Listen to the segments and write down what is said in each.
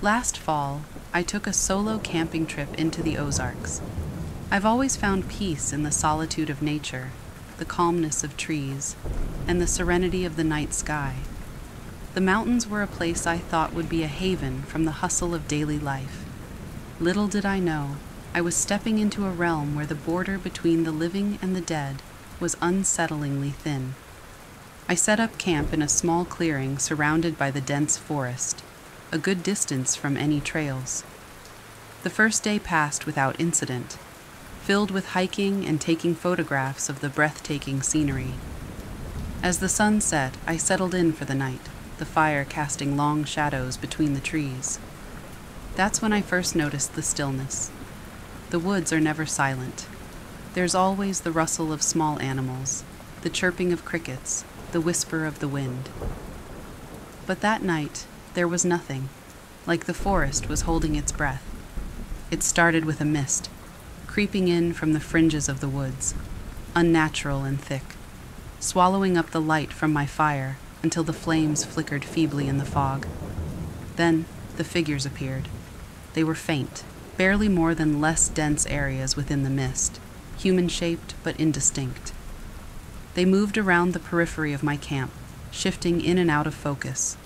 Last fall, I took a solo camping trip into the Ozarks. I've always found peace in the solitude of nature, the calmness of trees, and the serenity of the night sky. The mountains were a place I thought would be a haven from the hustle of daily life. Little did I know, I was stepping into a realm where the border between the living and the dead was unsettlingly thin. I set up camp in a small clearing surrounded by the dense forest, a good distance from any trails. The first day passed without incident, filled with hiking and taking photographs of the breathtaking scenery. As the sun set, I settled in for the night, the fire casting long shadows between the trees. That's when I first noticed the stillness. The woods are never silent. There's always the rustle of small animals, the chirping of crickets, the whisper of the wind. But that night, there was nothing, like the forest was holding its breath. It started with a mist, creeping in from the fringes of the woods, unnatural and thick, swallowing up the light from my fire until the flames flickered feebly in the fog. Then the figures appeared. They were faint, barely more than less dense areas within the mist, human shaped but indistinct. They moved around the periphery of my camp, shifting in and out of focus.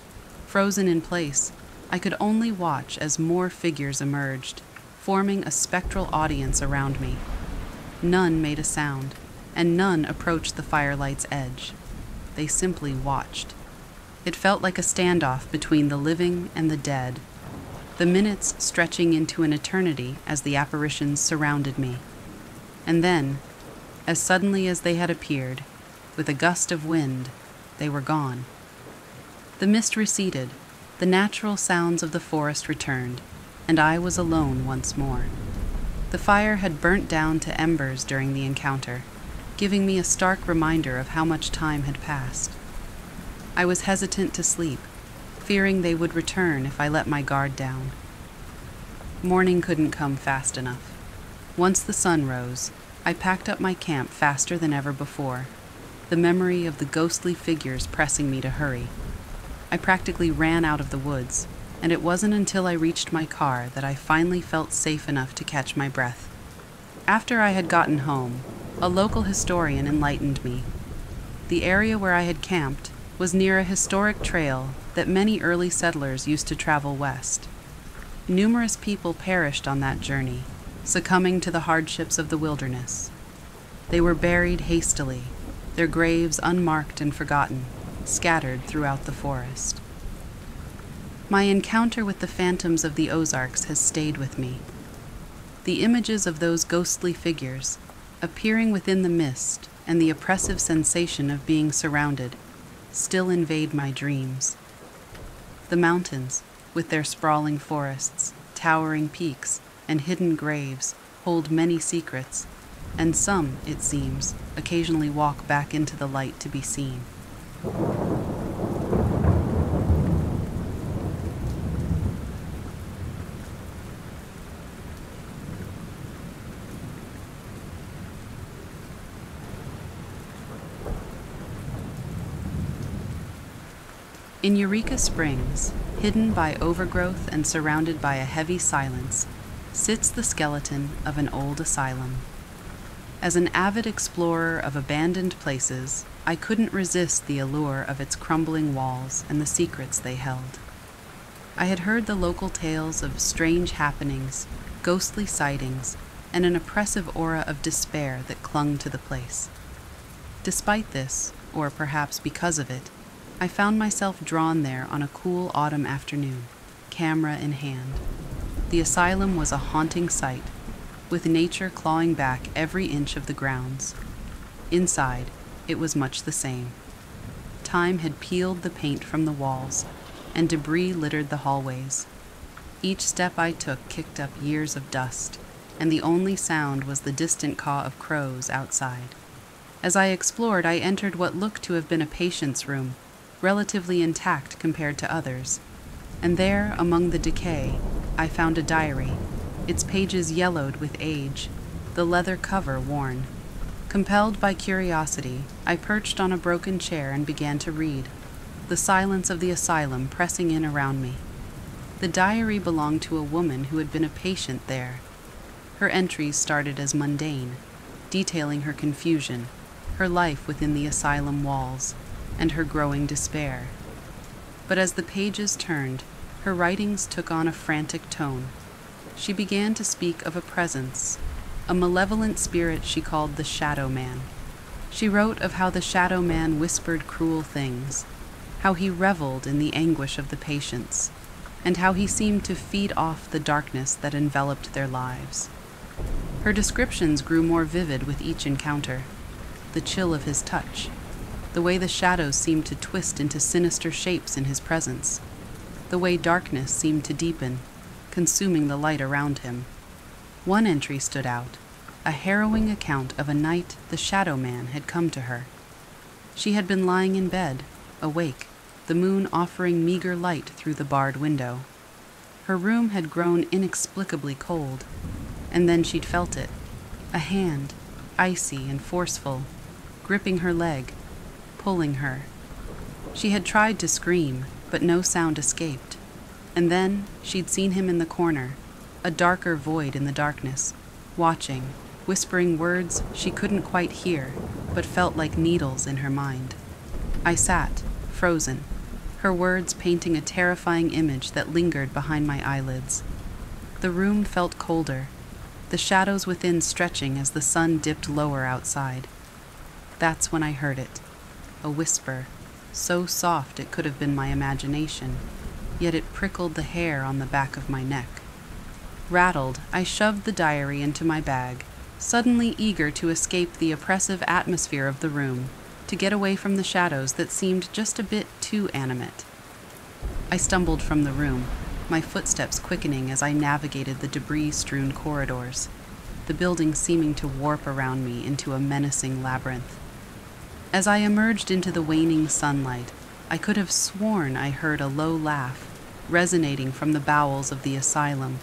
Frozen in place, I could only watch as more figures emerged, forming a spectral audience around me. None made a sound, and none approached the firelight's edge. They simply watched. It felt like a standoff between the living and the dead, the minutes stretching into an eternity as the apparitions surrounded me. And then, as suddenly as they had appeared, with a gust of wind, they were gone. The mist receded, the natural sounds of the forest returned, and I was alone once more. The fire had burnt down to embers during the encounter, giving me a stark reminder of how much time had passed. I was hesitant to sleep, fearing they would return if I let my guard down. Morning couldn't come fast enough. Once the sun rose, I packed up my camp faster than ever before, the memory of the ghostly figures pressing me to hurry. I practically ran out of the woods, and it wasn't until I reached my car that I finally felt safe enough to catch my breath. After I had gotten home, a local historian enlightened me. The area where I had camped was near a historic trail that many early settlers used to travel west. Numerous people perished on that journey, succumbing to the hardships of the wilderness. They were buried hastily, their graves unmarked and forgotten scattered throughout the forest. My encounter with the phantoms of the Ozarks has stayed with me. The images of those ghostly figures, appearing within the mist, and the oppressive sensation of being surrounded, still invade my dreams. The mountains, with their sprawling forests, towering peaks, and hidden graves, hold many secrets, and some, it seems, occasionally walk back into the light to be seen. In Eureka Springs, hidden by overgrowth and surrounded by a heavy silence, sits the skeleton of an old asylum. As an avid explorer of abandoned places, I couldn't resist the allure of its crumbling walls and the secrets they held. I had heard the local tales of strange happenings, ghostly sightings, and an oppressive aura of despair that clung to the place. Despite this, or perhaps because of it, I found myself drawn there on a cool autumn afternoon, camera in hand. The asylum was a haunting sight, with nature clawing back every inch of the grounds. Inside, it was much the same. Time had peeled the paint from the walls, and debris littered the hallways. Each step I took kicked up years of dust, and the only sound was the distant caw of crows outside. As I explored, I entered what looked to have been a patient's room, relatively intact compared to others, and there, among the decay, I found a diary, its pages yellowed with age, the leather cover worn. Compelled by curiosity, I perched on a broken chair and began to read, the silence of the asylum pressing in around me. The diary belonged to a woman who had been a patient there. Her entries started as mundane, detailing her confusion, her life within the asylum walls, and her growing despair. But as the pages turned, her writings took on a frantic tone. She began to speak of a presence, a malevolent spirit she called the Shadow Man. She wrote of how the Shadow Man whispered cruel things, how he reveled in the anguish of the patients, and how he seemed to feed off the darkness that enveloped their lives. Her descriptions grew more vivid with each encounter the chill of his touch, the way the shadows seemed to twist into sinister shapes in his presence, the way darkness seemed to deepen, consuming the light around him. One entry stood out a harrowing account of a night the Shadow Man had come to her. She had been lying in bed, awake, the moon offering meager light through the barred window. Her room had grown inexplicably cold, and then she'd felt it a hand, icy and forceful, gripping her leg, pulling her. She had tried to scream, but no sound escaped. And then she'd seen him in the corner, a darker void in the darkness, watching, whispering words she couldn't quite hear, but felt like needles in her mind. I sat, frozen, her words painting a terrifying image that lingered behind my eyelids. The room felt colder, the shadows within stretching as the sun dipped lower outside. That's when I heard it a whisper, so soft it could have been my imagination, yet it prickled the hair on the back of my neck. Rattled, I shoved the diary into my bag, suddenly eager to escape the oppressive atmosphere of the room, to get away from the shadows that seemed just a bit too animate. I stumbled from the room, my footsteps quickening as I navigated the debris strewn corridors, the building seeming to warp around me into a menacing labyrinth. As I emerged into the waning sunlight, I could have sworn I heard a low laugh resonating from the bowels of the asylum,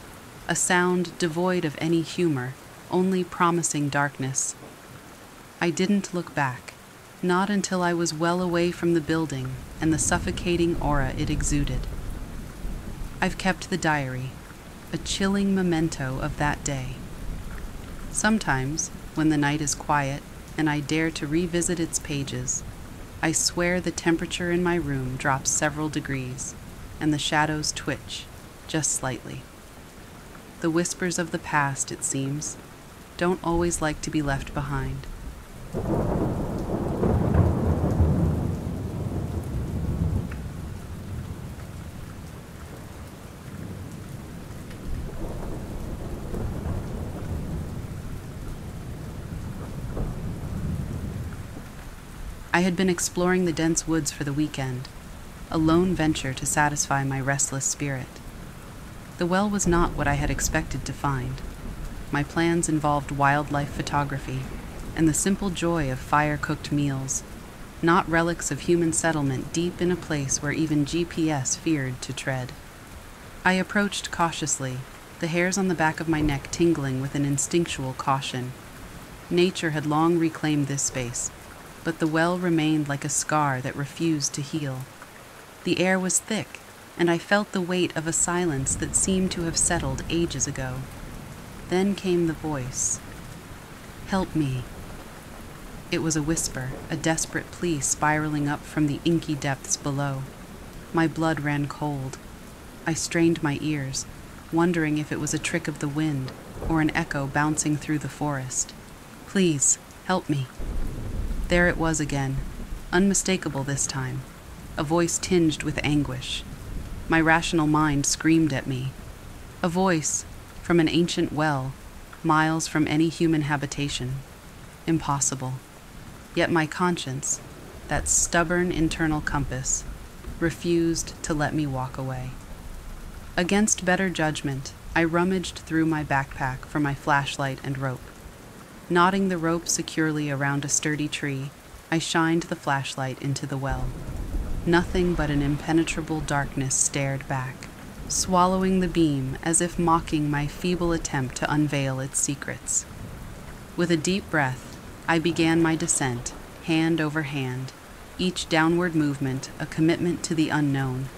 a sound devoid of any humor, only promising darkness. I didn't look back, not until I was well away from the building and the suffocating aura it exuded. I've kept the diary, a chilling memento of that day. Sometimes, when the night is quiet and I dare to revisit its pages, I swear the temperature in my room drops several degrees and the shadows twitch just slightly. The whispers of the past, it seems, don't always like to be left behind. I had been exploring the dense woods for the weekend, a lone venture to satisfy my restless spirit. The well was not what I had expected to find. My plans involved wildlife photography and the simple joy of fire cooked meals, not relics of human settlement deep in a place where even GPS feared to tread. I approached cautiously, the hairs on the back of my neck tingling with an instinctual caution. Nature had long reclaimed this space, but the well remained like a scar that refused to heal. The air was thick, and I felt the weight of a silence that seemed to have settled ages ago. Then came the voice Help me. It was a whisper, a desperate plea spiraling up from the inky depths below. My blood ran cold. I strained my ears, wondering if it was a trick of the wind or an echo bouncing through the forest. Please, help me. There it was again, unmistakable this time, a voice tinged with anguish. My rational mind screamed at me. A voice from an ancient well, miles from any human habitation. Impossible. Yet my conscience, that stubborn internal compass, refused to let me walk away. Against better judgment, I rummaged through my backpack for my flashlight and rope. Knotting the rope securely around a sturdy tree, I shined the flashlight into the well. Nothing but an impenetrable darkness stared back. swallowing the beam as if mocking my feeble attempt to unveil its secrets. With a deep breath, I began my descent, hand over hand, each downward movement a commitment to the unknown.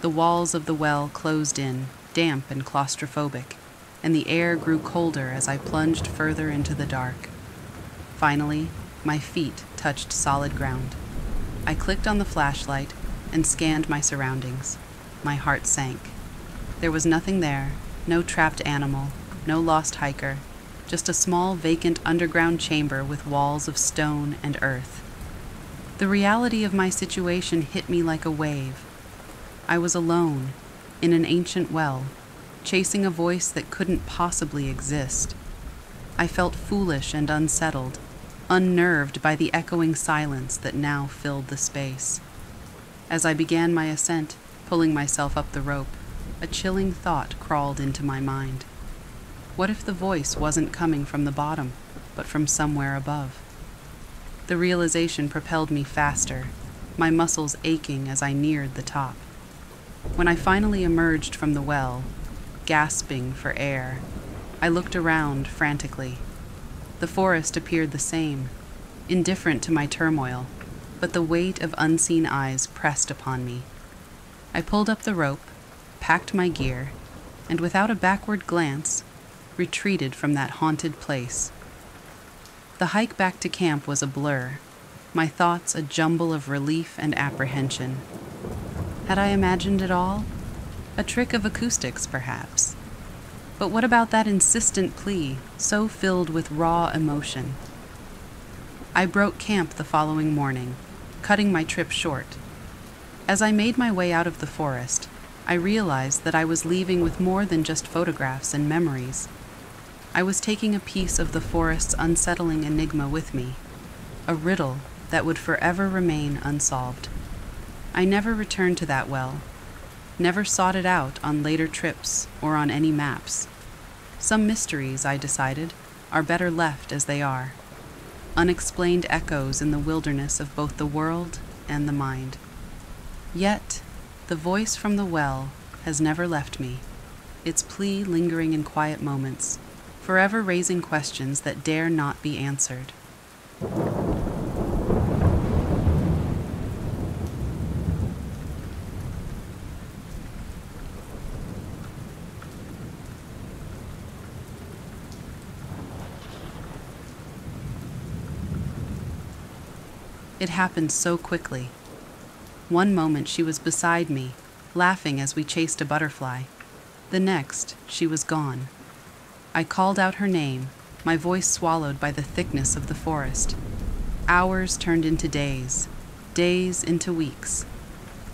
The walls of the well closed in, damp and claustrophobic, and the air grew colder as I plunged further into the dark. Finally, my feet touched solid ground. I clicked on the flashlight and scanned my surroundings. My heart sank. There was nothing there no trapped animal, no lost hiker, just a small vacant underground chamber with walls of stone and earth. The reality of my situation hit me like a wave. I was alone, in an ancient well, chasing a voice that couldn't possibly exist. I felt foolish and unsettled, unnerved by the echoing silence that now filled the space. As I began my ascent, pulling myself up the rope, a chilling thought crawled into my mind. What if the voice wasn't coming from the bottom, but from somewhere above? The realization propelled me faster, my muscles aching as I neared the top. When I finally emerged from the well, gasping for air, I looked around frantically. The forest appeared the same, indifferent to my turmoil, but the weight of unseen eyes pressed upon me. I pulled up the rope, packed my gear, and without a backward glance, retreated from that haunted place. The hike back to camp was a blur, my thoughts a jumble of relief and apprehension. Had I imagined it all? A trick of acoustics, perhaps. But what about that insistent plea, so filled with raw emotion? I broke camp the following morning, cutting my trip short. As I made my way out of the forest, I realized that I was leaving with more than just photographs and memories. I was taking a piece of the forest's unsettling enigma with me, a riddle that would forever remain unsolved. I never returned to that well, never sought it out on later trips or on any maps. Some mysteries, I decided, are better left as they are unexplained echoes in the wilderness of both the world and the mind. Yet, the voice from the well has never left me, its plea lingering in quiet moments, forever raising questions that dare not be answered. It happened so quickly. One moment she was beside me, laughing as we chased a butterfly. The next, she was gone. I called out her name, my voice swallowed by the thickness of the forest. Hours turned into days, days into weeks.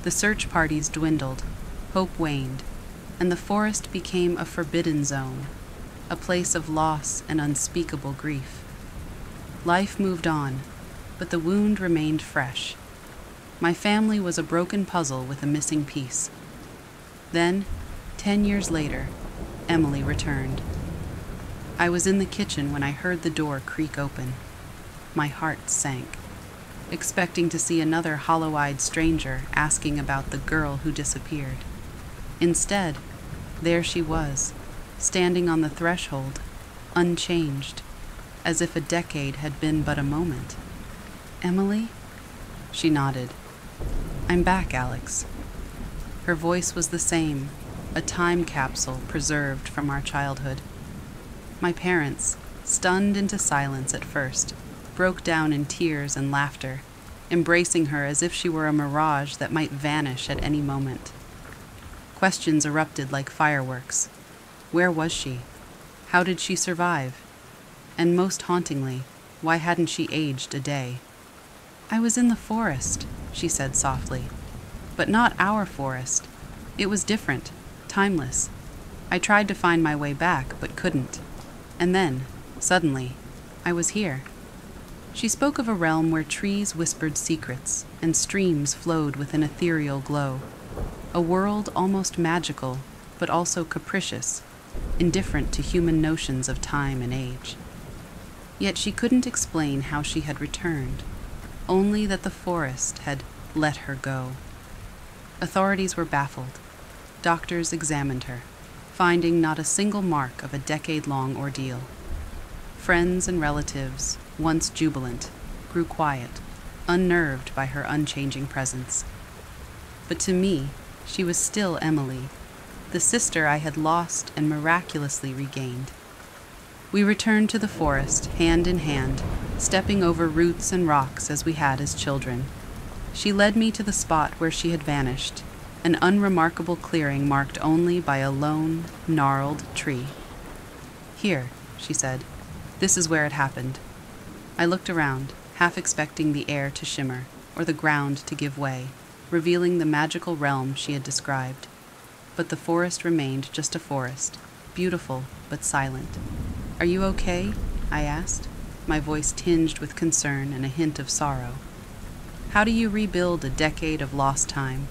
The search parties dwindled, hope waned, and the forest became a forbidden zone, a place of loss and unspeakable grief. Life moved on, but the wound remained fresh. My family was a broken puzzle with a missing piece. Then, ten years later, Emily returned. I was in the kitchen when I heard the door creak open. My heart sank, expecting to see another hollow eyed stranger asking about the girl who disappeared. Instead, there she was, standing on the threshold, unchanged, as if a decade had been but a moment. Emily? She nodded. I'm back, Alex. Her voice was the same, a time capsule preserved from our childhood. My parents, stunned into silence at first, broke down in tears and laughter, embracing her as if she were a mirage that might vanish at any moment. Questions erupted like fireworks. Where was she? How did she survive? And most hauntingly, why hadn't she aged a day? I was in the forest, she said softly. But not our forest. It was different, timeless. I tried to find my way back, but couldn't. And then, suddenly, I was here. She spoke of a realm where trees whispered secrets and streams flowed with an ethereal glow. A world almost magical, but also capricious, indifferent to human notions of time and age. Yet she couldn't explain how she had returned only that the forest had let her go. Authorities were baffled. doctors examined her, finding not a single mark of a decade long ordeal. Friends and relatives, once jubilant, grew quiet, unnerved by her unchanging presence. But to me, she was still Emily, the sister I had lost and miraculously regained. We returned to the forest, hand in hand, stepping over roots and rocks as we had as children. She led me to the spot where she had vanished, an unremarkable clearing marked only by a lone, gnarled tree. Here, she said, this is where it happened. I looked around, half expecting the air to shimmer, or the ground to give way, revealing the magical realm she had described. But the forest remained just a forest, beautiful but silent. Are you okay? I asked, my voice tinged with concern and a hint of sorrow. How do you rebuild a decade of lost time?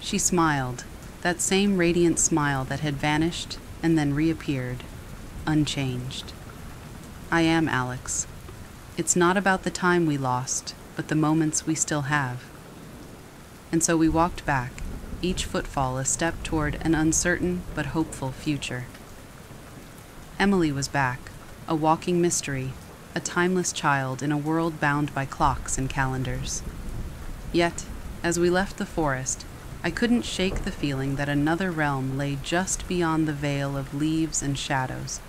She smiled, that same radiant smile that had vanished and then reappeared, unchanged. I am Alex. It's not about the time we lost, but the moments we still have. And so we walked back, each footfall a step toward an uncertain but hopeful future. Emily was back, a walking mystery, a timeless child in a world bound by clocks and calendars. Yet, as we left the forest, I couldn't shake the feeling that another realm lay just beyond the veil of leaves and shadows,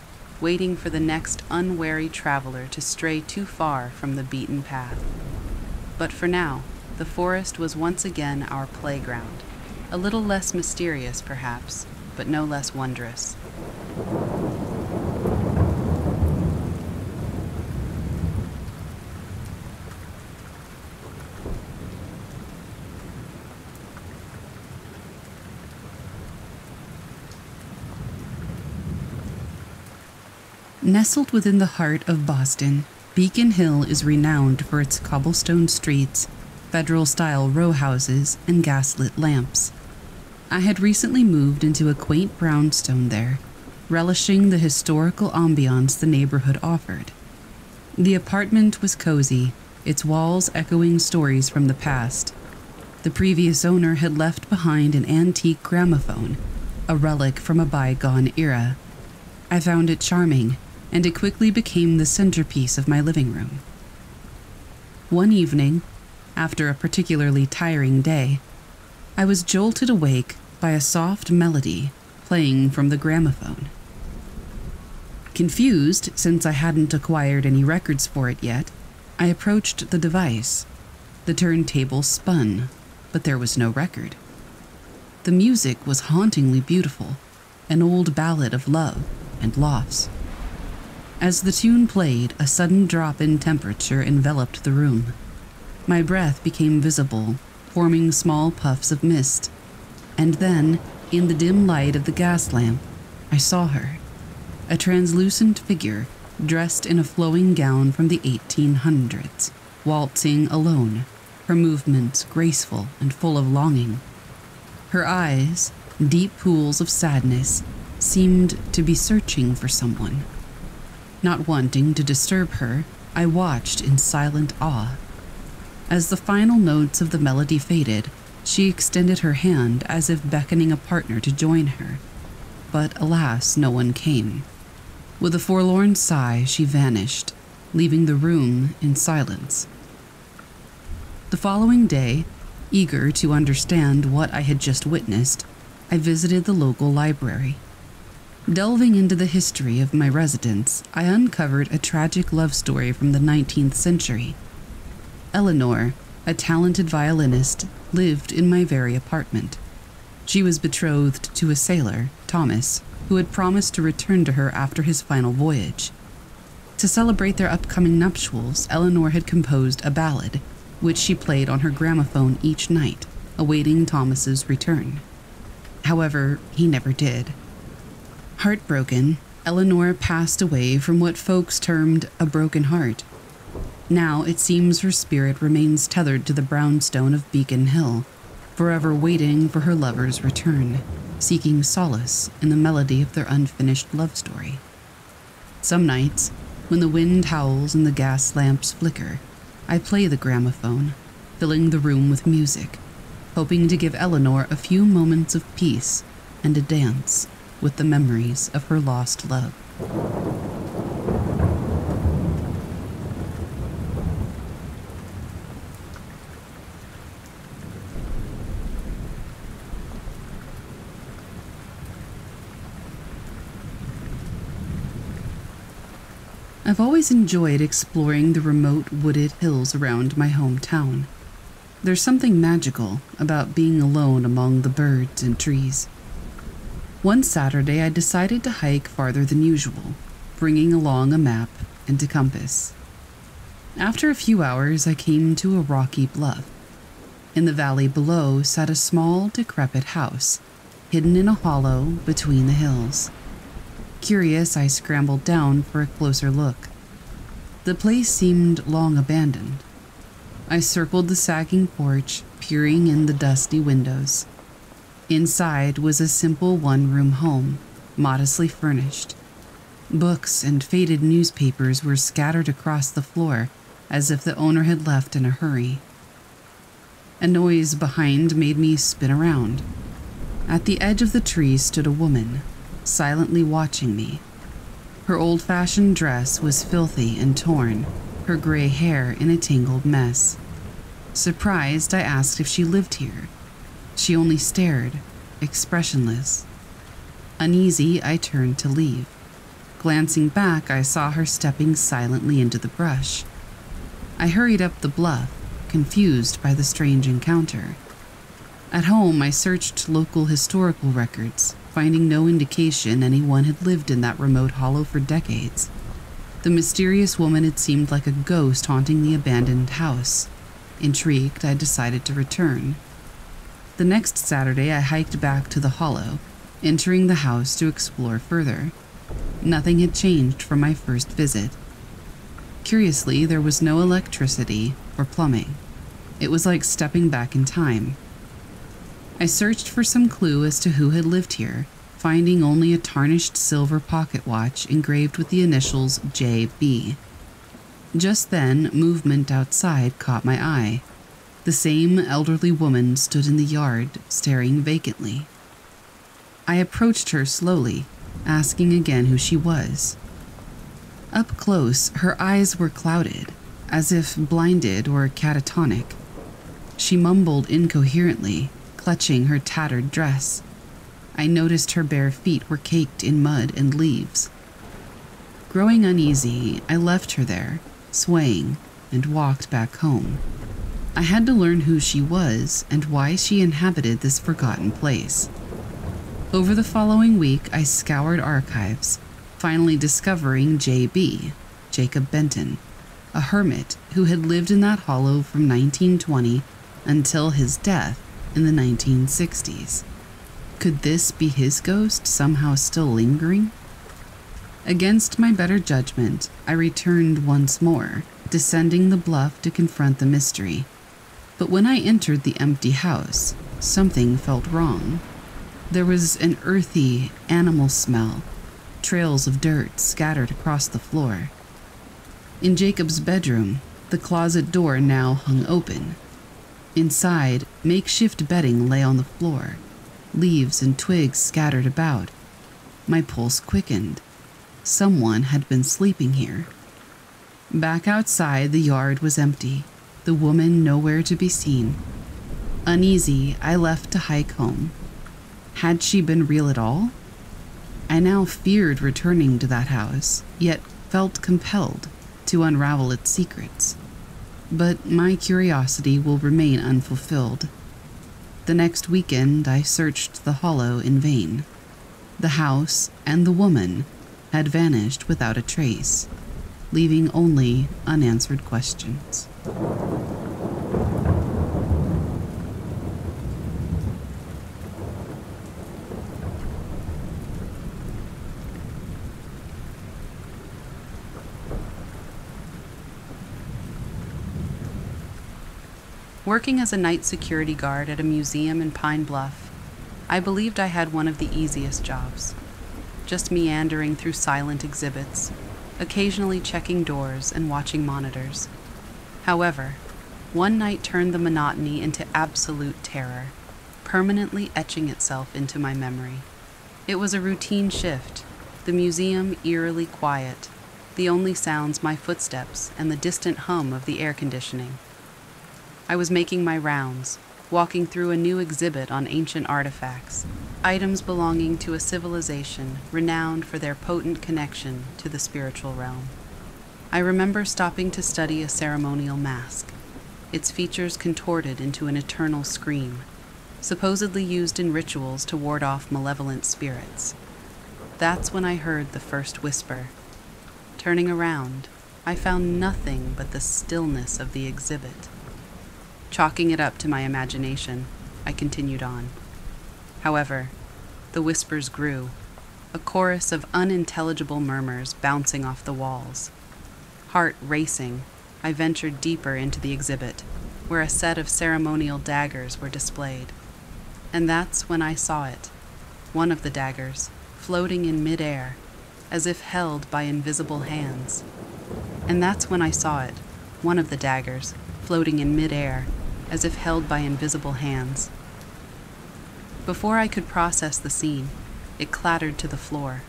waiting for the next unwary traveler to stray too far from the beaten path. But for now, the forest was once again our playground, a little less mysterious, perhaps, but no less wondrous. Nestled within the heart of Boston, Beacon Hill is renowned for its cobblestone streets, federal style row houses, and gaslit lamps. I had recently moved into a quaint brownstone there, relishing the historical ambiance the neighborhood offered. The apartment was cozy, its walls echoing stories from the past. The previous owner had left behind an antique gramophone, a relic from a bygone era. I found it charming, and it quickly became the centerpiece of my living room. One evening, after a particularly tiring day, I was jolted awake by a soft melody playing from the gramophone. Confused, since I hadn't acquired any records for it yet, I approached the device. The turntable spun, but there was no record. The music was hauntingly beautiful, an old ballad of love and loss. As the tune played, a sudden drop in temperature enveloped the room. My breath became visible, forming small puffs of mist. And then, in the dim light of the gas lamp, I saw her. A translucent figure, dressed in a flowing gown from the 1800s, waltzing alone, her movements graceful and full of longing. Her eyes, deep pools of sadness, seemed to be searching for someone. Not wanting to disturb her, I watched in silent awe. As the final notes of the melody faded, she extended her hand as if beckoning a partner to join her. But alas, no one came. With a forlorn sigh, she vanished, leaving the room in silence. The following day, eager to understand what I had just witnessed, I visited the local library. Delving into the history of my residence, I uncovered a tragic love story from the 19th century. Eleanor, a talented violinist, lived in my very apartment. She was betrothed to a sailor, Thomas, who had promised to return to her after his final voyage. To celebrate their upcoming nuptials, Eleanor had composed a ballad, which she played on her gramophone each night, awaiting Thomas's return. However, he never did. Heartbroken, Eleanor passed away from what folks termed a broken heart. Now it seems her spirit remains tethered to the brownstone of Beacon Hill, forever waiting for her lover's return, seeking solace in the melody of their unfinished love story. Some nights, when the wind howls and the gas lamps flicker, I play the gramophone, filling the room with music, hoping to give Eleanor a few moments of peace and a dance with the memories of her lost love. I've always enjoyed exploring the remote wooded hills around my hometown. There's something magical about being alone among the birds and trees. One Saturday, I decided to hike farther than usual, bringing along a map and a compass. After a few hours, I came to a rocky bluff. In the valley below sat a small, decrepit house, hidden in a hollow between the hills. Curious, I scrambled down for a closer look. The place seemed long abandoned. I circled the sagging porch, peering in the dusty windows. Inside was a simple one room home, modestly furnished. Books and faded newspapers were scattered across the floor as if the owner had left in a hurry. A noise behind made me spin around. At the edge of the tree stood a woman, silently watching me. Her old fashioned dress was filthy and torn, her gray hair in a tangled mess. Surprised, I asked if she lived here. She only stared, expressionless. Uneasy, I turned to leave. Glancing back, I saw her stepping silently into the brush. I hurried up the bluff, confused by the strange encounter. At home, I searched local historical records, finding no indication anyone had lived in that remote hollow for decades. The mysterious woman had seemed like a ghost haunting the abandoned house. Intrigued, I decided to return. The next Saturday, I hiked back to the hollow, entering the house to explore further. Nothing had changed from my first visit. Curiously, there was no electricity or plumbing. It was like stepping back in time. I searched for some clue as to who had lived here, finding only a tarnished silver pocket watch engraved with the initials JB. Just then, movement outside caught my eye. The same elderly woman stood in the yard, staring vacantly. I approached her slowly, asking again who she was. Up close, her eyes were clouded, as if blinded or catatonic. She mumbled incoherently, clutching her tattered dress. I noticed her bare feet were caked in mud and leaves. Growing uneasy, I left her there, swaying, and walked back home. I had to learn who she was and why she inhabited this forgotten place. Over the following week, I scoured archives, finally discovering J.B., Jacob Benton, a hermit who had lived in that hollow from 1920 until his death in the 1960s. Could this be his ghost somehow still lingering? Against my better judgment, I returned once more, descending the bluff to confront the mystery. But when I entered the empty house, something felt wrong. There was an earthy, animal smell, trails of dirt scattered across the floor. In Jacob's bedroom, the closet door now hung open, Inside, makeshift bedding lay on the floor, leaves and twigs scattered about. My pulse quickened. Someone had been sleeping here. Back outside, the yard was empty, the woman nowhere to be seen. Uneasy, I left to hike home. Had she been real at all? I now feared returning to that house, yet felt compelled to unravel its secrets but my curiosity will remain unfulfilled. The next weekend, I searched the hollow in vain. The house and the woman had vanished without a trace, leaving only unanswered questions. Working as a night security guard at a museum in Pine Bluff, I believed I had one of the easiest jobs. Just meandering through silent exhibits, occasionally checking doors and watching monitors. However, one night turned the monotony into absolute terror, permanently etching itself into my memory. It was a routine shift, the museum eerily quiet, the only sounds my footsteps and the distant hum of the air conditioning. I was making my rounds, walking through a new exhibit on ancient artifacts, items belonging to a civilization renowned for their potent connection to the spiritual realm. I remember stopping to study a ceremonial mask, its features contorted into an eternal scream, supposedly used in rituals to ward off malevolent spirits. That's when I heard the first whisper. Turning around, I found nothing but the stillness of the exhibit. Chalking it up to my imagination, I continued on. However, the whispers grew, a chorus of unintelligible murmurs bouncing off the walls. Heart racing, I ventured deeper into the exhibit, where a set of ceremonial daggers were displayed. And that's when I saw it one of the daggers, floating in midair, as if held by invisible hands. And that's when I saw it one of the daggers, floating in midair, as if held by invisible hands. Before I could process the scene, it clattered to the floor.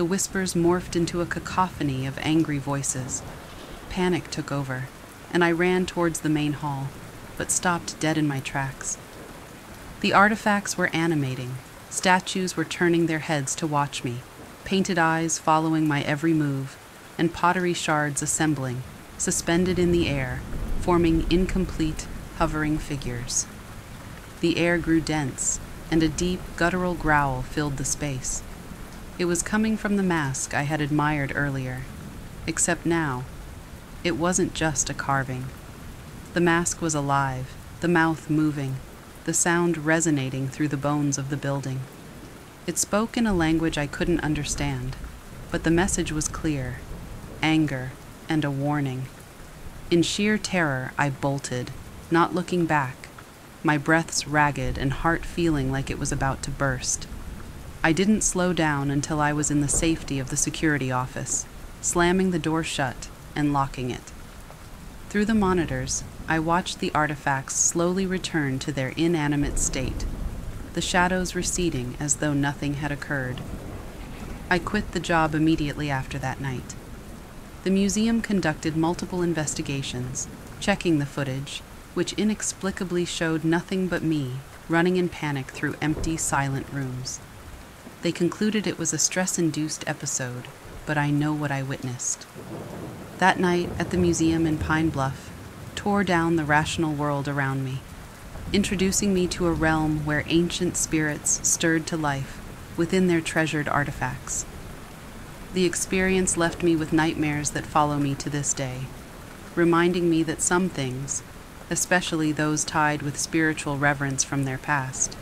The whispers morphed into a cacophony of angry voices. Panic took over, and I ran towards the main hall, but stopped dead in my tracks. The artifacts were animating, statues were turning their heads to watch me, painted eyes following my every move, and pottery shards assembling, suspended in the air, forming incomplete, hovering figures. The air grew dense, and a deep, guttural growl filled the space. It was coming from the mask I had admired earlier, except now, it wasn't just a carving. The mask was alive, the mouth moving, the sound resonating through the bones of the building. It spoke in a language I couldn't understand, but the message was clear anger and a warning. In sheer terror, I bolted, not looking back, my breaths ragged and heart feeling like it was about to burst. I didn't slow down until I was in the safety of the security office, slamming the door shut and locking it. Through the monitors, I watched the artifacts slowly return to their inanimate state, the shadows receding as though nothing had occurred. I quit the job immediately after that night. The museum conducted multiple investigations, checking the footage, which inexplicably showed nothing but me running in panic through empty, silent rooms. They concluded it was a stress induced episode, but I know what I witnessed. That night at the museum in Pine Bluff tore down the rational world around me, introducing me to a realm where ancient spirits stirred to life within their treasured artifacts. The experience left me with nightmares that follow me to this day, reminding me that some things, especially those tied with spiritual reverence from their past,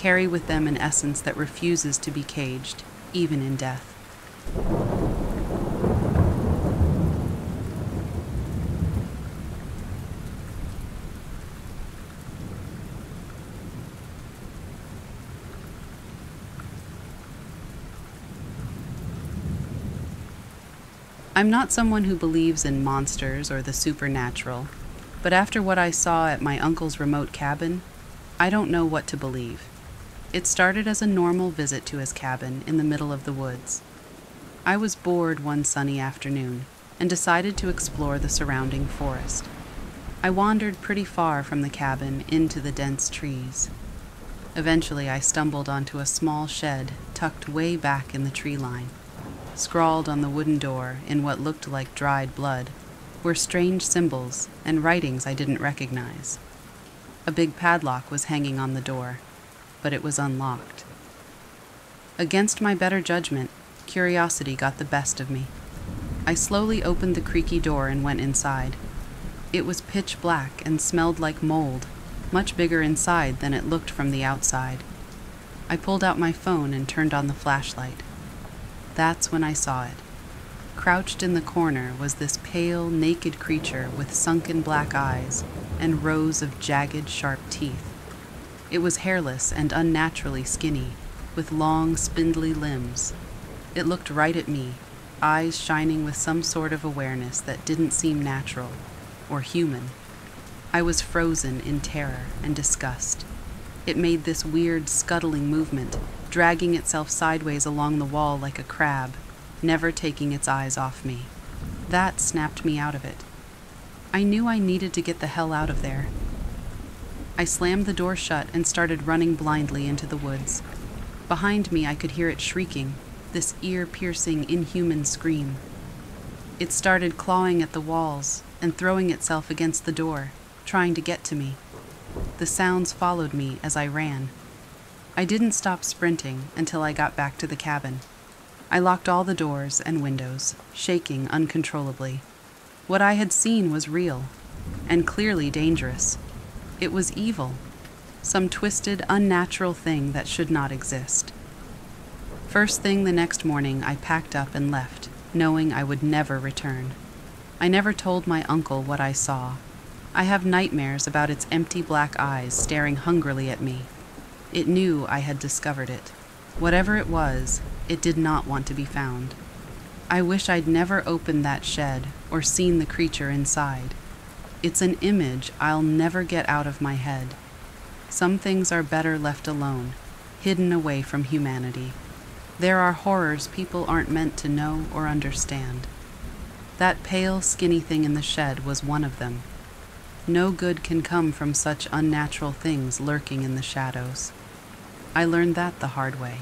carry with them an essence that refuses to be caged, even in death. I'm not someone who believes in monsters or the supernatural, but after what I saw at my uncle's remote cabin, I don't know what to believe. It started as a normal visit to his cabin in the middle of the woods. I was bored one sunny afternoon and decided to explore the surrounding forest. I wandered pretty far from the cabin into the dense trees. Eventually, I stumbled onto a small shed tucked way back in the tree line. Scrawled on the wooden door in what looked like dried blood were strange symbols and writings I didn't recognize. A big padlock was hanging on the door, but it was unlocked. Against my better judgment, curiosity got the best of me. I slowly opened the creaky door and went inside. It was pitch black and smelled like mold, much bigger inside than it looked from the outside. I pulled out my phone and turned on the flashlight. That's when I saw it. Crouched in the corner was this pale, naked creature with sunken black eyes and rows of jagged, sharp teeth. It was hairless and unnaturally skinny, with long, spindly limbs. It looked right at me, eyes shining with some sort of awareness that didn't seem natural or human. I was frozen in terror and disgust. It made this weird, scuttling movement, dragging itself sideways along the wall like a crab, never taking its eyes off me. That snapped me out of it. I knew I needed to get the hell out of there. I slammed the door shut and started running blindly into the woods. Behind me, I could hear it shrieking, this ear piercing, inhuman scream. It started clawing at the walls and throwing itself against the door, trying to get to me. The sounds followed me as I ran. I didn't stop sprinting until I got back to the cabin. I locked all the doors and windows, shaking uncontrollably. What I had seen was real, and clearly dangerous. It was evil, some twisted, unnatural thing that should not exist. First thing the next morning, I packed up and left, knowing I would never return. I never told my uncle what I saw. I have nightmares about its empty black eyes staring hungrily at me. It knew I had discovered it. Whatever it was, it did not want to be found. I wish I'd never opened that shed or seen the creature inside. It's an image I'll never get out of my head. Some things are better left alone, hidden away from humanity. There are horrors people aren't meant to know or understand. That pale, skinny thing in the shed was one of them. No good can come from such unnatural things lurking in the shadows. I learned that the hard way.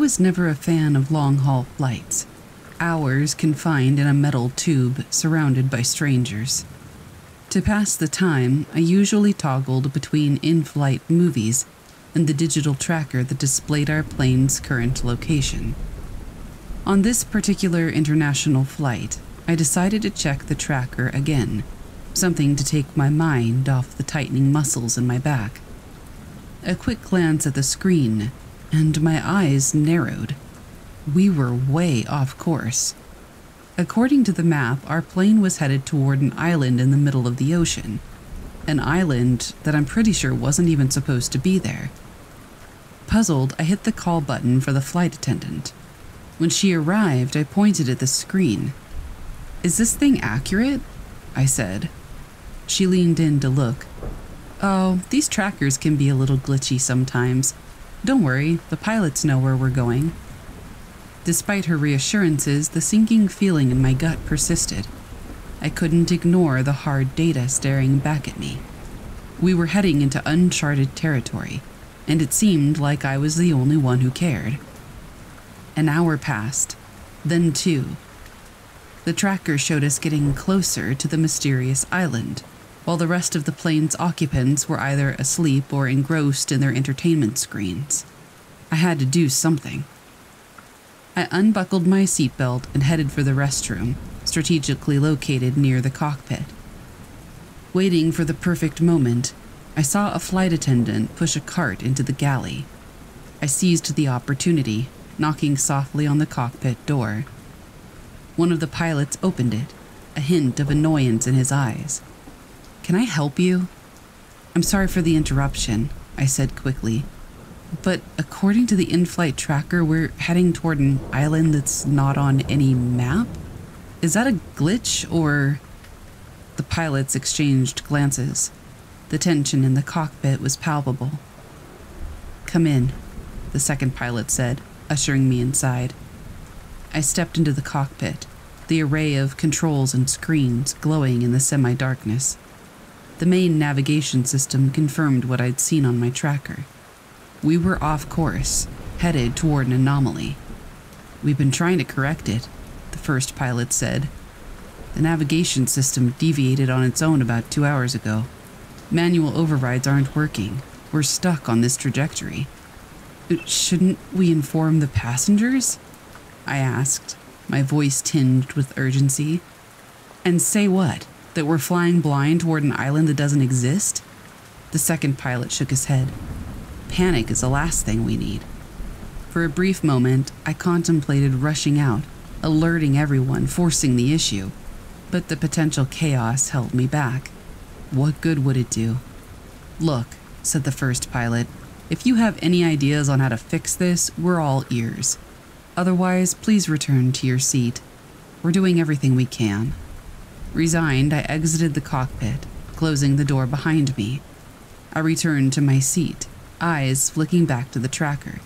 Was never a fan of long haul flights, hours confined in a metal tube surrounded by strangers. To pass the time, I usually toggled between in flight movies and the digital tracker that displayed our plane's current location. On this particular international flight, I decided to check the tracker again, something to take my mind off the tightening muscles in my back. A quick glance at the screen and my eyes narrowed. We were way off course. According to the map, our plane was headed toward an island in the middle of the ocean. An island that I'm pretty sure wasn't even supposed to be there. Puzzled, I hit the call button for the flight attendant. When she arrived, I pointed at the screen. Is this thing accurate? I said. She leaned in to look. Oh, these trackers can be a little glitchy sometimes. Don't worry, the pilots know where we're going. Despite her reassurances, the sinking feeling in my gut persisted. I couldn't ignore the hard data staring back at me. We were heading into uncharted territory, and it seemed like I was the only one who cared. An hour passed, then two. The tracker showed us getting closer to the mysterious island, while the rest of the plane's occupants were either asleep or engrossed in their entertainment screens. I had to do something. I unbuckled my seatbelt and headed for the restroom, strategically located near the cockpit. Waiting for the perfect moment, I saw a flight attendant push a cart into the galley. I seized the opportunity, knocking softly on the cockpit door. One of the pilots opened it, a hint of annoyance in his eyes. Can I help you? I'm sorry for the interruption, I said quickly. But according to the in flight tracker, we're heading toward an island that's not on any map? Is that a glitch or. The pilots exchanged glances. The tension in the cockpit was palpable. Come in, the second pilot said, ushering me inside. I stepped into the cockpit, the array of controls and screens glowing in the semi darkness. The main navigation system confirmed what I'd seen on my tracker. We were off course, headed toward an anomaly. We've been trying to correct it, the first pilot said. The navigation system deviated on its own about two hours ago. Manual overrides aren't working. We're stuck on this trajectory. Uh, shouldn't we inform the passengers? I asked, my voice tinged with urgency. And say what? That we're flying blind toward an island that doesn't exist? The second pilot shook his head. Panic is the last thing we need. For a brief moment, I contemplated rushing out, alerting everyone, forcing the issue. But the potential chaos held me back. What good would it do? Look, said the first pilot, if you have any ideas on how to fix this, we're all ears. Otherwise, please return to your seat. We're doing everything we can. Resigned, I exited the cockpit, closing the door behind me. I returned to my seat, eyes flicking back to the tracker.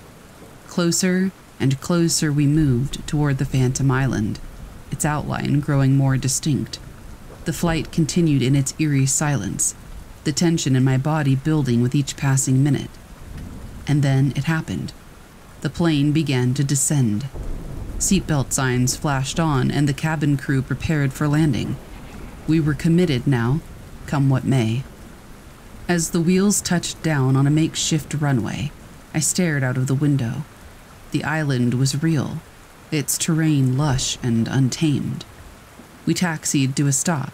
Closer and closer we moved toward the Phantom Island, its outline growing more distinct. The flight continued in its eerie silence, the tension in my body building with each passing minute. And then it happened. The plane began to descend. Seatbelt signs flashed on, and the cabin crew prepared for landing. We were committed now, come what may. As the wheels touched down on a makeshift runway, I stared out of the window. The island was real, its terrain lush and untamed. We taxied to a stop,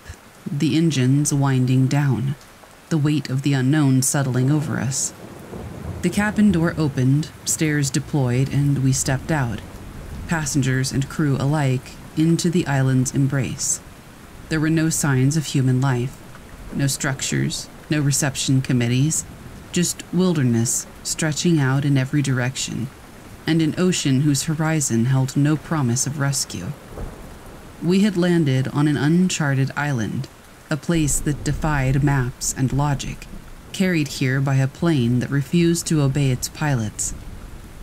the engines winding down, the weight of the unknown settling over us. The cabin door opened, stairs deployed, and we stepped out, passengers and crew alike, into the island's embrace. There were no signs of human life, no structures, no reception committees, just wilderness stretching out in every direction, and an ocean whose horizon held no promise of rescue. We had landed on an uncharted island, a place that defied maps and logic carried here by a plane that refused to obey its pilots.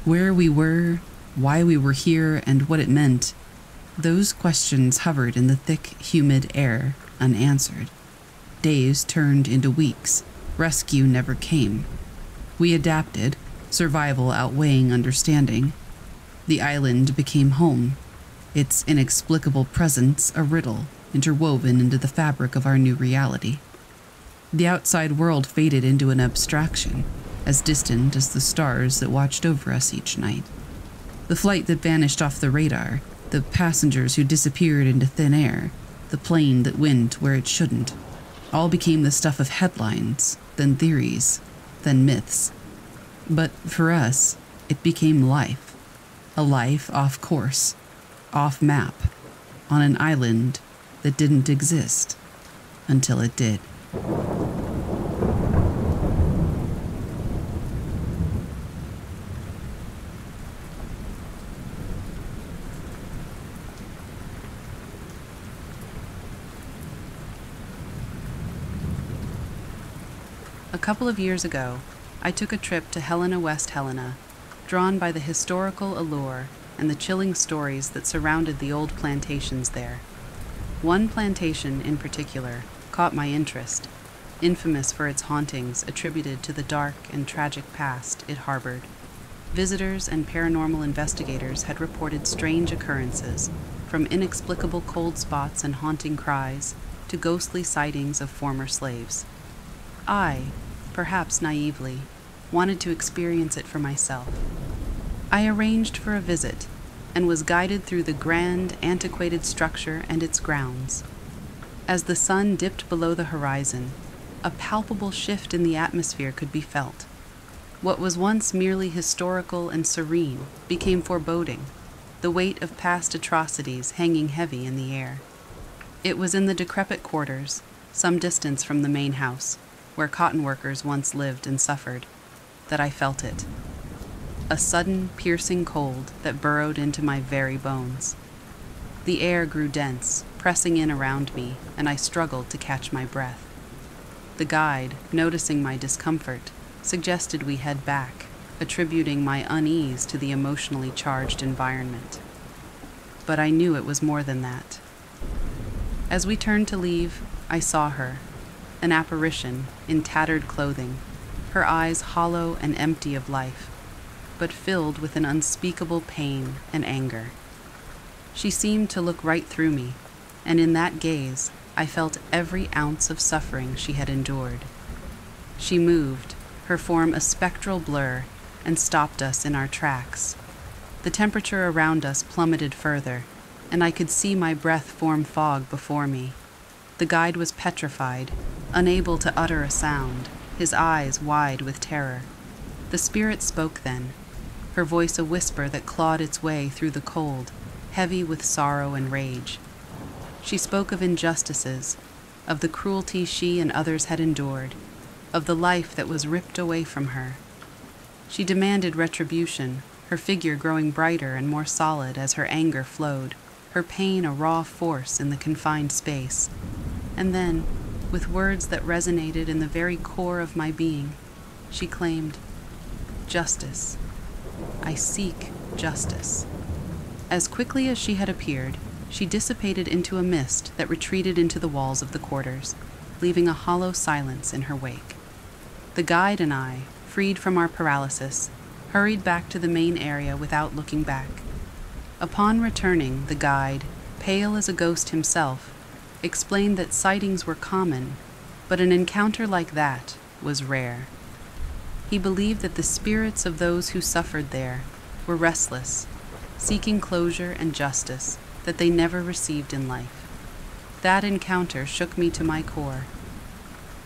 Where we were, why we were here, and what it meant, those questions hovered in the thick, humid air, unanswered. Days turned into weeks. Rescue never came. We adapted, survival outweighing understanding. The island became home, its inexplicable presence a riddle interwoven into the fabric of our new reality. The outside world faded into an abstraction, as distant as the stars that watched over us each night. The flight that vanished off the radar, the passengers who disappeared into thin air, the plane that went where it shouldn't, all became the stuff of headlines, then theories, then myths. But for us, it became life. A life off course, off map, on an island that didn't exist until it did. Couple of years ago, I took a trip to Helena, West Helena, drawn by the historical allure and the chilling stories that surrounded the old plantations there. One plantation in particular caught my interest, infamous for its hauntings attributed to the dark and tragic past it harbored. Visitors and paranormal investigators had reported strange occurrences, from inexplicable cold spots and haunting cries to ghostly sightings of former slaves. I, perhaps naively, wanted to experience it for myself. I arranged for a visit and was guided through the grand, antiquated structure and its grounds. As the sun dipped below the horizon, a palpable shift in the atmosphere could be felt. What was once merely historical and serene became foreboding, the weight of past atrocities hanging heavy in the air. It was in the decrepit quarters, some distance from the main house, where cotton workers once lived and suffered, that I felt it. A sudden, piercing cold that burrowed into my very bones. The air grew dense, pressing in around me, and I struggled to catch my breath. The guide, noticing my discomfort, suggested we head back, attributing my unease to the emotionally charged environment. But I knew it was more than that. As we turned to leave, I saw her, an apparition in tattered clothing, her eyes hollow and empty of life, but filled with an unspeakable pain and anger. She seemed to look right through me, and in that gaze, I felt every ounce of suffering she had endured. She moved, her form a spectral blur, and stopped us in our tracks. The temperature around us plummeted further, and I could see my breath form fog before me. The guide was petrified, unable to utter a sound, his eyes wide with terror. The spirit spoke then, her voice a whisper that clawed its way through the cold, heavy with sorrow and rage. She spoke of injustices, of the cruelty she and others had endured, of the life that was ripped away from her. She demanded retribution, her figure growing brighter and more solid as her anger flowed, her pain a raw force in the confined space. And then, with words that resonated in the very core of my being, she claimed, Justice. I seek justice. As quickly as she had appeared, she dissipated into a mist that retreated into the walls of the quarters, leaving a hollow silence in her wake. The guide and I, freed from our paralysis, hurried back to the main area without looking back. Upon returning, the guide, pale as a ghost himself, explained that sightings were common, but an encounter like that was rare. He believed that the spirits of those who suffered there were restless, seeking closure and justice that they never received in life. That encounter shook me to my core.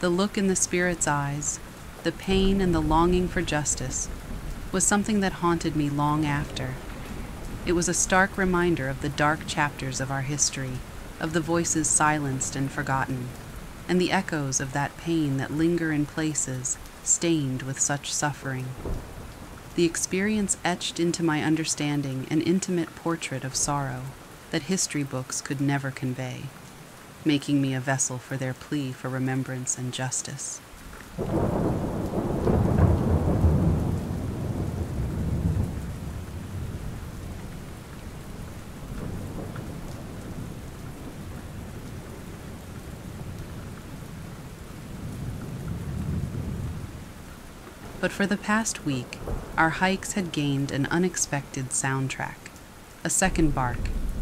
The look in the spirit's eyes, the pain and the longing for justice, was something that haunted me long after. It was a stark reminder of the dark chapters of our history, of the voices silenced and forgotten, and the echoes of that pain that linger in places stained with such suffering. The experience etched into my understanding an intimate portrait of sorrow that history books could never convey, making me a vessel for their plea for remembrance and justice. But for the past week, our hikes had gained an unexpected soundtrack. A second bark,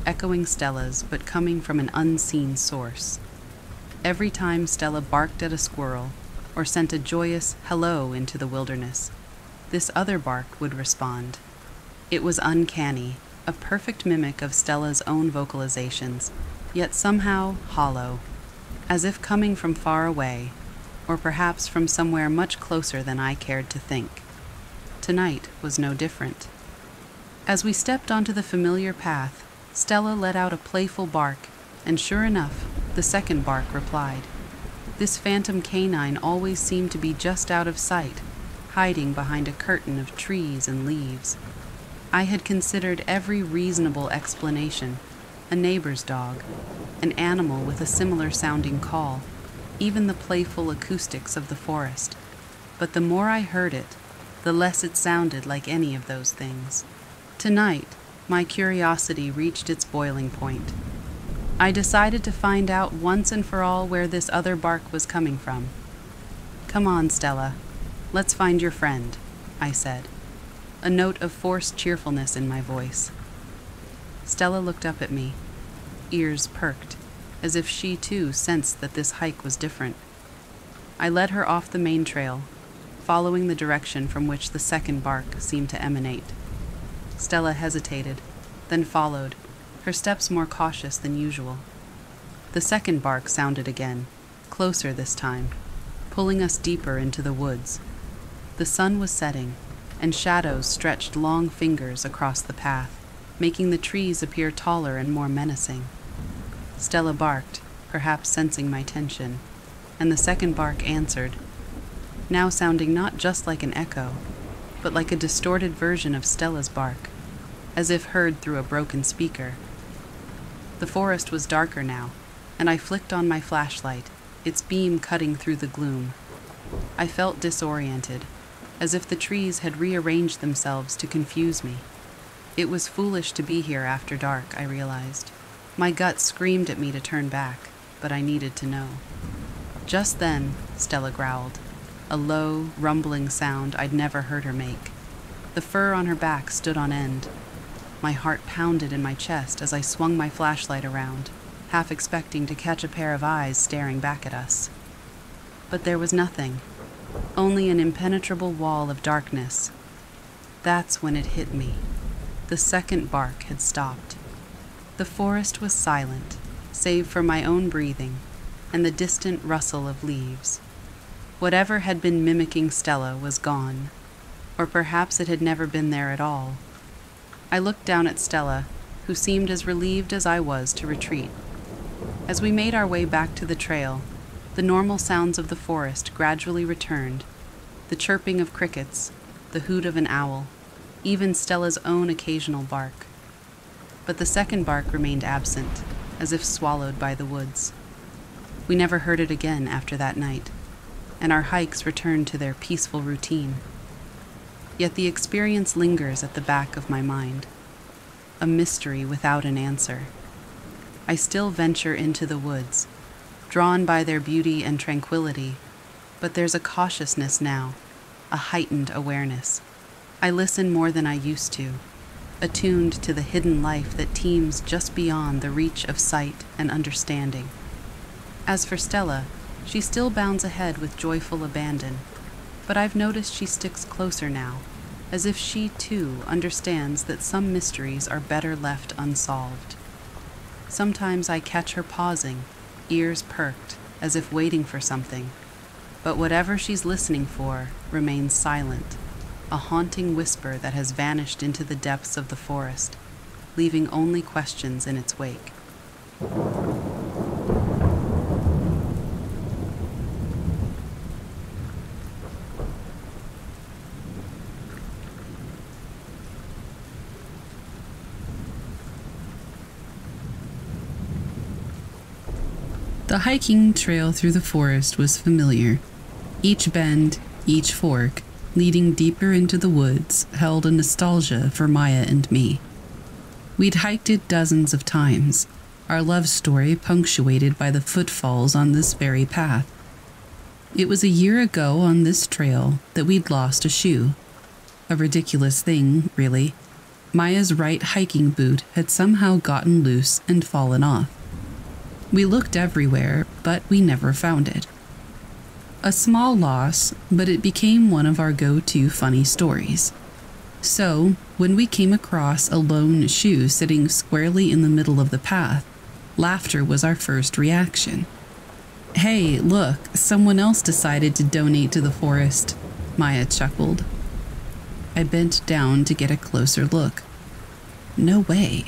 echoing Stella's but coming from an unseen source. Every time Stella barked at a squirrel or sent a joyous hello into the wilderness, this other bark would respond. It was uncanny, a perfect mimic of Stella's own vocalizations, yet somehow hollow, as if coming from far away or perhaps from somewhere much closer than I cared to think. Tonight was no different. As we stepped onto the familiar path, Stella let out a playful bark, and sure enough, the second bark replied. This phantom canine always seemed to be just out of sight, hiding behind a curtain of trees and leaves. I had considered every reasonable explanation a neighbor's dog, an animal with a similar sounding call even the playful acoustics of the forest, but the more I heard it, the less it sounded like any of those things. Tonight, my curiosity reached its boiling point. I decided to find out once and for all where this other bark was coming from. Come on, Stella. Let's find your friend, I said, a note of forced cheerfulness in my voice. Stella looked up at me, ears perked as if she too sensed that this hike was different. I led her off the main trail, following the direction from which the second bark seemed to emanate. Stella hesitated, then followed, her steps more cautious than usual. The second bark sounded again, closer this time, pulling us deeper into the woods. The sun was setting, and shadows stretched long fingers across the path, making the trees appear taller and more menacing. Stella barked, perhaps sensing my tension, and the second bark answered, now sounding not just like an echo, but like a distorted version of Stella's bark, as if heard through a broken speaker. The forest was darker now, and I flicked on my flashlight, its beam cutting through the gloom. I felt disoriented, as if the trees had rearranged themselves to confuse me. It was foolish to be here after dark, I realized. My gut screamed at me to turn back, but I needed to know. Just then, Stella growled, a low, rumbling sound I'd never heard her make. The fur on her back stood on end. My heart pounded in my chest as I swung my flashlight around, half expecting to catch a pair of eyes staring back at us. But there was nothing, only an impenetrable wall of darkness. That's when it hit me. The second bark had stopped. The forest was silent, save for my own breathing and the distant rustle of leaves. Whatever had been mimicking Stella was gone, or perhaps it had never been there at all. I looked down at Stella, who seemed as relieved as I was to retreat. As we made our way back to the trail, the normal sounds of the forest gradually returned the chirping of crickets, the hoot of an owl, even Stella's own occasional bark. But the second bark remained absent, as if swallowed by the woods. We never heard it again after that night, and our hikes returned to their peaceful routine. Yet the experience lingers at the back of my mind, a mystery without an answer. I still venture into the woods, drawn by their beauty and tranquility, but there's a cautiousness now, a heightened awareness. I listen more than I used to, attuned to the hidden life that teems just beyond the reach of sight and understanding. As for Stella, she still bounds ahead with joyful abandon, but I've noticed she sticks closer now, as if she too understands that some mysteries are better left unsolved. Sometimes I catch her pausing, ears perked, as if waiting for something, but whatever she's listening for remains silent, a haunting whisper that has vanished into the depths of the forest, leaving only questions in its wake. The hiking trail through the forest was familiar. Each bend, each fork, leading deeper into the woods, held a nostalgia for Maya and me. We'd hiked it dozens of times, our love story punctuated by the footfalls on this very path. It was a year ago on this trail that we'd lost a shoe. A ridiculous thing, really. Maya's right hiking boot had somehow gotten loose and fallen off. We looked everywhere, but we never found it. A small loss, but it became one of our go to funny stories. So, when we came across a lone shoe sitting squarely in the middle of the path, laughter was our first reaction. Hey, look, someone else decided to donate to the forest, Maya chuckled. I bent down to get a closer look. No way.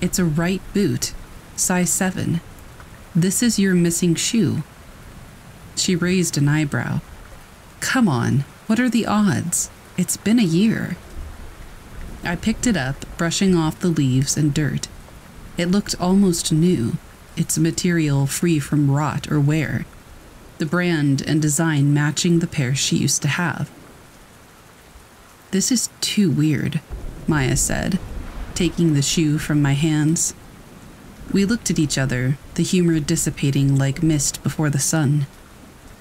It's a right boot, size 7. This is your missing shoe. She raised an eyebrow. Come on, what are the odds? It's been a year. I picked it up, brushing off the leaves and dirt. It looked almost new, its material free from rot or wear, the brand and design matching the pair she used to have. This is too weird, Maya said, taking the shoe from my hands. We looked at each other, the humor dissipating like mist before the sun.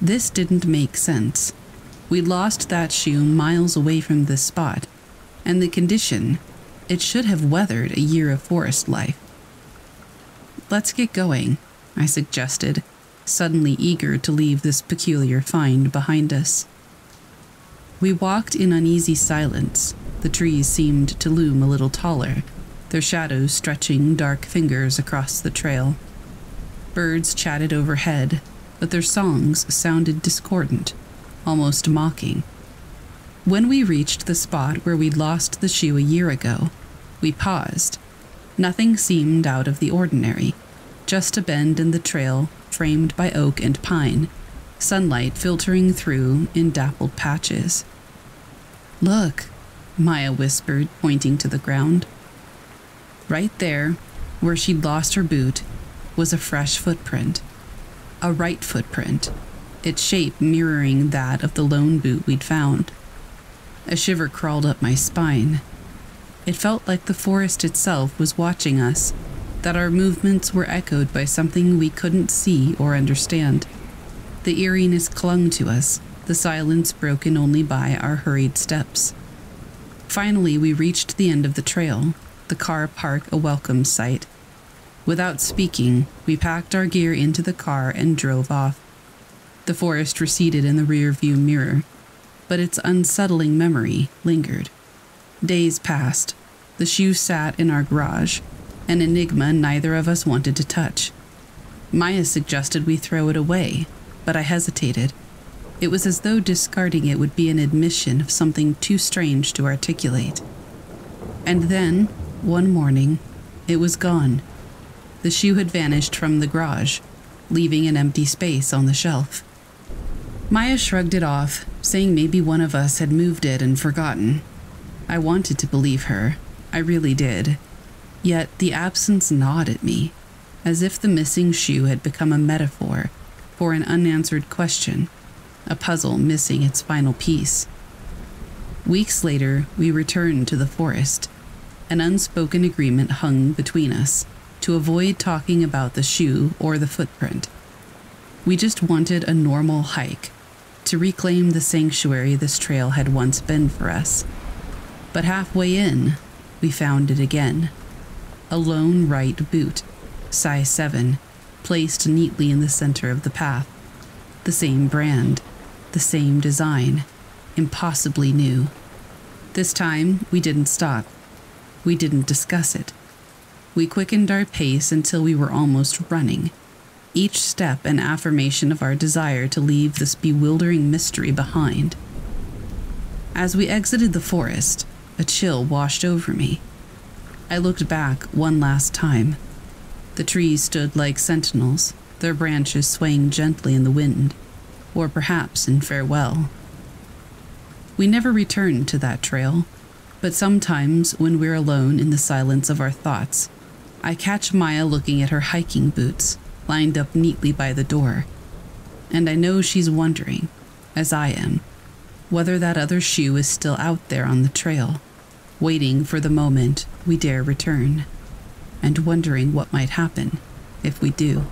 This didn't make sense. We lost that shoe miles away from this spot, and the condition, it should have weathered a year of forest life. Let's get going, I suggested, suddenly eager to leave this peculiar find behind us. We walked in uneasy silence. The trees seemed to loom a little taller, their shadows stretching dark fingers across the trail. Birds chatted overhead, but their songs sounded discordant, almost mocking. When we reached the spot where we'd lost the shoe a year ago, we paused. Nothing seemed out of the ordinary, just a bend in the trail framed by oak and pine, sunlight filtering through in dappled patches. Look, Maya whispered, pointing to the ground. Right there, where she'd lost her boot, was a fresh footprint. A right footprint, its shape mirroring that of the lone boot we'd found. A shiver crawled up my spine. It felt like the forest itself was watching us, that our movements were echoed by something we couldn't see or understand. The eeriness clung to us, the silence broken only by our hurried steps. Finally, we reached the end of the trail, the car park a welcome sight. Without speaking, we packed our gear into the car and drove off. The forest receded in the rearview mirror, but its unsettling memory lingered. Days passed. The shoe sat in our garage, an enigma neither of us wanted to touch. Maya suggested we throw it away, but I hesitated. It was as though discarding it would be an admission of something too strange to articulate. And then, one morning, it was gone. The shoe had vanished from the garage, leaving an empty space on the shelf. Maya shrugged it off, saying maybe one of us had moved it and forgotten. I wanted to believe her. I really did. Yet the absence gnawed at me, as if the missing shoe had become a metaphor for an unanswered question, a puzzle missing its final piece. Weeks later, we returned to the forest. An unspoken agreement hung between us to avoid talking about the shoe or the footprint. We just wanted a normal hike to reclaim the sanctuary this trail had once been for us. But halfway in, we found it again. A lone right boot, size 7, placed neatly in the center of the path. The same brand, the same design, impossibly new. This time, we didn't stop. We didn't discuss it. We quickened our pace until we were almost running, each step an affirmation of our desire to leave this bewildering mystery behind. As we exited the forest, a chill washed over me. I looked back one last time. The trees stood like sentinels, their branches swaying gently in the wind, or perhaps in farewell. We never returned to that trail, but sometimes when we're alone in the silence of our thoughts, I catch Maya looking at her hiking boots lined up neatly by the door. And I know she's wondering, as I am, whether that other shoe is still out there on the trail, waiting for the moment we dare return, and wondering what might happen if we do.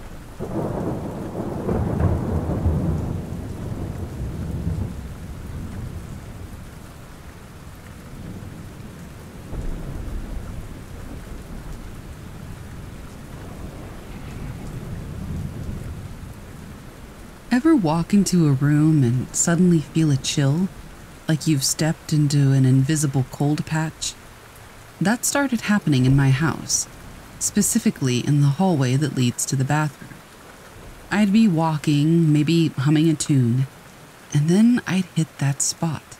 Ever walk into a room and suddenly feel a chill? Like you've stepped into an invisible cold patch? That started happening in my house, specifically in the hallway that leads to the bathroom. I'd be walking, maybe humming a tune, and then I'd hit that spot.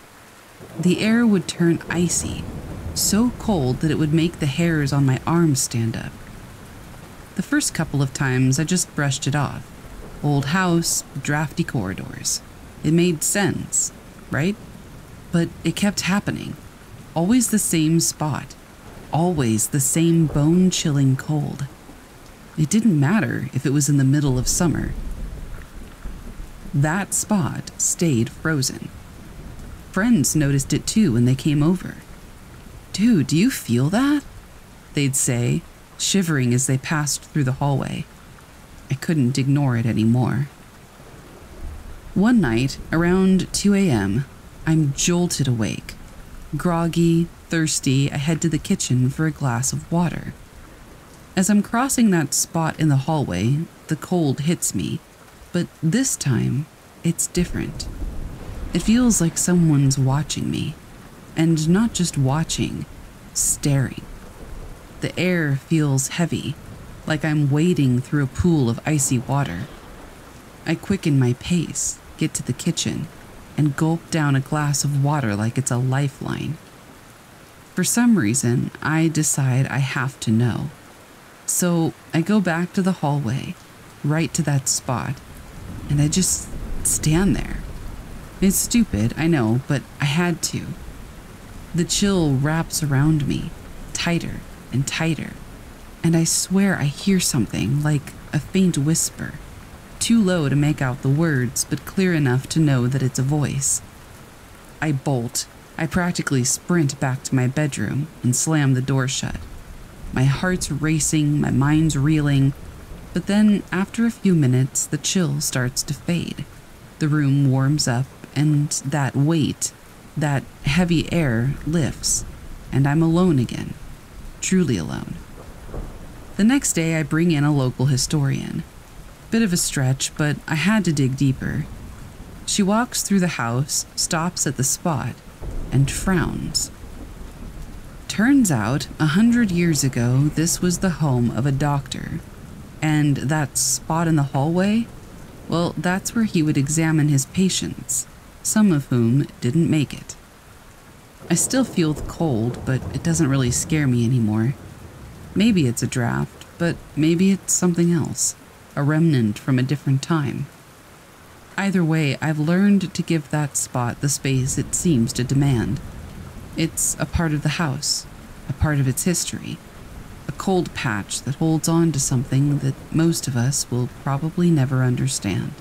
The air would turn icy, so cold that it would make the hairs on my arms stand up. The first couple of times I just brushed it off Old house, drafty corridors. It made sense, right? But it kept happening. Always the same spot. Always the same bone chilling cold. It didn't matter if it was in the middle of summer. That spot stayed frozen. Friends noticed it too when they came over. Dude, do you feel that? They'd say, shivering as they passed through the hallway. I couldn't ignore it anymore. One night, around 2 a.m., I'm jolted awake. Groggy, thirsty, I head to the kitchen for a glass of water. As I'm crossing that spot in the hallway, the cold hits me, but this time, it's different. It feels like someone's watching me, and not just watching, staring. The air feels heavy, like I'm wading through a pool of icy water. I quicken my pace, get to the kitchen, and gulp down a glass of water like it's a lifeline. For some reason, I decide I have to know. So I go back to the hallway, right to that spot, and I just stand there. It's stupid, I know, but I had to. The chill wraps around me, tighter and tighter and I swear I hear something like a faint whisper, too low to make out the words, but clear enough to know that it's a voice. I bolt. I practically sprint back to my bedroom and slam the door shut. My heart's racing, my mind's reeling, but then after a few minutes, the chill starts to fade. The room warms up, and that weight, that heavy air lifts, and I'm alone again. Truly alone. The next day, I bring in a local historian. Bit of a stretch, but I had to dig deeper. She walks through the house, stops at the spot, and frowns. Turns out, a hundred years ago, this was the home of a doctor. And that spot in the hallway? Well, that's where he would examine his patients, some of whom didn't make it. I still feel the cold, but it doesn't really scare me anymore. Maybe it's a draft, but maybe it's something else, a remnant from a different time. Either way, I've learned to give that spot the space it seems to demand. It's a part of the house, a part of its history, a cold patch that holds on to something that most of us will probably never understand.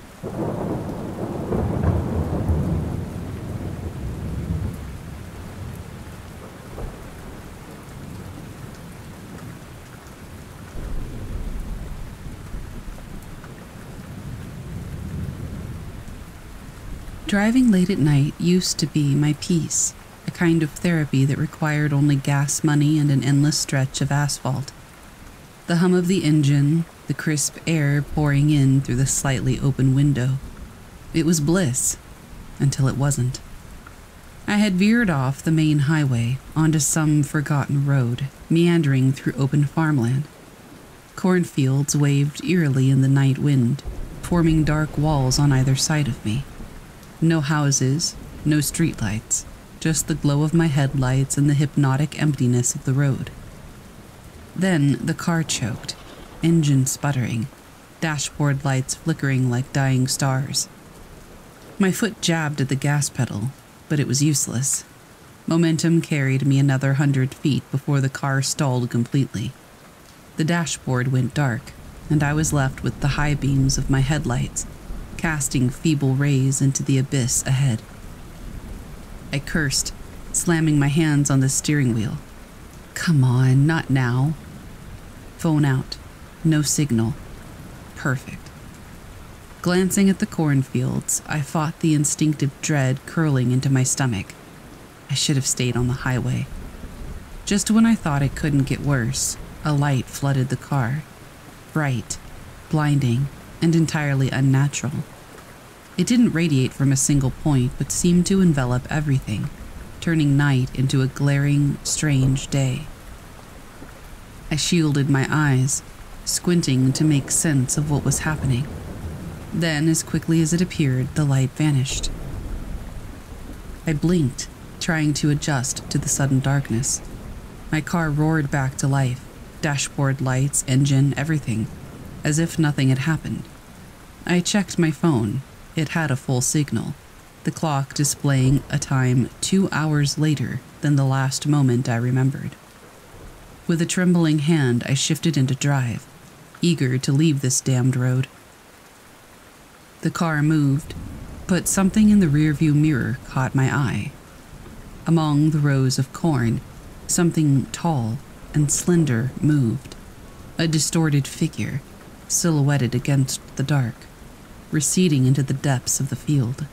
Driving late at night used to be my peace, a kind of therapy that required only gas money and an endless stretch of asphalt. The hum of the engine, the crisp air pouring in through the slightly open window. It was bliss, until it wasn't. I had veered off the main highway onto some forgotten road, meandering through open farmland. Cornfields waved eerily in the night wind, forming dark walls on either side of me. No houses, no streetlights, just the glow of my headlights and the hypnotic emptiness of the road. Then the car choked, engine sputtering, dashboard lights flickering like dying stars. My foot jabbed at the gas pedal, but it was useless. Momentum carried me another hundred feet before the car stalled completely. The dashboard went dark, and I was left with the high beams of my headlights casting feeble rays into the abyss ahead. I cursed, slamming my hands on the steering wheel. Come on, not now. Phone out. No signal. Perfect. Glancing at the cornfields, I fought the instinctive dread curling into my stomach. I should have stayed on the highway. Just when I thought it couldn't get worse, a light flooded the car. Bright, blinding, and entirely unnatural. It didn't radiate from a single point, but seemed to envelop everything, turning night into a glaring, strange day. I shielded my eyes, squinting to make sense of what was happening. Then, as quickly as it appeared, the light vanished. I blinked, trying to adjust to the sudden darkness. My car roared back to life dashboard lights, engine, everything, as if nothing had happened. I checked my phone, it had a full signal, the clock displaying a time two hours later than the last moment I remembered. With a trembling hand, I shifted into drive, eager to leave this damned road. The car moved, but something in the rearview mirror caught my eye. Among the rows of corn, something tall and slender moved, a distorted figure silhouetted against the dark receding into the depths of the field.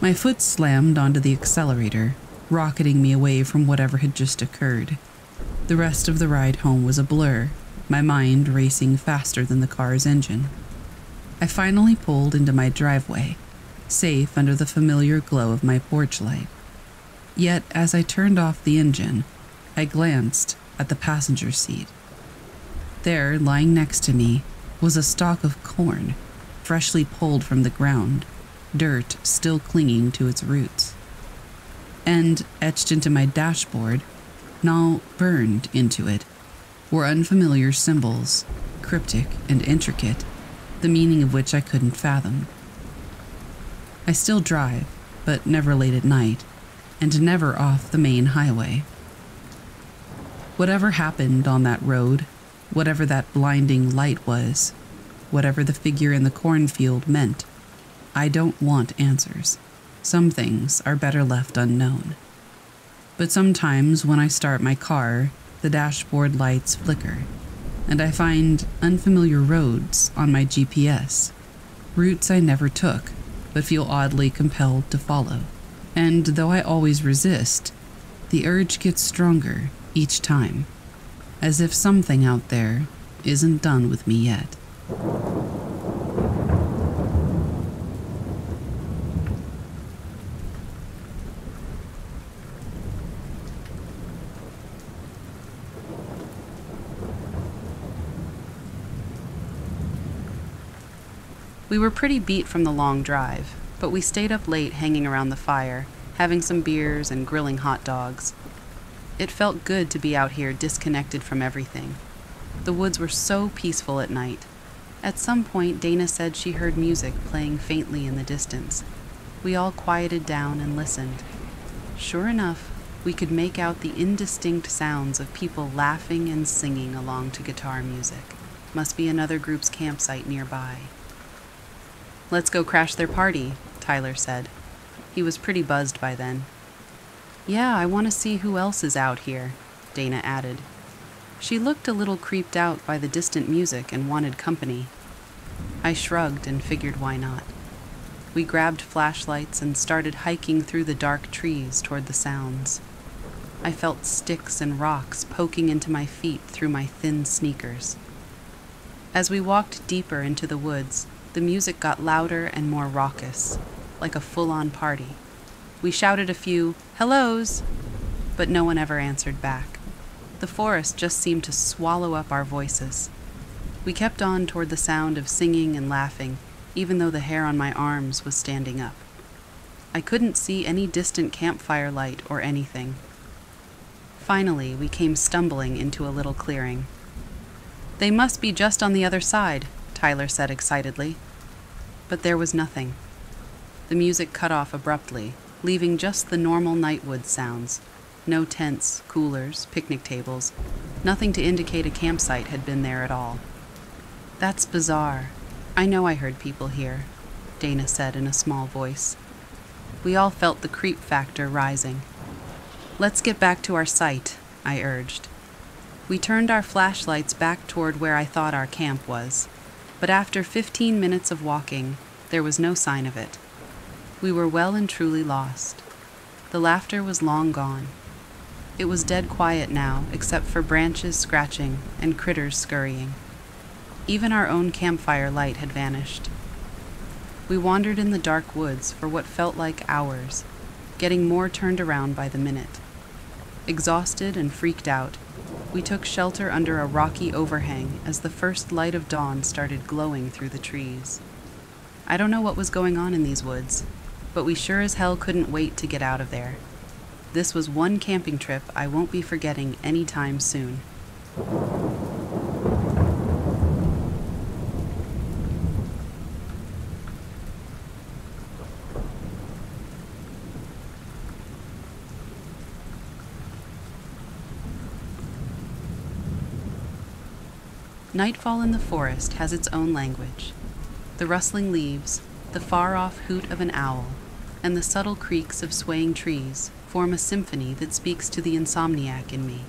My foot slammed onto the accelerator, rocketing me away from whatever had just occurred. The rest of the ride home was a blur, my mind racing faster than the car's engine. I finally pulled into my driveway, safe under the familiar glow of my porch light. Yet, as I turned off the engine, I glanced at the passenger seat. There, lying next to me, was a stalk of corn freshly pulled from the ground, dirt still clinging to its roots. And etched into my dashboard, now burned into it, were unfamiliar symbols, cryptic and intricate, the meaning of which I couldn't fathom. I still drive, but never late at night, and never off the main highway. Whatever happened on that road, whatever that blinding light was, whatever the figure in the cornfield meant. I don't want answers. Some things are better left unknown. But sometimes when I start my car, the dashboard lights flicker, and I find unfamiliar roads on my GPS, routes I never took, but feel oddly compelled to follow. And though I always resist, the urge gets stronger each time, as if something out there isn't done with me yet. We were pretty beat from the long drive, but we stayed up late hanging around the fire, having some beers and grilling hot dogs. It felt good to be out here disconnected from everything, The woods were so peaceful at night. At some point, Dana said she heard music playing faintly in the distance. We all quieted down and listened. Sure enough, we could make out the indistinct sounds of people laughing and singing along to guitar music. Must be another group's campsite nearby. Let's go crash their party, Tyler said. He was pretty buzzed by then. Yeah, I want to see who else is out here, Dana added. She looked a little creeped out by the distant music and wanted company. I shrugged and figured why not. We grabbed flashlights and started hiking through the dark trees toward the sounds. I felt sticks and rocks poking into my feet through my thin sneakers. As we walked deeper into the woods, the music got louder and more raucous, like a full on party. We shouted a few hellos, but no one ever answered back. The forest just seemed to swallow up our voices. We kept on toward the sound of singing and laughing, even though the hair on my arms was standing up. I couldn't see any distant campfire light or anything. Finally, we came stumbling into a little clearing. They must be just on the other side, Tyler said excitedly. But there was nothing. The music cut off abruptly, leaving just the normal nightwood sounds no tents, coolers, picnic tables, nothing to indicate a campsite had been there at all. That's bizarre. I know I heard people here, Dana said in a small voice. We all felt the creep factor rising. Let's get back to our site, I urged. We turned our flashlights back toward where I thought our camp was, but after 15 minutes of walking, there was no sign of it. We were well and truly lost. The laughter was long gone. It was dead quiet now, except for branches scratching and critters scurrying. Even our own campfire light had vanished. We wandered in the dark woods for what felt like hours, getting more turned around by the minute. Exhausted and freaked out, we took shelter under a rocky overhang as the first light of dawn started glowing through the trees. I don't know what was going on in these woods, but we sure as hell couldn't wait to get out of there. This was one camping trip I won't be forgetting anytime soon. Nightfall in the forest has its own language. The rustling leaves, the far off hoot of an owl, and the subtle creaks of swaying trees form a symphony that speaks to the insomniac in me.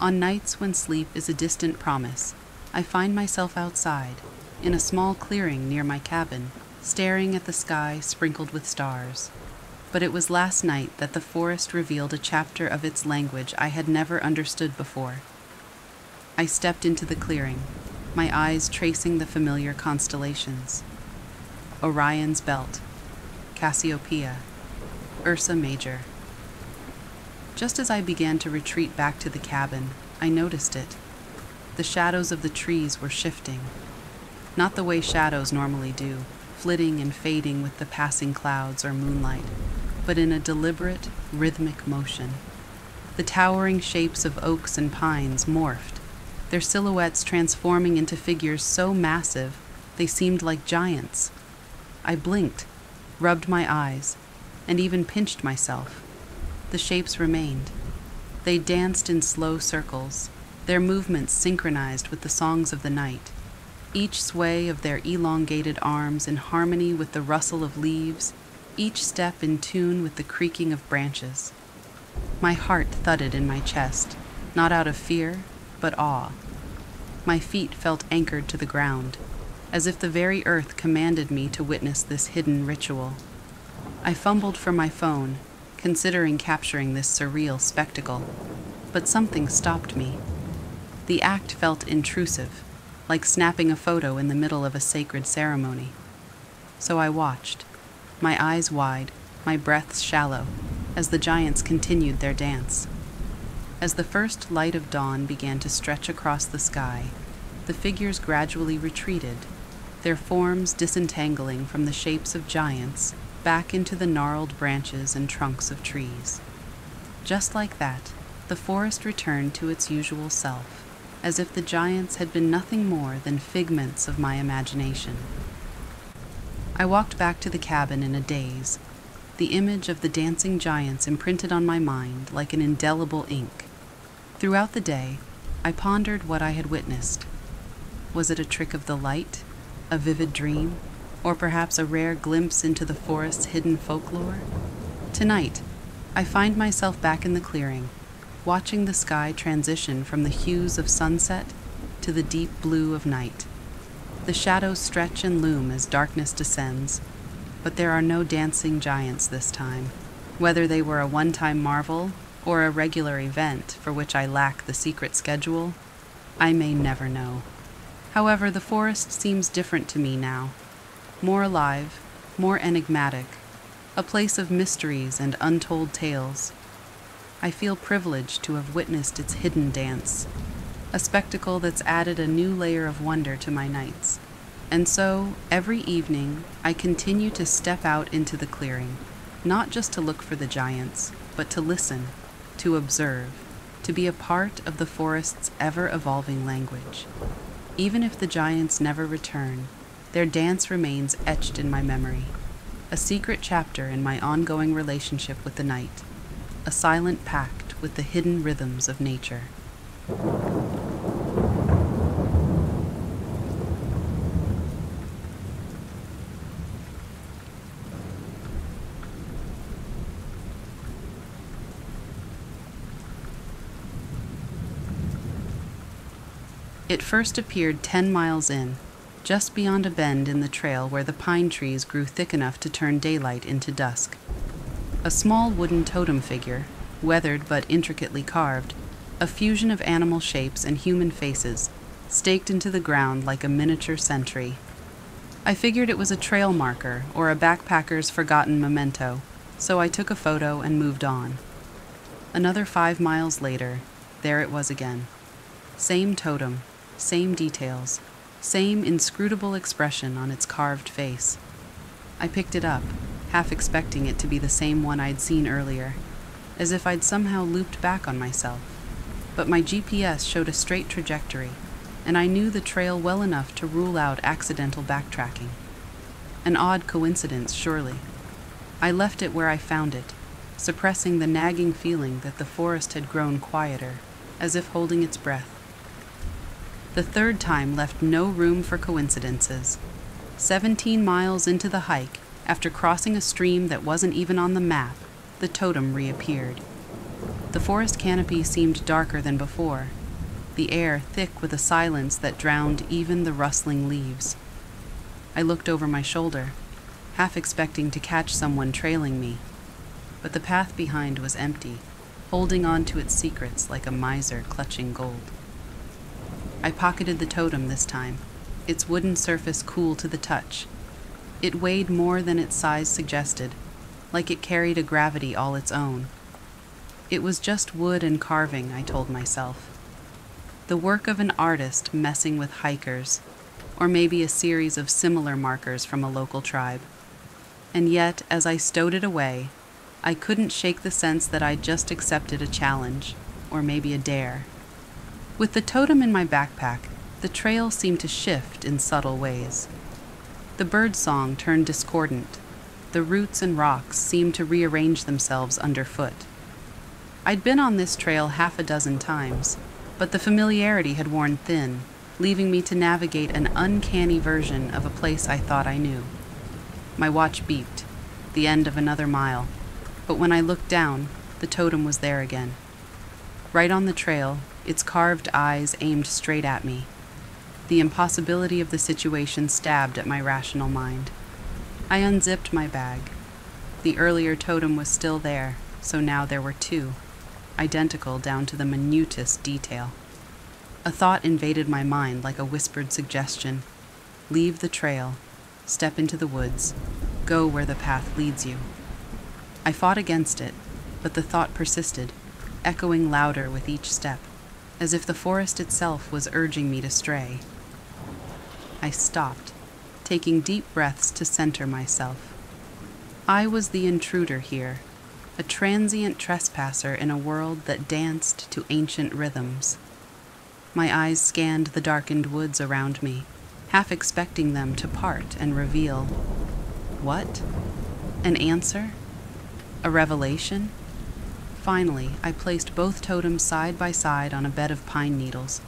On nights when sleep is a distant promise, I find myself outside, in a small clearing near my cabin, staring at the sky sprinkled with stars. But it was last night that the forest revealed a chapter of its language I had never understood before. I stepped into the clearing, my eyes tracing the familiar constellations Orion's Belt, Cassiopeia, Ursa Major. Just as I began to retreat back to the cabin, I noticed it. The shadows of the trees were shifting. Not the way shadows normally do, flitting and fading with the passing clouds or moonlight, but in a deliberate, rhythmic motion. The towering shapes of oaks and pines morphed, their silhouettes transforming into figures so massive they seemed like giants. I blinked, rubbed my eyes, and even pinched myself. The shapes remained. They danced in slow circles, their movements synchronized with the songs of the night, each sway of their elongated arms in harmony with the rustle of leaves, each step in tune with the creaking of branches. My heart thudded in my chest, not out of fear, but awe. My feet felt anchored to the ground, as if the very earth commanded me to witness this hidden ritual. I fumbled for my phone, considering capturing this surreal spectacle, but something stopped me. The act felt intrusive, like snapping a photo in the middle of a sacred ceremony. So I watched, my eyes wide, my breaths shallow, as the giants continued their dance. As the first light of dawn began to stretch across the sky, the figures gradually retreated, their forms disentangling from the shapes of giants back into the gnarled branches and trunks of trees. Just like that, the forest returned to its usual self, as if the giants had been nothing more than figments of my imagination. I walked back to the cabin in a daze, the image of the dancing giants imprinted on my mind like an indelible ink. Throughout the day, I pondered what I had witnessed. Was it a trick of the light, a vivid dream, or perhaps a rare glimpse into the forest's hidden folklore? Tonight, I find myself back in the clearing, watching the sky transition from the hues of sunset to the deep blue of night. The shadows stretch and loom as darkness descends, but there are no dancing giants this time. Whether they were a one time marvel or a regular event for which I lack the secret schedule, I may never know. However, the forest seems different to me now more alive, more enigmatic, a place of mysteries and untold tales. I feel privileged to have witnessed its hidden dance, a spectacle that's added a new layer of wonder to my nights. And so, every evening, I continue to step out into the clearing, not just to look for the giants, but to listen, to observe, to be a part of the forest's ever evolving language. Even if the giants never return, their dance remains etched in my memory, a secret chapter in my ongoing relationship with the night a silent pact with the hidden rhythms of nature. It first appeared 10 miles in, just beyond a bend in the trail where the pine trees grew thick enough to turn daylight into dusk. A small wooden totem figure, weathered but intricately carved, a fusion of animal shapes and human faces, staked into the ground like a miniature sentry. I figured it was a trail marker or a backpacker's forgotten memento, so I took a photo and moved on. Another five miles later, there it was again. Same totem, same details, same inscrutable expression on its carved face. I picked it up half expecting it to be the same one I'd seen earlier, as if I'd somehow looped back on myself. But my GPS showed a straight trajectory, and I knew the trail well enough to rule out accidental backtracking. An odd coincidence, surely. I left it where I found it, suppressing the nagging feeling that the forest had grown quieter, as if holding its breath. The third time left no room for coincidences. Seventeen miles into the hike, after crossing a stream that wasn't even on the map, the totem reappeared. The forest canopy seemed darker than before, the air thick with a silence that drowned even the rustling leaves. I looked over my shoulder, half expecting to catch someone trailing me, but the path behind was empty, holding on to its secrets like a miser clutching gold. I pocketed the totem this time, its wooden surface cool to the touch, it weighed more than its size suggested, like it carried a gravity all its own. It was just wood and carving, I told myself. The work of an artist messing with hikers, or maybe a series of similar markers from a local tribe. And yet, as I stowed it away, I couldn't shake the sense that I'd just accepted a challenge, or maybe a dare. With the totem in my backpack, the trail seemed to shift in subtle ways. The bird song turned discordant. The roots and rocks seemed to rearrange themselves underfoot. I'd been on this trail half a dozen times, but the familiarity had worn thin, leaving me to navigate an uncanny version of a place I thought I knew. My watch beeped, the end of another mile, but when I looked down, the totem was there again. Right on the trail, its carved eyes aimed straight at me. The impossibility of the situation stabbed at my rational mind. I unzipped my bag. The earlier totem was still there, so now there were two, identical down to the minutest detail. A thought invaded my mind like a whispered suggestion leave the trail, step into the woods, go where the path leads you. I fought against it, but the thought persisted, echoing louder with each step, as if the forest itself was urging me to stray. I stopped, taking deep breaths to center myself. I was the intruder here, a transient trespasser in a world that danced to ancient rhythms. My eyes scanned the darkened woods around me, half expecting them to part and reveal. What? An answer? A revelation? Finally, I placed both totems side by side on a bed of pine needles,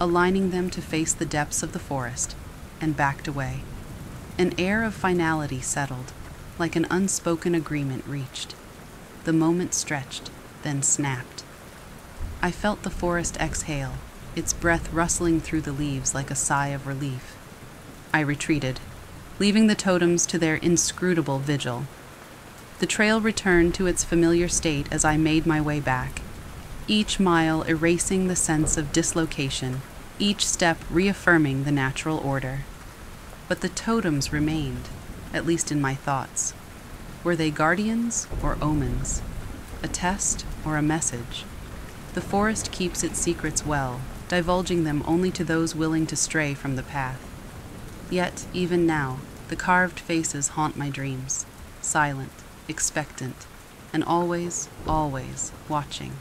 aligning them to face the depths of the forest, and backed away. An air of finality settled, like an unspoken agreement reached. The moment stretched, then snapped. I felt the forest exhale, its breath rustling through the leaves like a sigh of relief. I retreated, leaving the totems to their inscrutable vigil. The trail returned to its familiar state as I made my way back, each mile erasing the sense of dislocation, each step reaffirming the natural order. But the totems remained, at least in my thoughts. Were they guardians or omens? A test or a message? The forest keeps its secrets well, divulging them only to those willing to stray from the path. Yet, even now, the carved faces haunt my dreams, silent, expectant, and always, always watching.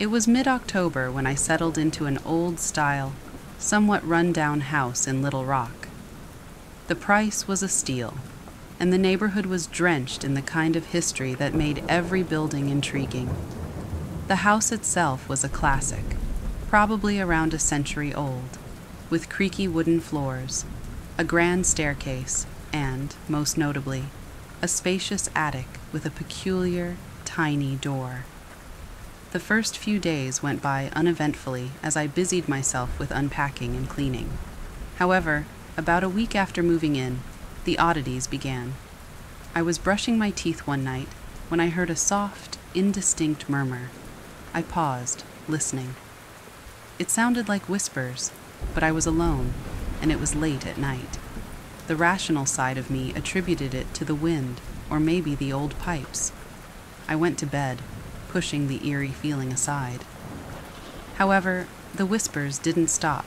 It was mid October when I settled into an old style, somewhat run down house in Little Rock. The price was a steal, and the neighborhood was drenched in the kind of history that made every building intriguing. The house itself was a classic, probably around a century old, with creaky wooden floors, a grand staircase, and, most notably, a spacious attic with a peculiar, tiny door. The first few days went by uneventfully as I busied myself with unpacking and cleaning. However, about a week after moving in, the oddities began. I was brushing my teeth one night when I heard a soft, indistinct murmur. I paused, listening. It sounded like whispers, but I was alone, and it was late at night. The rational side of me attributed it to the wind or maybe the old pipes. I went to bed, pushing the eerie feeling aside. However, the whispers didn't stop.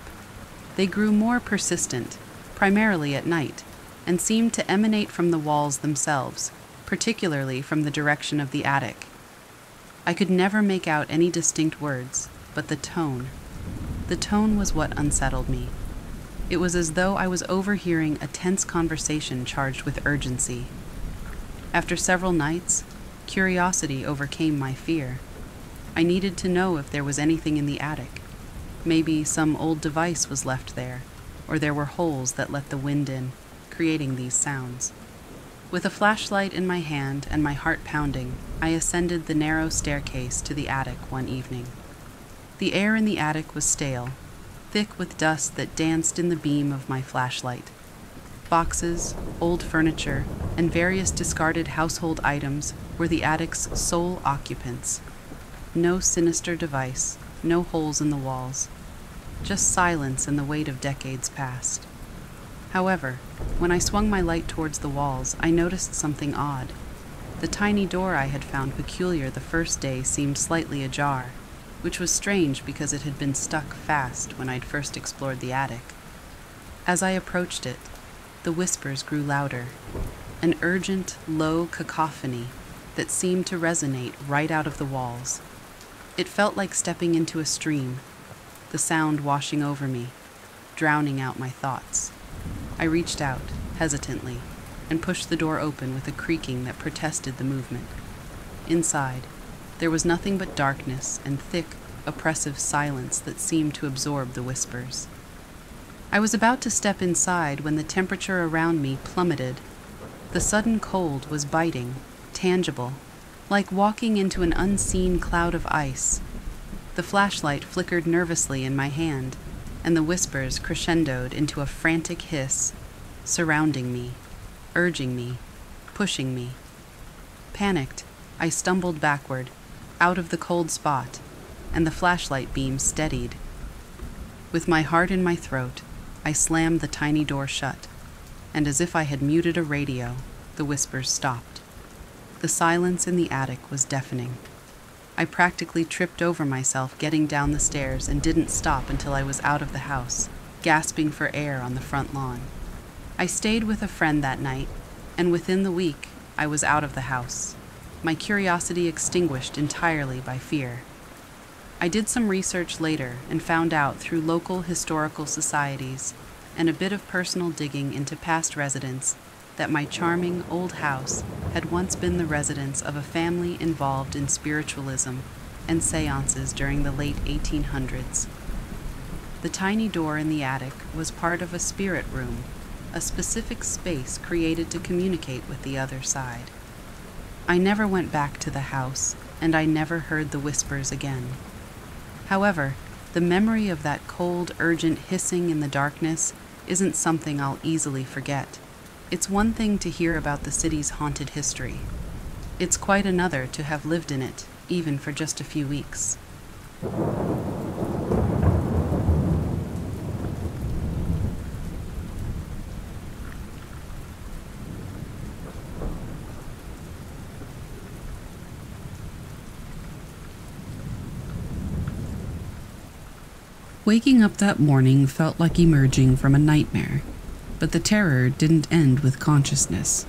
They grew more persistent, primarily at night, and seemed to emanate from the walls themselves, particularly from the direction of the attic. I could never make out any distinct words, but the tone. The tone was what unsettled me. It was as though I was overhearing a tense conversation charged with urgency. After several nights, Curiosity overcame my fear. I needed to know if there was anything in the attic. Maybe some old device was left there, or there were holes that let the wind in, creating these sounds. With a flashlight in my hand and my heart pounding, I ascended the narrow staircase to the attic one evening. The air in the attic was stale, thick with dust that danced in the beam of my flashlight. Boxes, old furniture, and various discarded household items were the attic's sole occupants. No sinister device, no holes in the walls, just silence and the weight of decades past. However, when I swung my light towards the walls, I noticed something odd. The tiny door I had found peculiar the first day seemed slightly ajar, which was strange because it had been stuck fast when I'd first explored the attic. As I approached it, the whispers grew louder, an urgent, low cacophony that seemed to resonate right out of the walls. It felt like stepping into a stream, the sound washing over me, drowning out my thoughts. I reached out, hesitantly, and pushed the door open with a creaking that protested the movement. Inside, there was nothing but darkness and thick, oppressive silence that seemed to absorb the whispers. I was about to step inside when the temperature around me plummeted. The sudden cold was biting, tangible, like walking into an unseen cloud of ice. The flashlight flickered nervously in my hand, and the whispers crescendoed into a frantic hiss, surrounding me, urging me, pushing me. Panicked, I stumbled backward, out of the cold spot, and the flashlight beam steadied. With my heart in my throat, I slammed the tiny door shut, and as if I had muted a radio, the whispers stopped. The silence in the attic was deafening. I practically tripped over myself getting down the stairs and didn't stop until I was out of the house, gasping for air on the front lawn. I stayed with a friend that night, and within the week, I was out of the house, my curiosity extinguished entirely by fear. I did some research later and found out through local historical societies and a bit of personal digging into past residents that my charming old house had once been the residence of a family involved in spiritualism and seances during the late 1800s. The tiny door in the attic was part of a spirit room, a specific space created to communicate with the other side. I never went back to the house, and I never heard the whispers again. However, the memory of that cold, urgent hissing in the darkness isn't something I'll easily forget. It's one thing to hear about the city's haunted history. It's quite another to have lived in it, even for just a few weeks. Waking up that morning felt like emerging from a nightmare, but the terror didn't end with consciousness.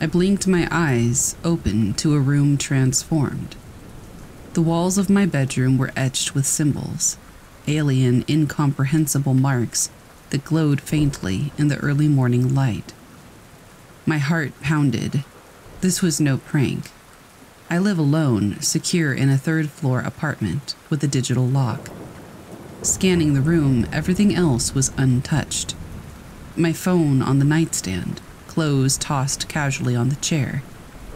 I blinked my eyes open to a room transformed. The walls of my bedroom were etched with symbols, alien, incomprehensible marks that glowed faintly in the early morning light. My heart pounded. This was no prank. I live alone, secure in a third floor apartment with a digital lock. Scanning the room, everything else was untouched. My phone on the nightstand, clothes tossed casually on the chair.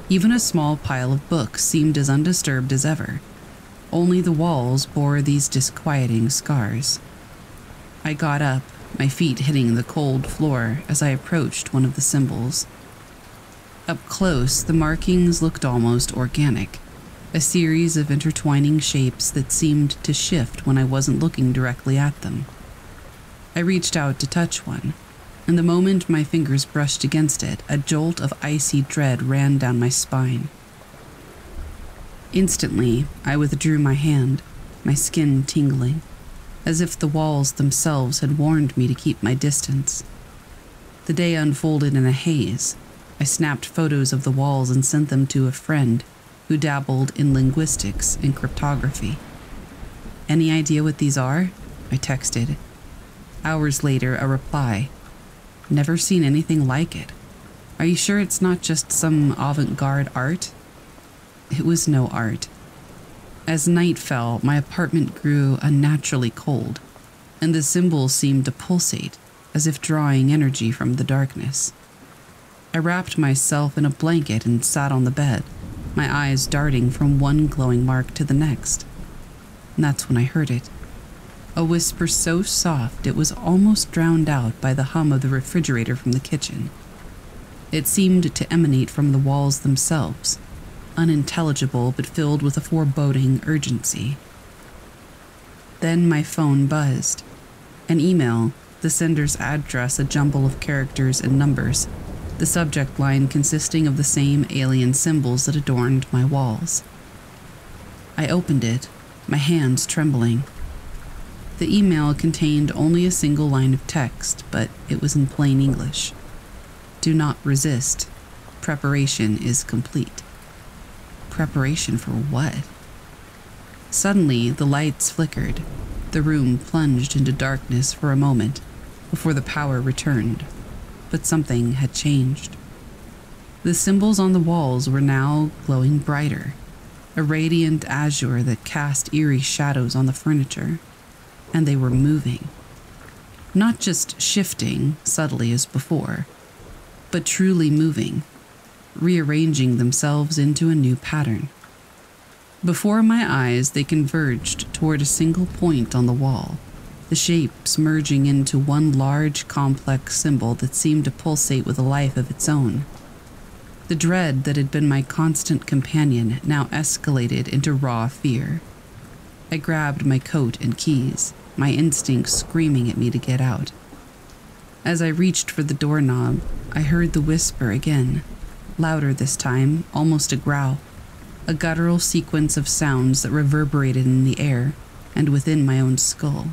Even a small pile of books seemed as undisturbed as ever. Only the walls bore these disquieting scars. I got up, my feet hitting the cold floor as I approached one of the symbols. Up close, the markings looked almost organic a series of intertwining shapes that seemed to shift when I wasn't looking directly at them. I reached out to touch one, and the moment my fingers brushed against it, a jolt of icy dread ran down my spine. Instantly, I withdrew my hand, my skin tingling, as if the walls themselves had warned me to keep my distance. The day unfolded in a haze. I snapped photos of the walls and sent them to a friend who dabbled in linguistics and cryptography. Any idea what these are? I texted. Hours later, a reply. Never seen anything like it. Are you sure it's not just some avant garde art? It was no art. As night fell, my apartment grew unnaturally cold, and the symbols seemed to pulsate, as if drawing energy from the darkness. I wrapped myself in a blanket and sat on the bed my eyes darting from one glowing mark to the next. And that's when I heard it. A whisper so soft it was almost drowned out by the hum of the refrigerator from the kitchen. It seemed to emanate from the walls themselves, unintelligible but filled with a foreboding urgency. Then my phone buzzed. An email, the sender's address a jumble of characters and numbers, the subject line consisting of the same alien symbols that adorned my walls. I opened it, my hands trembling. The email contained only a single line of text, but it was in plain English. Do not resist. Preparation is complete. Preparation for what? Suddenly, the lights flickered. The room plunged into darkness for a moment before the power returned but something had changed. The symbols on the walls were now glowing brighter, a radiant azure that cast eerie shadows on the furniture, and they were moving. Not just shifting subtly as before, but truly moving, rearranging themselves into a new pattern. Before my eyes, they converged toward a single point on the wall the shapes merging into one large, complex symbol that seemed to pulsate with a life of its own. The dread that had been my constant companion now escalated into raw fear. I grabbed my coat and keys, my instincts screaming at me to get out. As I reached for the doorknob, I heard the whisper again, louder this time, almost a growl, a guttural sequence of sounds that reverberated in the air and within my own skull.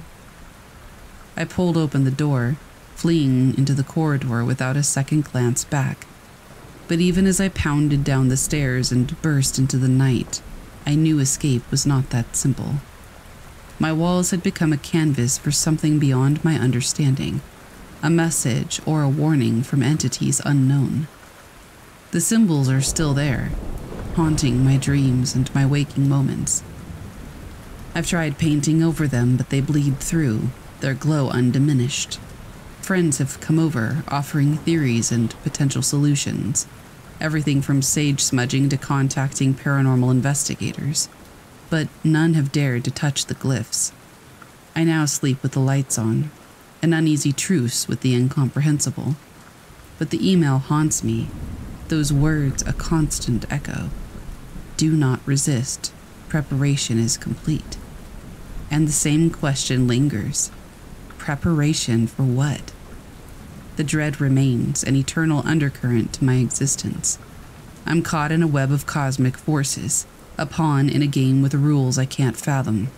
I pulled open the door, fleeing into the corridor without a second glance back. But even as I pounded down the stairs and burst into the night, I knew escape was not that simple. My walls had become a canvas for something beyond my understanding, a message or a warning from entities unknown. The symbols are still there, haunting my dreams and my waking moments. I've tried painting over them, but they bleed through, their glow undiminished. Friends have come over, offering theories and potential solutions, everything from sage smudging to contacting paranormal investigators, but none have dared to touch the glyphs. I now sleep with the lights on, an uneasy truce with the incomprehensible. But the email haunts me, those words a constant echo. Do not resist, preparation is complete. And the same question lingers preparation for what? The dread remains an eternal undercurrent to my existence. I'm caught in a web of cosmic forces, a pawn in a game with rules I can't fathom.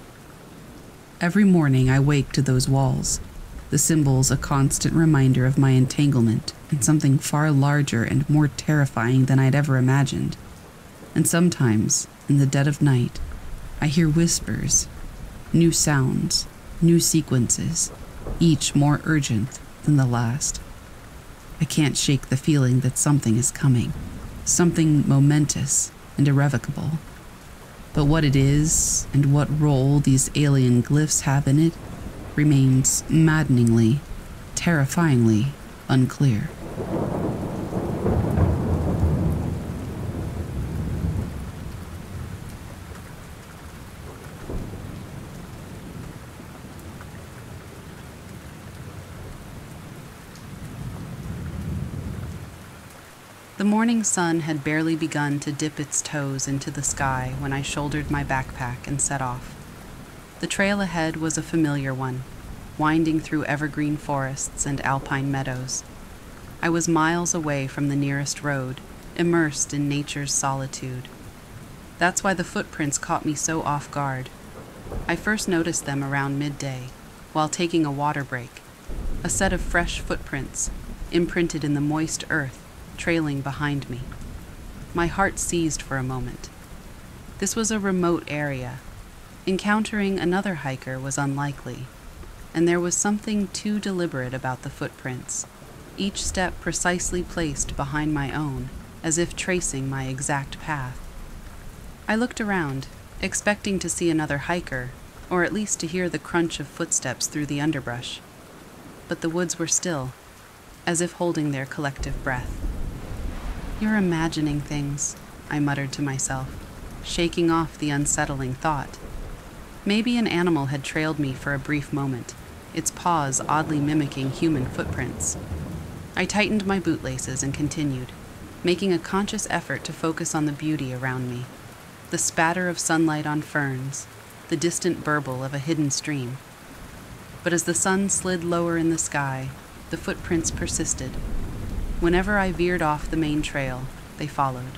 Every morning I wake to those walls, the symbols a constant reminder of my entanglement in something far larger and more terrifying than I'd ever imagined. And sometimes, in the dead of night, I hear whispers, new sounds, new sequences, each more urgent than the last. I can't shake the feeling that something is coming, something momentous and irrevocable. But what it is and what role these alien glyphs have in it remains maddeningly, terrifyingly unclear. The morning sun had barely begun to dip its toes into the sky when I shouldered my backpack and set off. The trail ahead was a familiar one, winding through evergreen forests and alpine meadows. I was miles away from the nearest road, immersed in nature's solitude. That's why the footprints caught me so off guard. I first noticed them around midday, while taking a water break. A set of fresh footprints, imprinted in the moist earth, trailing behind me. My heart seized for a moment. This was a remote area, Encountering another hiker was unlikely, and there was something too deliberate about the footprints, each step precisely placed behind my own, as if tracing my exact path. I looked around, expecting to see another hiker, or at least to hear the crunch of footsteps through the underbrush. But the woods were still, as if holding their collective breath. You're imagining things, I muttered to myself, shaking off the unsettling thought. Maybe an animal had trailed me for a brief moment, its paws oddly mimicking human footprints. I tightened my bootlaces and continued, making a conscious effort to focus on the beauty around me the spatter of sunlight on ferns, the distant burble of a hidden stream. But as the sun slid lower in the sky, the footprints persisted. Whenever I veered off the main trail, they followed.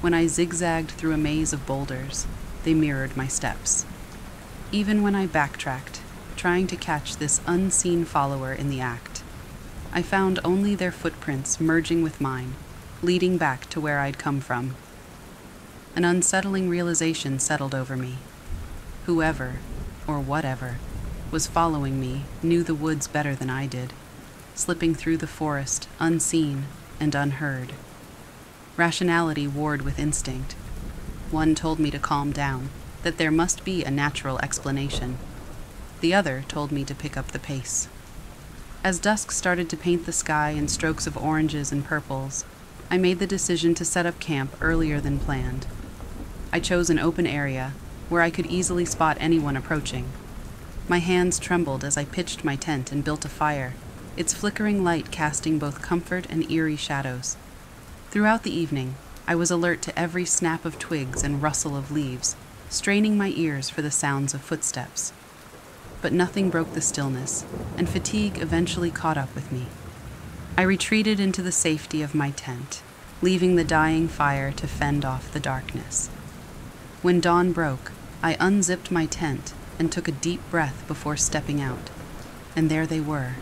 When I zigzagged through a maze of boulders, they mirrored my steps even when I backtracked, trying to catch this unseen follower in the act. I found only their footprints merging with mine, leading back to where I'd come from. An unsettling realization settled over me. Whoever, or whatever, was following me knew the woods better than I did, slipping through the forest unseen and unheard. Rationality warred with instinct. One told me to calm down that there must be a natural explanation. The other told me to pick up the pace. As dusk started to paint the sky in strokes of oranges and purples, I made the decision to set up camp earlier than planned. I chose an open area where I could easily spot anyone approaching. My hands trembled as I pitched my tent and built a fire, its flickering light casting both comfort and eerie shadows. Throughout the evening, I was alert to every snap of twigs and rustle of leaves, straining my ears for the sounds of footsteps. But nothing broke the stillness, and fatigue eventually caught up with me. I retreated into the safety of my tent, leaving the dying fire to fend off the darkness. When dawn broke, I unzipped my tent and took a deep breath before stepping out. And there they were,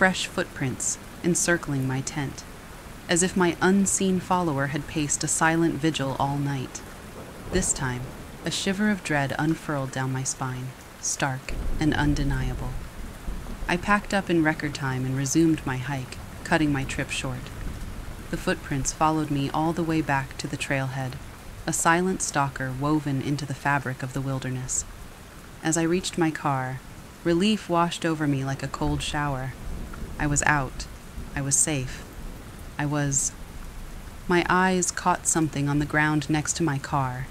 fresh footprints encircling my tent, as if my unseen follower had paced a silent vigil all night. This time, a shiver of dread unfurled down my spine, stark and undeniable. I packed up in record time and resumed my hike, cutting my trip short. The footprints followed me all the way back to the trailhead, a silent stalker woven into the fabric of the wilderness. As I reached my car, relief washed over me like a cold shower. I was out. I was safe. I was. My eyes caught something on the ground next to my car.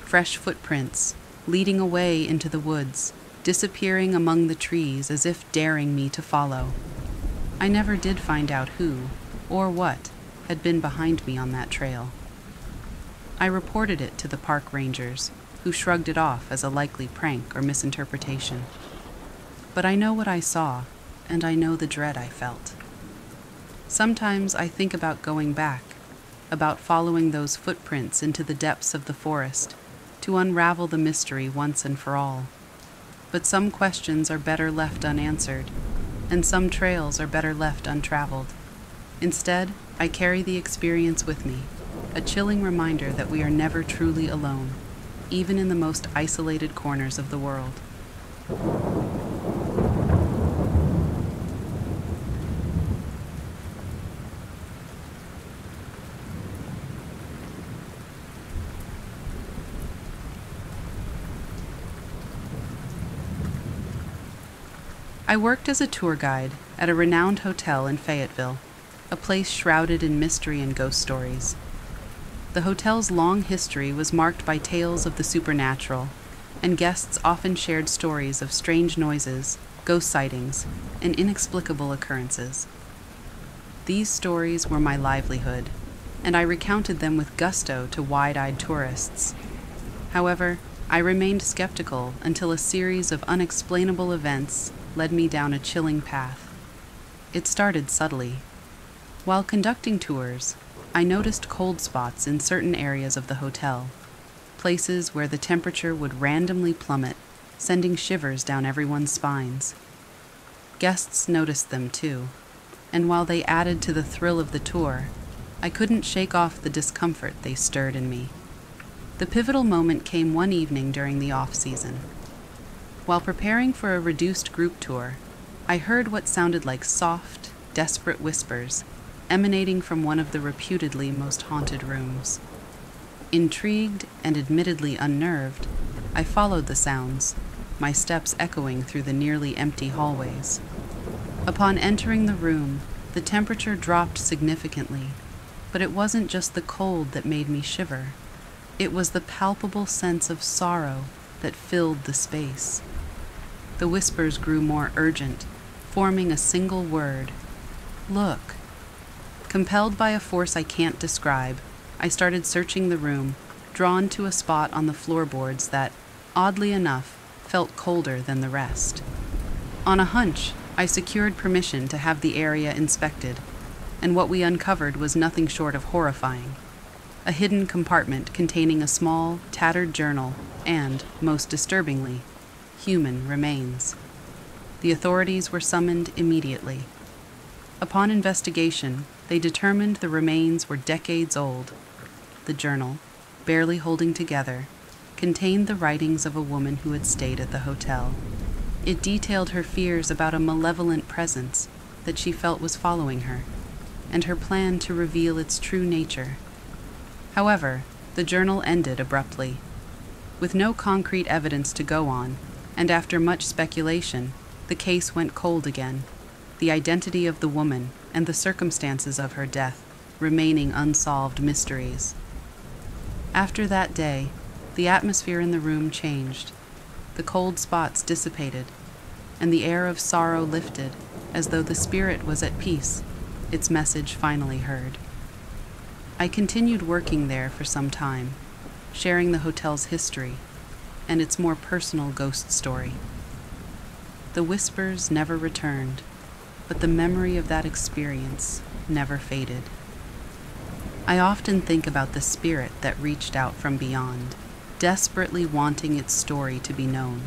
Fresh footprints, leading away into the woods, disappearing among the trees as if daring me to follow. I never did find out who, or what, had been behind me on that trail. I reported it to the park rangers, who shrugged it off as a likely prank or misinterpretation. But I know what I saw, and I know the dread I felt. Sometimes I think about going back, about following those footprints into the depths of the forest to unravel the mystery once and for all. But some questions are better left unanswered, and some trails are better left untraveled. Instead, I carry the experience with me, a chilling reminder that we are never truly alone even in the most isolated corners of the world. I worked as a tour guide at a renowned hotel in Fayetteville, a place shrouded in mystery and ghost stories. The hotel's long history was marked by tales of the supernatural, and guests often shared stories of strange noises, ghost sightings, and inexplicable occurrences. These stories were my livelihood, and I recounted them with gusto to wide eyed tourists. However, I remained skeptical until a series of unexplainable events led me down a chilling path. It started subtly. While conducting tours, I noticed cold spots in certain areas of the hotel, places where the temperature would randomly plummet, sending shivers down everyone's spines. Guests noticed them too, and while they added to the thrill of the tour, I couldn't shake off the discomfort they stirred in me. The pivotal moment came one evening during the off season. While preparing for a reduced group tour, I heard what sounded like soft, desperate whispers emanating from one of the reputedly most haunted rooms. Intrigued and admittedly unnerved, I followed the sounds, my steps echoing through the nearly empty hallways. Upon entering the room, the temperature dropped significantly, but it wasn't just the cold that made me shiver. It was the palpable sense of sorrow that filled the space. The whispers grew more urgent, forming a single word Look. Compelled by a force I can't describe, I started searching the room, drawn to a spot on the floorboards that, oddly enough, felt colder than the rest. On a hunch, I secured permission to have the area inspected, and what we uncovered was nothing short of horrifying a hidden compartment containing a small, tattered journal and, most disturbingly, human remains. The authorities were summoned immediately. Upon investigation, they determined the remains were decades old. The journal, barely holding together, contained the writings of a woman who had stayed at the hotel. It detailed her fears about a malevolent presence that she felt was following her, and her plan to reveal its true nature. However, the journal ended abruptly. With no concrete evidence to go on, and after much speculation, the case went cold again the identity of the woman, and the circumstances of her death remaining unsolved mysteries. After that day, the atmosphere in the room changed. The cold spots dissipated, and the air of sorrow lifted as though the spirit was at peace, its message finally heard. I continued working there for some time, sharing the hotel's history and its more personal ghost story. The whispers never returned, but the memory of that experience never faded. I often think about the spirit that reached out from beyond, desperately wanting its story to be known.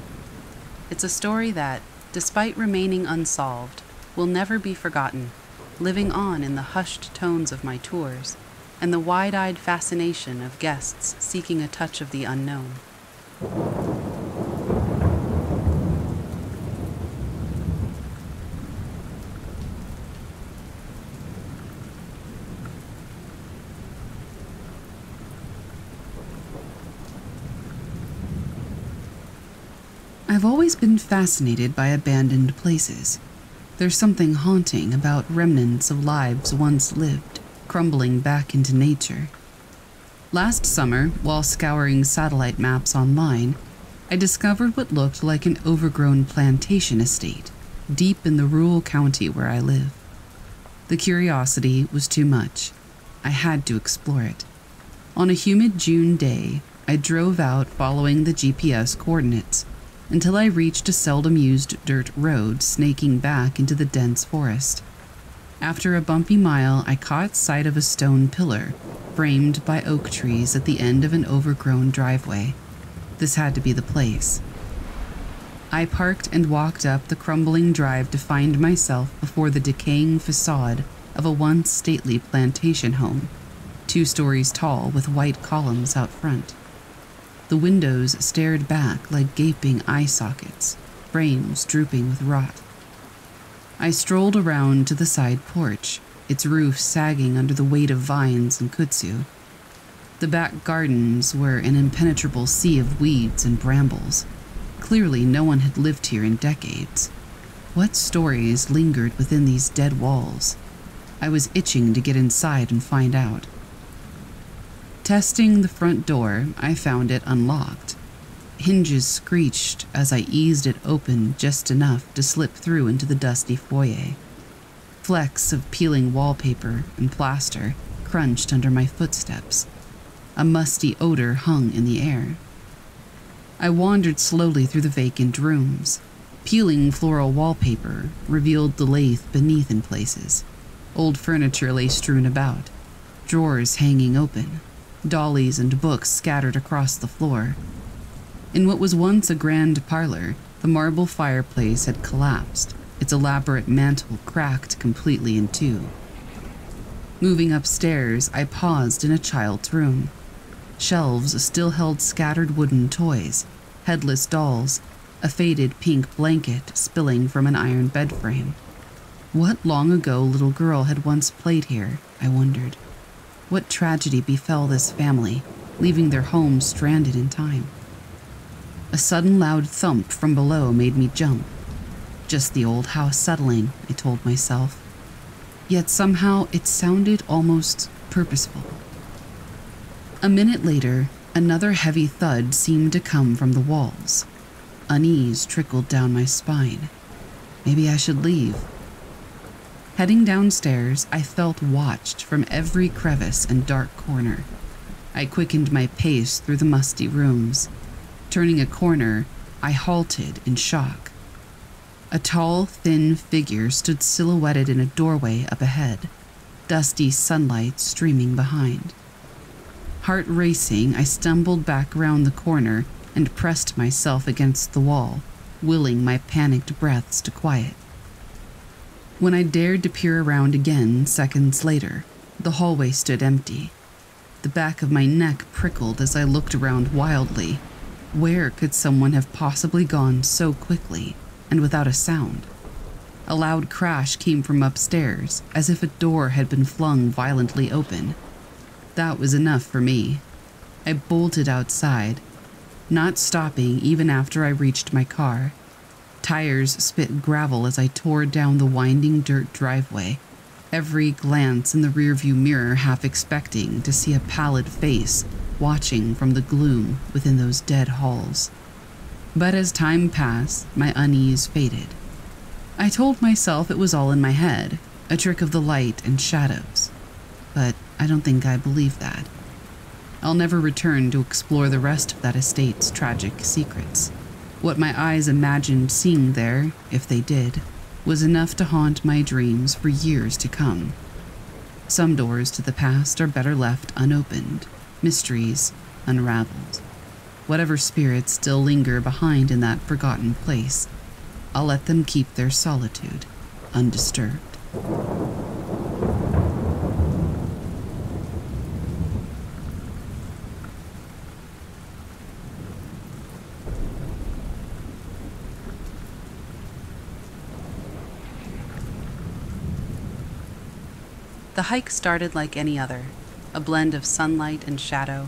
It's a story that, despite remaining unsolved, will never be forgotten, living on in the hushed tones of my tours and the wide eyed fascination of guests seeking a touch of the unknown. I've always been fascinated by abandoned places. There's something haunting about remnants of lives once lived, crumbling back into nature. Last summer, while scouring satellite maps online, I discovered what looked like an overgrown plantation estate deep in the rural county where I live. The curiosity was too much. I had to explore it. On a humid June day, I drove out following the GPS coordinates until I reached a seldom used dirt road snaking back into the dense forest. After a bumpy mile, I caught sight of a stone pillar framed by oak trees at the end of an overgrown driveway. This had to be the place. I parked and walked up the crumbling drive to find myself before the decaying facade of a once stately plantation home, two stories tall with white columns out front. The windows stared back like gaping eye sockets, frames drooping with rot. I strolled around to the side porch, its roof sagging under the weight of vines and kudzu. The back gardens were an impenetrable sea of weeds and brambles. Clearly, no one had lived here in decades. What stories lingered within these dead walls? I was itching to get inside and find out. Testing the front door, I found it unlocked. Hinges screeched as I eased it open just enough to slip through into the dusty foyer. Flecks of peeling wallpaper and plaster crunched under my footsteps. A musty odor hung in the air. I wandered slowly through the vacant rooms. Peeling floral wallpaper revealed the lathe beneath in places. Old furniture lay strewn about, drawers hanging open, dollies and books scattered across the floor. In what was once a grand parlor, the marble fireplace had collapsed, its elaborate mantel cracked completely in two. Moving upstairs, I paused in a child's room. Shelves still held scattered wooden toys, headless dolls, a faded pink blanket spilling from an iron bed frame. What long ago little girl had once played here, I wondered. What tragedy befell this family, leaving their home stranded in time? A sudden loud thump from below made me jump. Just the old house settling, I told myself. Yet somehow it sounded almost purposeful. A minute later, another heavy thud seemed to come from the walls. Unease trickled down my spine. Maybe I should leave. Heading downstairs, I felt watched from every crevice and dark corner. I quickened my pace through the musty rooms. Turning a corner, I halted in shock. A tall, thin figure stood silhouetted in a doorway up ahead, dusty sunlight streaming behind. Heart racing, I stumbled back around the corner and pressed myself against the wall, willing my panicked breaths to quiet. When I dared to peer around again seconds later, the hallway stood empty. The back of my neck prickled as I looked around wildly. Where could someone have possibly gone so quickly and without a sound? A loud crash came from upstairs, as if a door had been flung violently open. That was enough for me. I bolted outside, not stopping even after I reached my car. Tires spit gravel as I tore down the winding dirt driveway, every glance in the rearview mirror half expecting to see a pallid face watching from the gloom within those dead halls. But as time passed, my unease faded. I told myself it was all in my head, a trick of the light and shadows. But I don't think I believe that. I'll never return to explore the rest of that estate's tragic secrets. What my eyes imagined seeing there, if they did, was enough to haunt my dreams for years to come. Some doors to the past are better left unopened, mysteries unraveled. Whatever spirits still linger behind in that forgotten place. I'll let them keep their solitude undisturbed. The hike started like any other a blend of sunlight and shadow,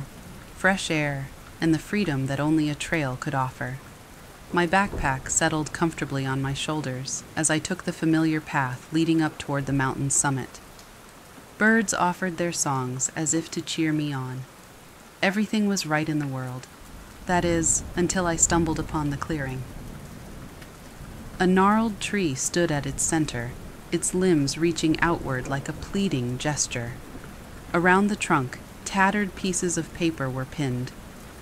fresh air, and the freedom that only a trail could offer. My backpack settled comfortably on my shoulders as I took the familiar path leading up toward the mountain's summit. Birds offered their songs as if to cheer me on. Everything was right in the world. That is, until I stumbled upon the clearing. A gnarled tree stood at its center, its limbs reaching outward like a pleading gesture. Around the trunk, tattered pieces of paper were pinned,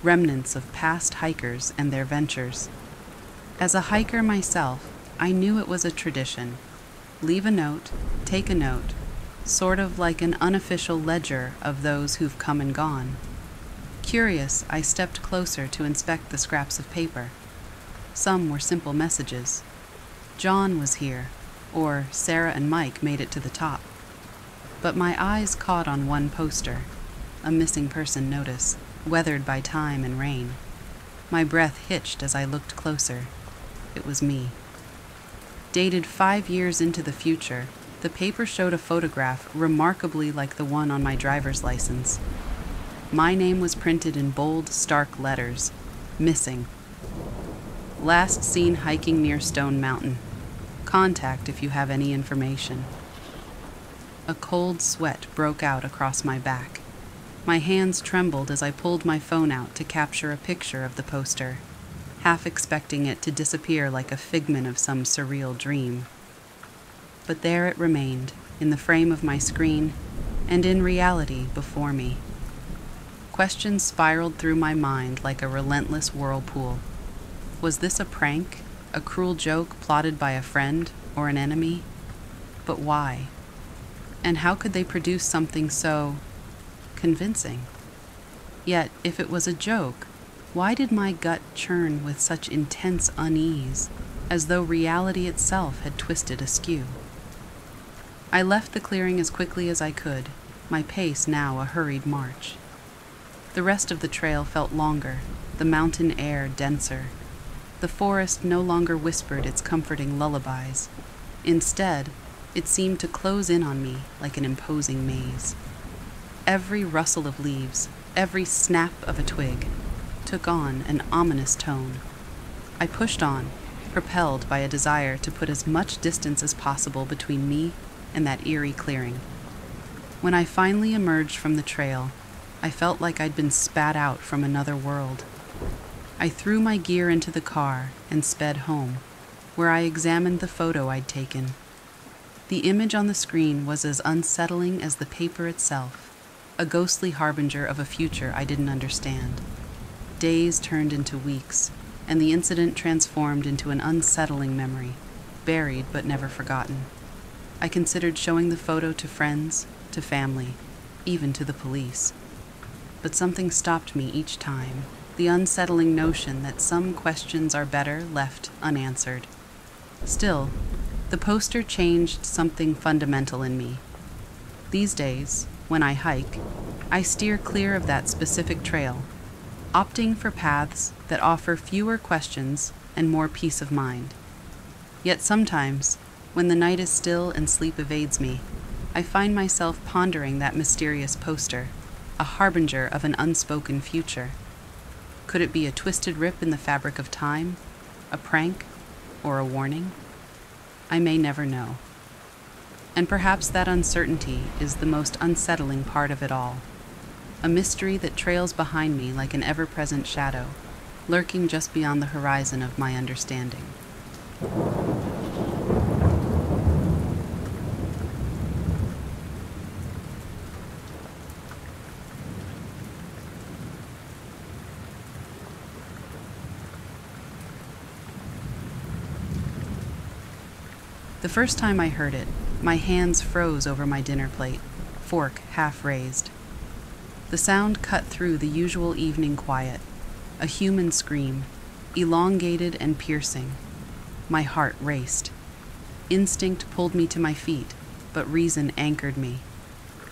remnants of past hikers and their ventures. As a hiker myself, I knew it was a tradition. Leave a note, take a note, sort of like an unofficial ledger of those who've come and gone. Curious, I stepped closer to inspect the scraps of paper. Some were simple messages. John was here, or Sarah and Mike made it to the top but my eyes caught on one poster, a missing person notice, weathered by time and rain. My breath hitched as I looked closer. It was me. Dated five years into the future, the paper showed a photograph remarkably like the one on my driver's license. My name was printed in bold, stark letters Missing. Last seen hiking near Stone Mountain. Contact if you have any information. A cold sweat broke out across my back. My hands trembled as I pulled my phone out to capture a picture of the poster, half expecting it to disappear like a figment of some surreal dream. But there it remained, in the frame of my screen, and in reality before me. Questions spiraled through my mind like a relentless whirlpool. Was this a prank, a cruel joke plotted by a friend or an enemy? But why? And how could they produce something so convincing? Yet, if it was a joke, why did my gut churn with such intense unease, as though reality itself had twisted askew? I left the clearing as quickly as I could, my pace now a hurried march. The rest of the trail felt longer, the mountain air denser. The forest no longer whispered its comforting lullabies. Instead, it seemed to close in on me like an imposing maze. Every rustle of leaves, every snap of a twig, took on an ominous tone. I pushed on, propelled by a desire to put as much distance as possible between me and that eerie clearing. When I finally emerged from the trail, I felt like I'd been spat out from another world. I threw my gear into the car and sped home, where I examined the photo I'd taken the image on the screen was as unsettling as the paper itself, a ghostly harbinger of a future I didn't understand. Days turned into weeks, and the incident transformed into an unsettling memory, buried but never forgotten. I considered showing the photo to friends, to family, even to the police. But something stopped me each time the unsettling notion that some questions are better left unanswered. Still, the poster changed something fundamental in me. These days, when I hike, I steer clear of that specific trail, opting for paths that offer fewer questions and more peace of mind. Yet sometimes, when the night is still and sleep evades me, I find myself pondering that mysterious poster, a harbinger of an unspoken future. Could it be a twisted rip in the fabric of time, a prank, or a warning? I may never know. And perhaps that uncertainty is the most unsettling part of it all. A mystery that trails behind me like an ever present shadow, lurking just beyond the horizon of my understanding. The first time I heard it, my hands froze over my dinner plate, fork half raised. The sound cut through the usual evening quiet, a human scream, elongated and piercing. My heart raced. Instinct pulled me to my feet, but reason anchored me.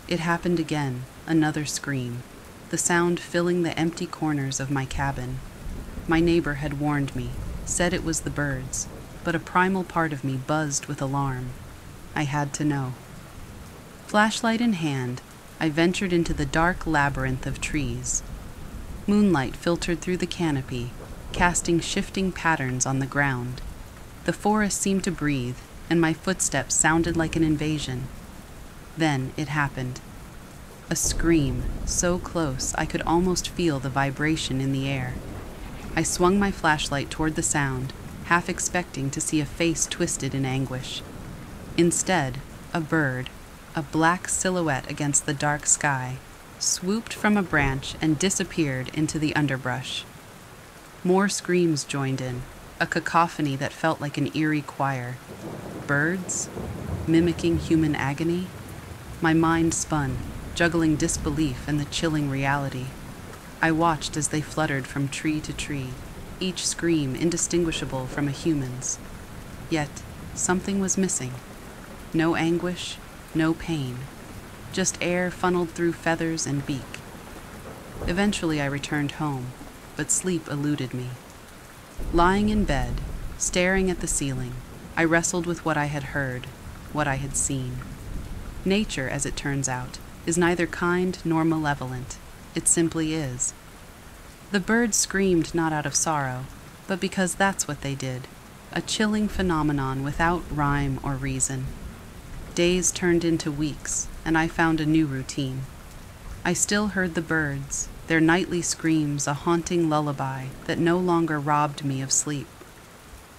It happened again, another scream, the sound filling the empty corners of my cabin. My neighbor had warned me, said it was the birds, but a primal part of me buzzed with alarm. I had to know. Flashlight in hand, I ventured into the dark labyrinth of trees. Moonlight filtered through the canopy, casting shifting patterns on the ground. The forest seemed to breathe, and my footsteps sounded like an invasion. Then it happened. A scream, so close I could almost feel the vibration in the air. I swung my flashlight toward the sound, half expecting to see a face twisted in anguish. Instead, a bird, a black silhouette against the dark sky, swooped from a branch and disappeared into the underbrush. More screams joined in, a cacophony that felt like an eerie choir. Birds? Mimicking human agony? My mind spun, juggling disbelief and the chilling reality. I watched as they fluttered from tree to tree, each scream indistinguishable from a human's. Yet, something was missing. No anguish, no pain, just air funneled through feathers and beak. Eventually, I returned home, but sleep eluded me. Lying in bed, staring at the ceiling, I wrestled with what I had heard, what I had seen. Nature, as it turns out, is neither kind nor malevolent. It simply is. The birds screamed not out of sorrow, but because that's what they did a chilling phenomenon without rhyme or reason. Days turned into weeks, and I found a new routine. I still heard the birds, their nightly screams a haunting lullaby that no longer robbed me of sleep.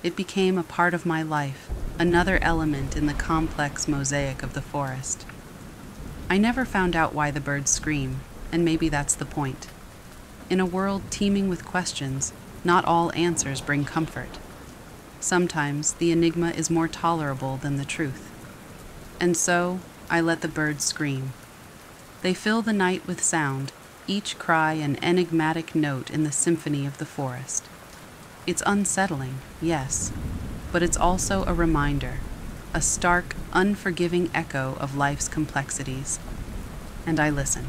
It became a part of my life, another element in the complex mosaic of the forest. I never found out why the birds scream, and maybe that's the point. In a world teeming with questions, not all answers bring comfort. Sometimes the enigma is more tolerable than the truth. And so I let the birds scream. They fill the night with sound, each cry an enigmatic note in the symphony of the forest. It's unsettling, yes, but it's also a reminder, a stark, unforgiving echo of life's complexities. And I listen.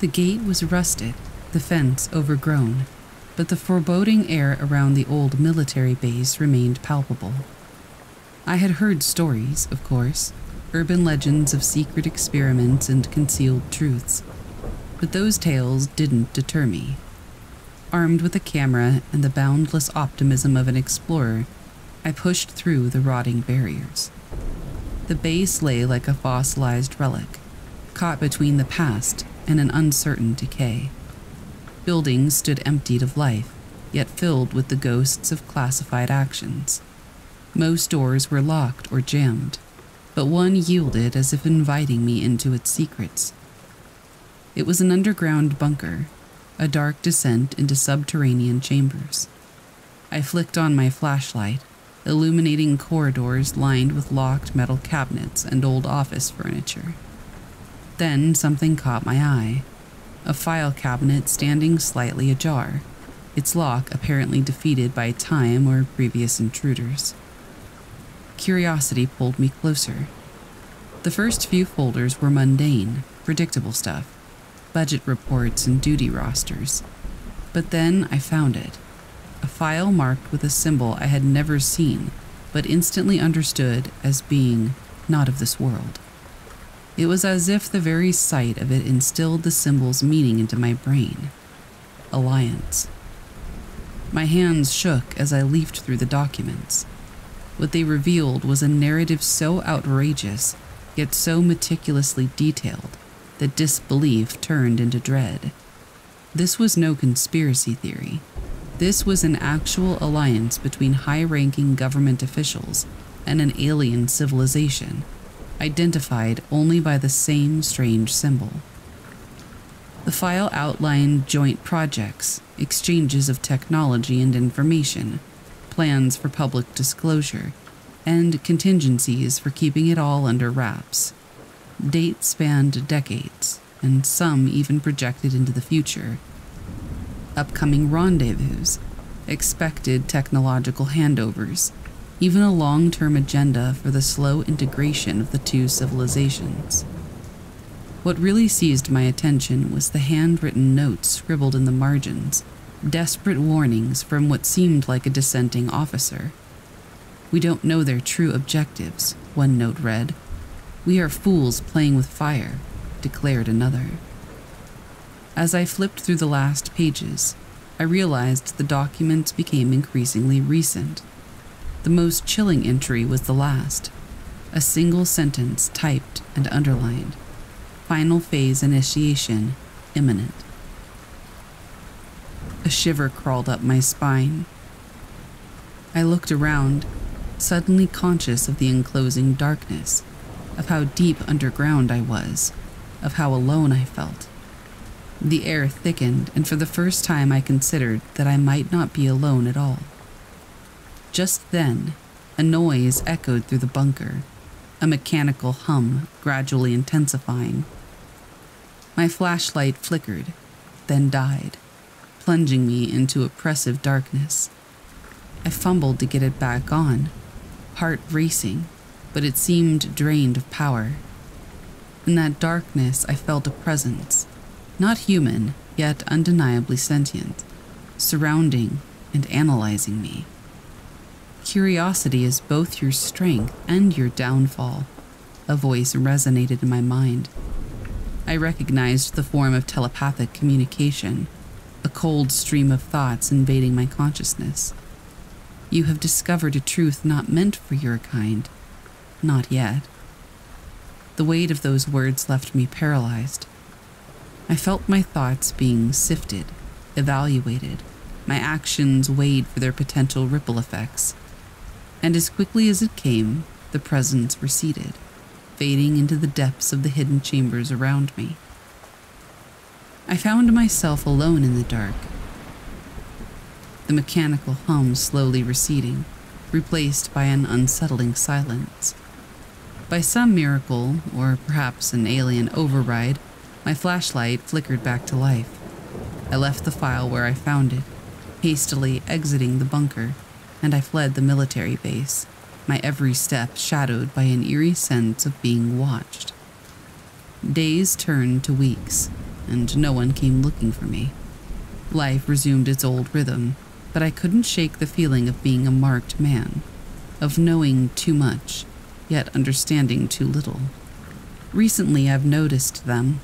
The gate was rusted, the fence overgrown, but the foreboding air around the old military base remained palpable. I had heard stories, of course, urban legends of secret experiments and concealed truths, but those tales didn't deter me. Armed with a camera and the boundless optimism of an explorer, I pushed through the rotting barriers. The base lay like a fossilized relic, caught between the past and an uncertain decay. Buildings stood emptied of life, yet filled with the ghosts of classified actions. Most doors were locked or jammed, but one yielded as if inviting me into its secrets. It was an underground bunker, a dark descent into subterranean chambers. I flicked on my flashlight, illuminating corridors lined with locked metal cabinets and old office furniture. Then something caught my eye a file cabinet standing slightly ajar, its lock apparently defeated by time or previous intruders. Curiosity pulled me closer. The first few folders were mundane, predictable stuff budget reports and duty rosters. But then I found it a file marked with a symbol I had never seen, but instantly understood as being not of this world. It was as if the very sight of it instilled the symbol's meaning into my brain. Alliance. My hands shook as I leafed through the documents. What they revealed was a narrative so outrageous, yet so meticulously detailed, that disbelief turned into dread. This was no conspiracy theory. This was an actual alliance between high ranking government officials and an alien civilization identified only by the same strange symbol. The file outlined joint projects, exchanges of technology and information, plans for public disclosure, and contingencies for keeping it all under wraps. Dates spanned decades, and some even projected into the future. Upcoming rendezvous, expected technological handovers, even a long term agenda for the slow integration of the two civilizations. What really seized my attention was the handwritten notes scribbled in the margins, desperate warnings from what seemed like a dissenting officer. We don't know their true objectives, one note read. We are fools playing with fire, declared another. As I flipped through the last pages, I realized the documents became increasingly recent. The most chilling entry was the last a single sentence typed and underlined. Final phase initiation imminent. A shiver crawled up my spine. I looked around, suddenly conscious of the enclosing darkness, of how deep underground I was, of how alone I felt. The air thickened, and for the first time I considered that I might not be alone at all. Just then, a noise echoed through the bunker, a mechanical hum gradually intensifying. My flashlight flickered, then died, plunging me into oppressive darkness. I fumbled to get it back on, heart racing, but it seemed drained of power. In that darkness, I felt a presence, not human, yet undeniably sentient, surrounding and analyzing me. Curiosity is both your strength and your downfall. A voice resonated in my mind. I recognized the form of telepathic communication, a cold stream of thoughts invading my consciousness. You have discovered a truth not meant for your kind. Not yet. The weight of those words left me paralyzed. I felt my thoughts being sifted, evaluated, my actions weighed for their potential ripple effects and as quickly as it came, the presence receded, fading into the depths of the hidden chambers around me. I found myself alone in the dark, the mechanical hum slowly receding, replaced by an unsettling silence. By some miracle, or perhaps an alien override, my flashlight flickered back to life. I left the file where I found it, hastily exiting the bunker and I fled the military base, my every step shadowed by an eerie sense of being watched. Days turned to weeks, and no one came looking for me. Life resumed its old rhythm, but I couldn't shake the feeling of being a marked man, of knowing too much, yet understanding too little. Recently, I've noticed them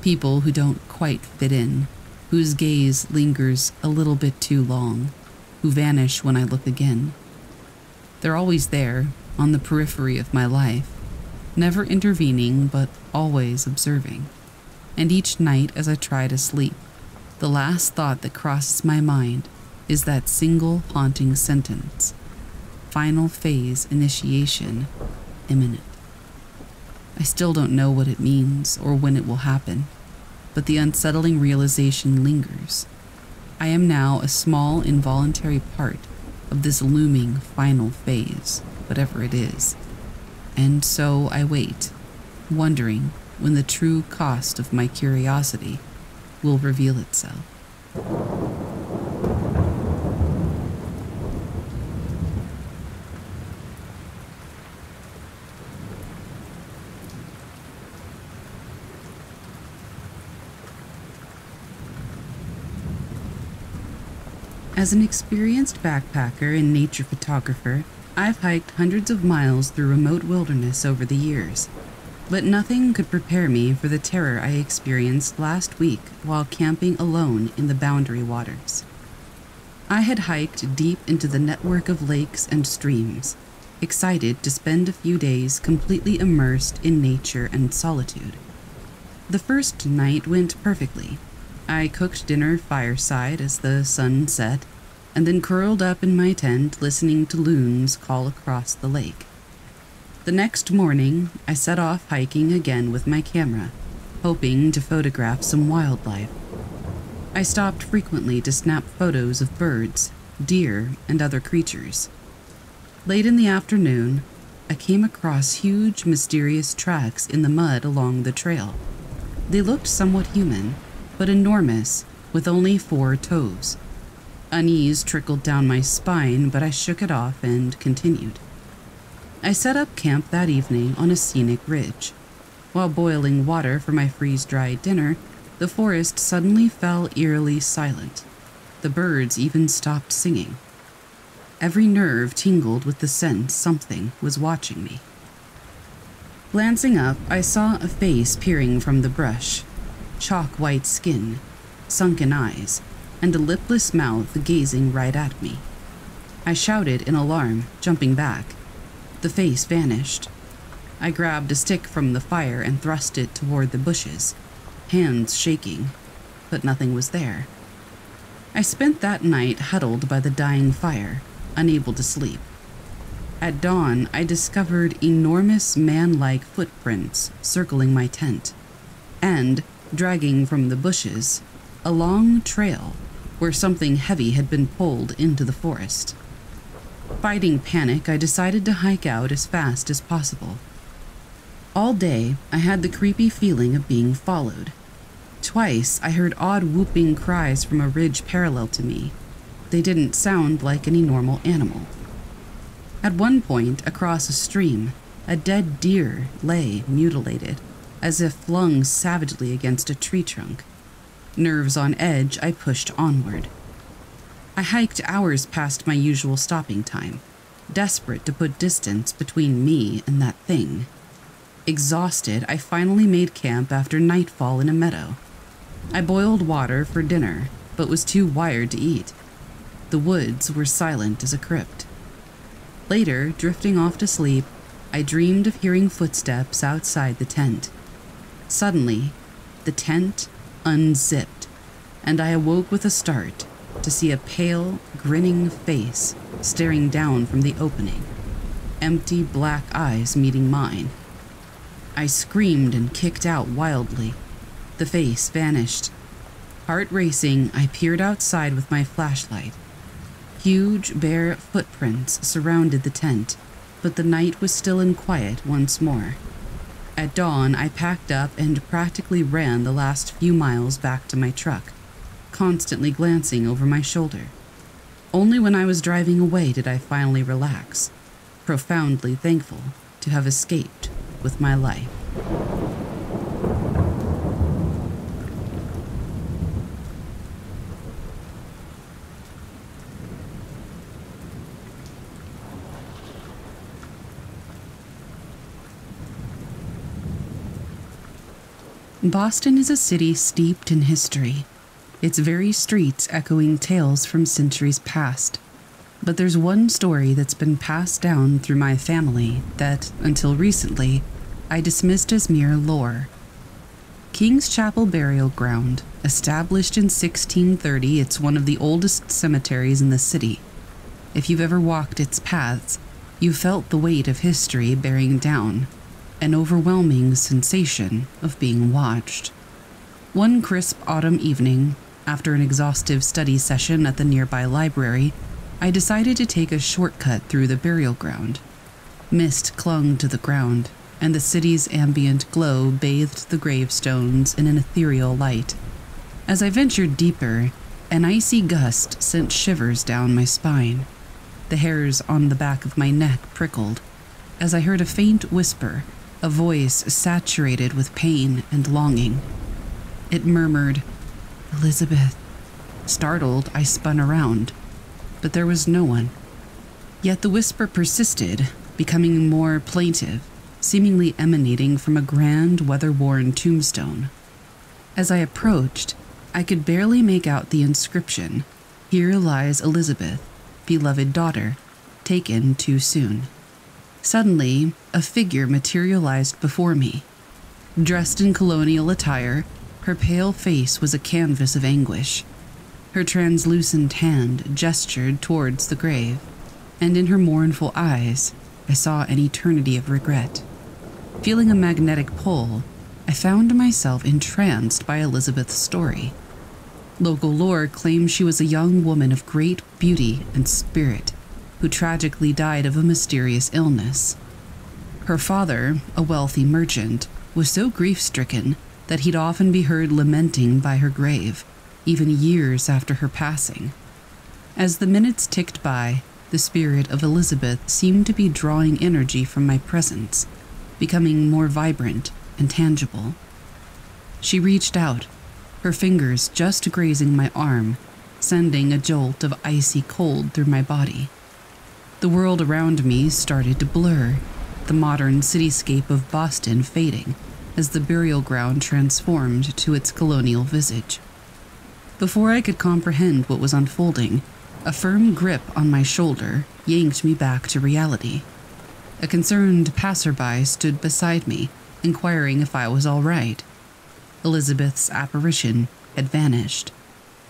people who don't quite fit in, whose gaze lingers a little bit too long who vanish when I look again. They're always there, on the periphery of my life, never intervening but always observing. And each night as I try to sleep, the last thought that crosses my mind is that single haunting sentence Final phase initiation imminent. I still don't know what it means or when it will happen, but the unsettling realization lingers I am now a small involuntary part of this looming final phase, whatever it is. And so I wait, wondering when the true cost of my curiosity will reveal itself. As an experienced backpacker and nature photographer, I've hiked hundreds of miles through remote wilderness over the years. But nothing could prepare me for the terror I experienced last week while camping alone in the boundary waters. I had hiked deep into the network of lakes and streams, excited to spend a few days completely immersed in nature and solitude. The first night went perfectly, I cooked dinner fireside as the sun set, and then curled up in my tent listening to loons call across the lake. The next morning, I set off hiking again with my camera, hoping to photograph some wildlife. I stopped frequently to snap photos of birds, deer, and other creatures. Late in the afternoon, I came across huge, mysterious tracks in the mud along the trail. They looked somewhat human, but enormous, with only four toes. Unease trickled down my spine, but I shook it off and continued. I set up camp that evening on a scenic ridge. While boiling water for my freeze dried dinner, the forest suddenly fell eerily silent. The birds even stopped singing. Every nerve tingled with the sense something was watching me. Glancing up, I saw a face peering from the brush chalk white skin, sunken eyes, and a lipless mouth gazing right at me. I shouted in alarm, jumping back. The face vanished. I grabbed a stick from the fire and thrust it toward the bushes, hands shaking, but nothing was there. I spent that night huddled by the dying fire, unable to sleep. At dawn, I discovered enormous man like footprints circling my tent, and, dragging from the bushes, a long trail where something heavy had been pulled into the forest. Fighting panic, I decided to hike out as fast as possible. All day, I had the creepy feeling of being followed. Twice, I heard odd whooping cries from a ridge parallel to me. They didn't sound like any normal animal. At one point, across a stream, a dead deer lay mutilated, as if flung savagely against a tree trunk. Nerves on edge, I pushed onward. I hiked hours past my usual stopping time, desperate to put distance between me and that thing. Exhausted, I finally made camp after nightfall in a meadow. I boiled water for dinner, but was too wired to eat. The woods were silent as a crypt. Later, drifting off to sleep, I dreamed of hearing footsteps outside the tent. Suddenly, the tent unzipped, and I awoke with a start to see a pale, grinning face staring down from the opening, empty black eyes meeting mine. I screamed and kicked out wildly. The face vanished. Heart racing, I peered outside with my flashlight. Huge, bare footprints surrounded the tent, but the night was still and quiet once more. At dawn, I packed up and practically ran the last few miles back to my truck, constantly glancing over my shoulder. Only when I was driving away did I finally relax, profoundly thankful to have escaped with my life. Boston is a city steeped in history, its very streets echoing tales from centuries past. But there's one story that's been passed down through my family that, until recently, I dismissed as mere lore. King's Chapel Burial Ground, established in 1630, it's one of the oldest cemeteries in the city. If you've ever walked its paths, you felt the weight of history bearing down an overwhelming sensation of being watched. One crisp autumn evening, after an exhaustive study session at the nearby library, I decided to take a shortcut through the burial ground. Mist clung to the ground, and the city's ambient glow bathed the gravestones in an ethereal light. As I ventured deeper, an icy gust sent shivers down my spine. The hairs on the back of my neck prickled as I heard a faint whisper a voice saturated with pain and longing. It murmured, Elizabeth. Startled, I spun around, but there was no one. Yet the whisper persisted, becoming more plaintive, seemingly emanating from a grand, weather worn tombstone. As I approached, I could barely make out the inscription Here lies Elizabeth, beloved daughter, taken too soon. Suddenly, a figure materialized before me. Dressed in colonial attire, her pale face was a canvas of anguish. Her translucent hand gestured towards the grave, and in her mournful eyes, I saw an eternity of regret. Feeling a magnetic pull, I found myself entranced by Elizabeth's story. Local lore claims she was a young woman of great beauty and spirit who tragically died of a mysterious illness. Her father, a wealthy merchant, was so grief stricken that he'd often be heard lamenting by her grave, even years after her passing. As the minutes ticked by, the spirit of Elizabeth seemed to be drawing energy from my presence, becoming more vibrant and tangible. She reached out, her fingers just grazing my arm, sending a jolt of icy cold through my body. The world around me started to blur, the modern cityscape of Boston fading as the burial ground transformed to its colonial visage. Before I could comprehend what was unfolding, a firm grip on my shoulder yanked me back to reality. A concerned passerby stood beside me, inquiring if I was all right. Elizabeth's apparition had vanished,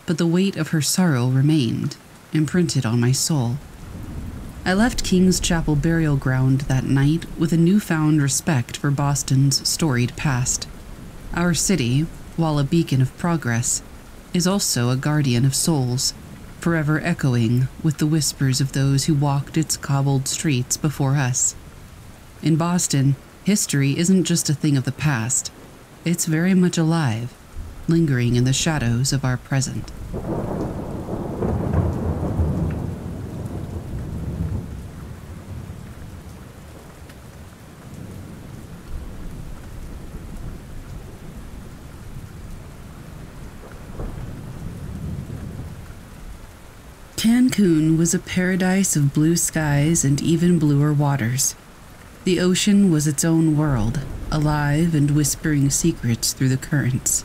but the weight of her sorrow remained, imprinted on my soul. I left King's Chapel burial ground that night with a newfound respect for Boston's storied past. Our city, while a beacon of progress, is also a guardian of souls, forever echoing with the whispers of those who walked its cobbled streets before us. In Boston, history isn't just a thing of the past, it's very much alive, lingering in the shadows of our present. Cancun was a paradise of blue skies and even bluer waters. The ocean was its own world, alive and whispering secrets through the currents.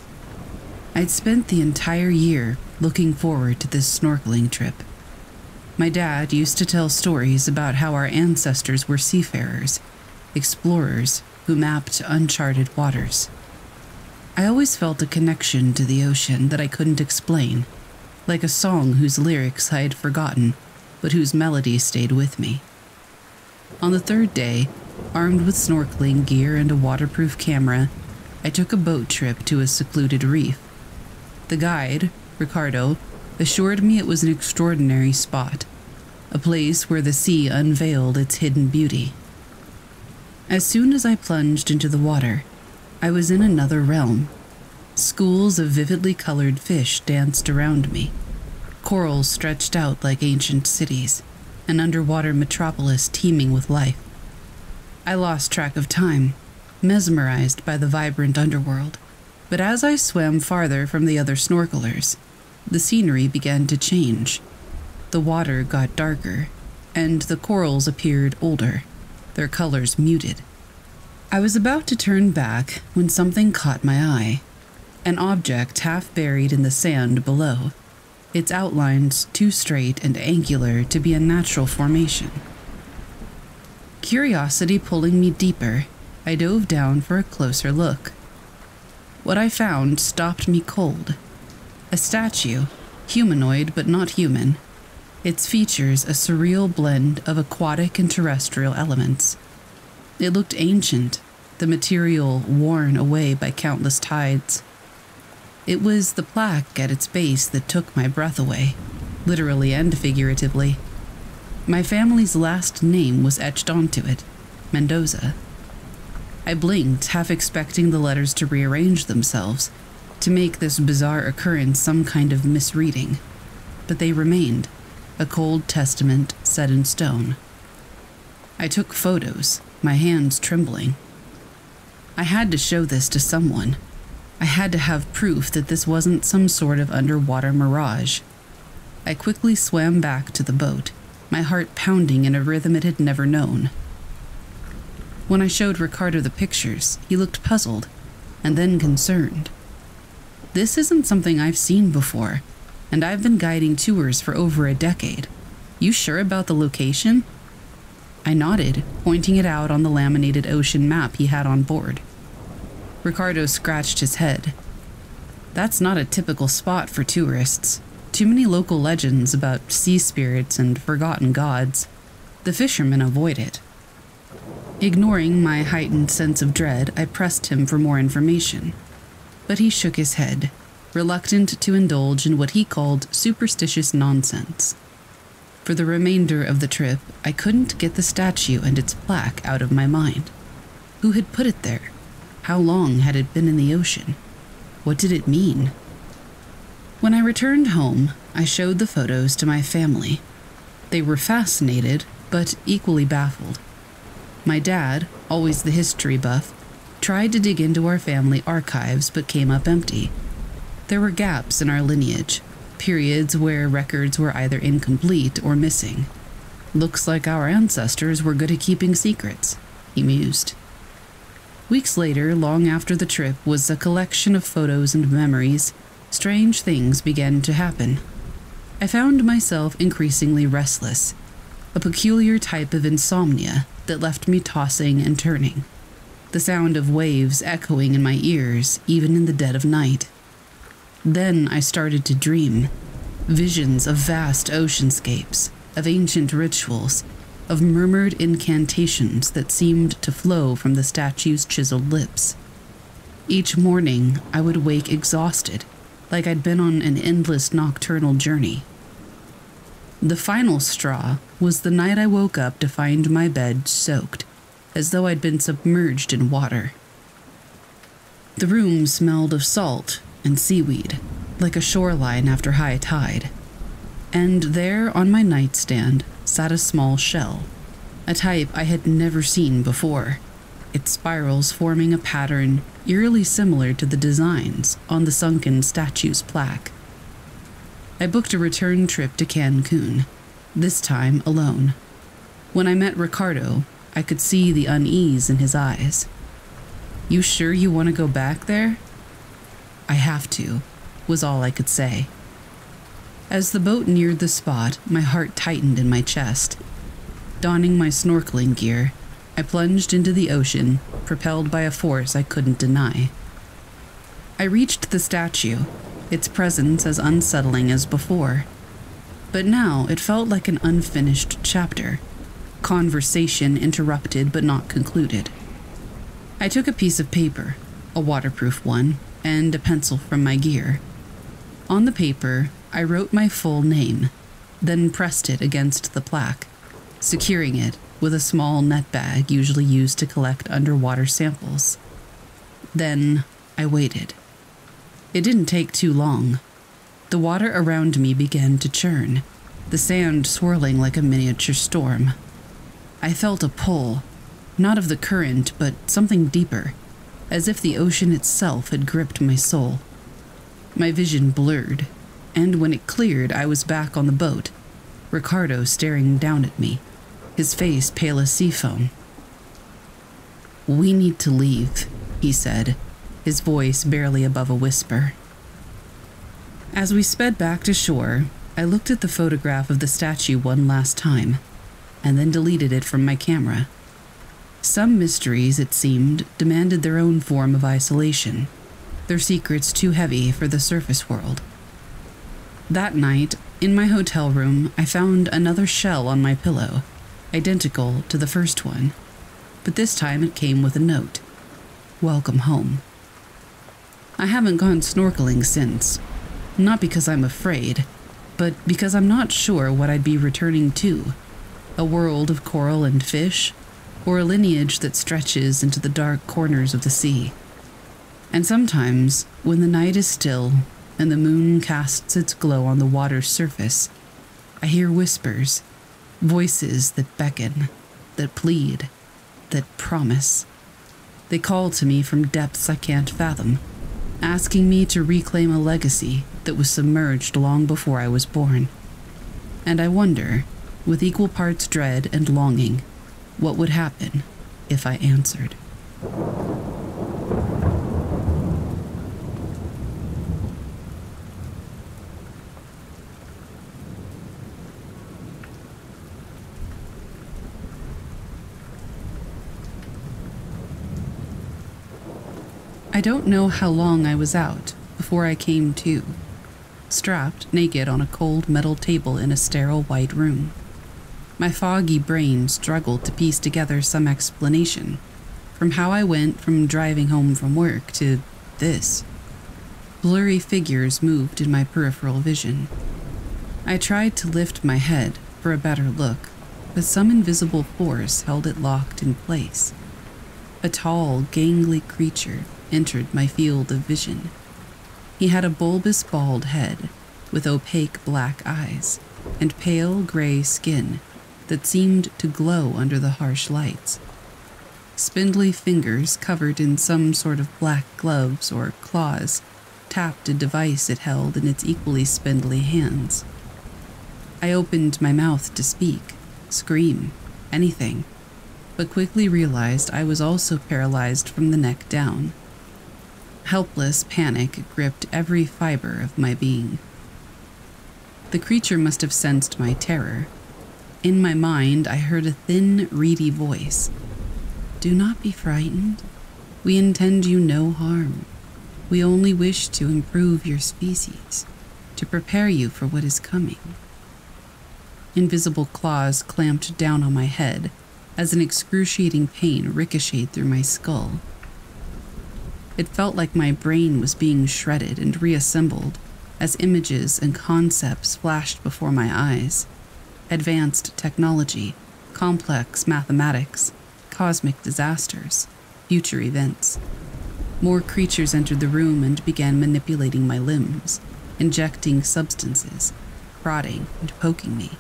I'd spent the entire year looking forward to this snorkeling trip. My dad used to tell stories about how our ancestors were seafarers, explorers who mapped uncharted waters. I always felt a connection to the ocean that I couldn't explain like a song whose lyrics I had forgotten, but whose melody stayed with me. On the third day, armed with snorkeling gear and a waterproof camera, I took a boat trip to a secluded reef. The guide, Ricardo, assured me it was an extraordinary spot, a place where the sea unveiled its hidden beauty. As soon as I plunged into the water, I was in another realm Schools of vividly colored fish danced around me. Corals stretched out like ancient cities, an underwater metropolis teeming with life. I lost track of time, mesmerized by the vibrant underworld. But as I swam farther from the other snorkelers, the scenery began to change. The water got darker, and the corals appeared older, their colors muted. I was about to turn back when something caught my eye an object half buried in the sand below, its outlines too straight and angular to be a natural formation. Curiosity pulling me deeper, I dove down for a closer look. What I found stopped me cold. A statue, humanoid but not human, its features a surreal blend of aquatic and terrestrial elements. It looked ancient, the material worn away by countless tides. It was the plaque at its base that took my breath away, literally and figuratively. My family's last name was etched onto it Mendoza. I blinked, half expecting the letters to rearrange themselves, to make this bizarre occurrence some kind of misreading. But they remained, a cold testament set in stone. I took photos, my hands trembling. I had to show this to someone. I had to have proof that this wasn't some sort of underwater mirage. I quickly swam back to the boat, my heart pounding in a rhythm it had never known. When I showed Ricardo the pictures, he looked puzzled and then concerned. This isn't something I've seen before, and I've been guiding tours for over a decade. You sure about the location? I nodded, pointing it out on the laminated ocean map he had on board. Ricardo scratched his head. That's not a typical spot for tourists. Too many local legends about sea spirits and forgotten gods. The fishermen avoid it. Ignoring my heightened sense of dread, I pressed him for more information. But he shook his head, reluctant to indulge in what he called superstitious nonsense. For the remainder of the trip, I couldn't get the statue and its plaque out of my mind. Who had put it there? How long had it been in the ocean? What did it mean? When I returned home, I showed the photos to my family. They were fascinated, but equally baffled. My dad, always the history buff, tried to dig into our family archives but came up empty. There were gaps in our lineage, periods where records were either incomplete or missing. Looks like our ancestors were good at keeping secrets, he mused. Weeks later, long after the trip was a collection of photos and memories, strange things began to happen. I found myself increasingly restless, a peculiar type of insomnia that left me tossing and turning, the sound of waves echoing in my ears even in the dead of night. Then I started to dream visions of vast oceanscapes, of ancient rituals, of murmured incantations that seemed to flow from the statue's chiseled lips. Each morning, I would wake exhausted, like I'd been on an endless nocturnal journey. The final straw was the night I woke up to find my bed soaked, as though I'd been submerged in water. The room smelled of salt and seaweed, like a shoreline after high tide. And there on my nightstand sat a small shell, a type I had never seen before, its spirals forming a pattern eerily similar to the designs on the sunken statue's plaque. I booked a return trip to Cancun, this time alone. When I met Ricardo, I could see the unease in his eyes. You sure you want to go back there? I have to, was all I could say. As the boat neared the spot, my heart tightened in my chest. Donning my snorkeling gear, I plunged into the ocean, propelled by a force I couldn't deny. I reached the statue, its presence as unsettling as before. But now it felt like an unfinished chapter, conversation interrupted but not concluded. I took a piece of paper, a waterproof one, and a pencil from my gear. On the paper, I wrote my full name, then pressed it against the plaque, securing it with a small net bag usually used to collect underwater samples. Then I waited. It didn't take too long. The water around me began to churn, the sand swirling like a miniature storm. I felt a pull, not of the current, but something deeper, as if the ocean itself had gripped my soul. My vision blurred, and when it cleared, I was back on the boat, Ricardo staring down at me, his face pale as seafoam. We need to leave, he said, his voice barely above a whisper. As we sped back to shore, I looked at the photograph of the statue one last time, and then deleted it from my camera. Some mysteries, it seemed, demanded their own form of isolation, their secrets too heavy for the surface world. That night, in my hotel room, I found another shell on my pillow, identical to the first one, but this time it came with a note Welcome home. I haven't gone snorkeling since, not because I'm afraid, but because I'm not sure what I'd be returning to a world of coral and fish or a lineage that stretches into the dark corners of the sea. And sometimes, when the night is still and the moon casts its glow on the water's surface, I hear whispers, voices that beckon, that plead, that promise. They call to me from depths I can't fathom, asking me to reclaim a legacy that was submerged long before I was born. And I wonder, with equal parts dread and longing, what would happen if I answered. I don't know how long I was out before I came to, strapped naked on a cold metal table in a sterile white room. My foggy brain struggled to piece together some explanation from how I went from driving home from work to this. Blurry figures moved in my peripheral vision. I tried to lift my head for a better look, but some invisible force held it locked in place. A tall, gangly creature entered my field of vision. He had a bulbous bald head with opaque black eyes and pale gray skin that seemed to glow under the harsh lights. Spindly fingers covered in some sort of black gloves or claws tapped a device it held in its equally spindly hands. I opened my mouth to speak, scream, anything, but quickly realized I was also paralyzed from the neck down. Helpless panic gripped every fiber of my being. The creature must have sensed my terror. In my mind, I heard a thin, reedy voice. Do not be frightened. We intend you no harm. We only wish to improve your species, to prepare you for what is coming. Invisible claws clamped down on my head as an excruciating pain ricocheted through my skull. It felt like my brain was being shredded and reassembled as images and concepts flashed before my eyes. Advanced technology, complex mathematics, cosmic disasters, future events. More creatures entered the room and began manipulating my limbs, injecting substances, prodding and poking me.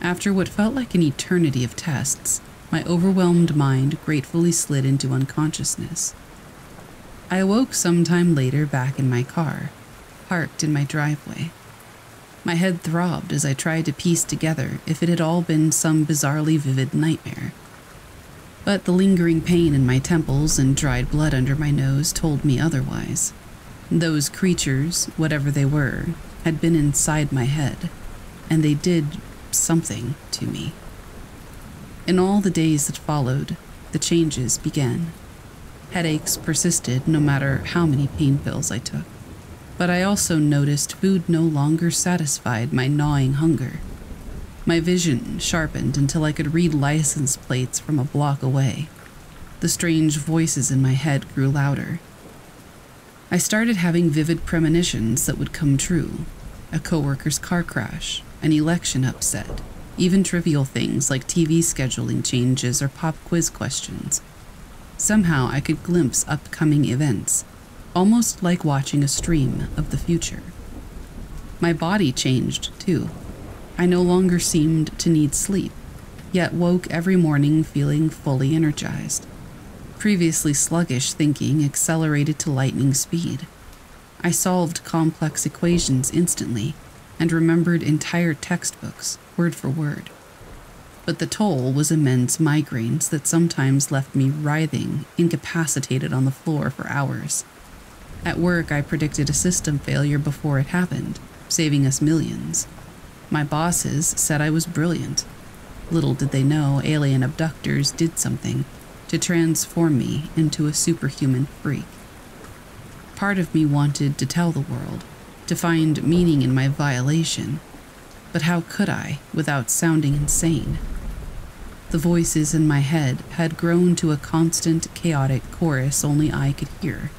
After what felt like an eternity of tests, my overwhelmed mind gratefully slid into unconsciousness. I awoke some time later back in my car, parked in my driveway. My head throbbed as I tried to piece together if it had all been some bizarrely vivid nightmare. But the lingering pain in my temples and dried blood under my nose told me otherwise. Those creatures, whatever they were, had been inside my head, and they did something to me. In all the days that followed, the changes began. Headaches persisted no matter how many pain pills I took. But I also noticed food no longer satisfied my gnawing hunger. My vision sharpened until I could read license plates from a block away. The strange voices in my head grew louder. I started having vivid premonitions that would come true a coworker's car crash, an election upset, even trivial things like TV scheduling changes or pop quiz questions. Somehow I could glimpse upcoming events, almost like watching a stream of the future. My body changed, too. I no longer seemed to need sleep, yet woke every morning feeling fully energized. Previously sluggish thinking accelerated to lightning speed. I solved complex equations instantly and remembered entire textbooks, word for word but the toll was immense migraines that sometimes left me writhing, incapacitated on the floor for hours. At work, I predicted a system failure before it happened, saving us millions. My bosses said I was brilliant. Little did they know alien abductors did something to transform me into a superhuman freak. Part of me wanted to tell the world, to find meaning in my violation, but how could I without sounding insane? The voices in my head had grown to a constant, chaotic chorus only I could hear.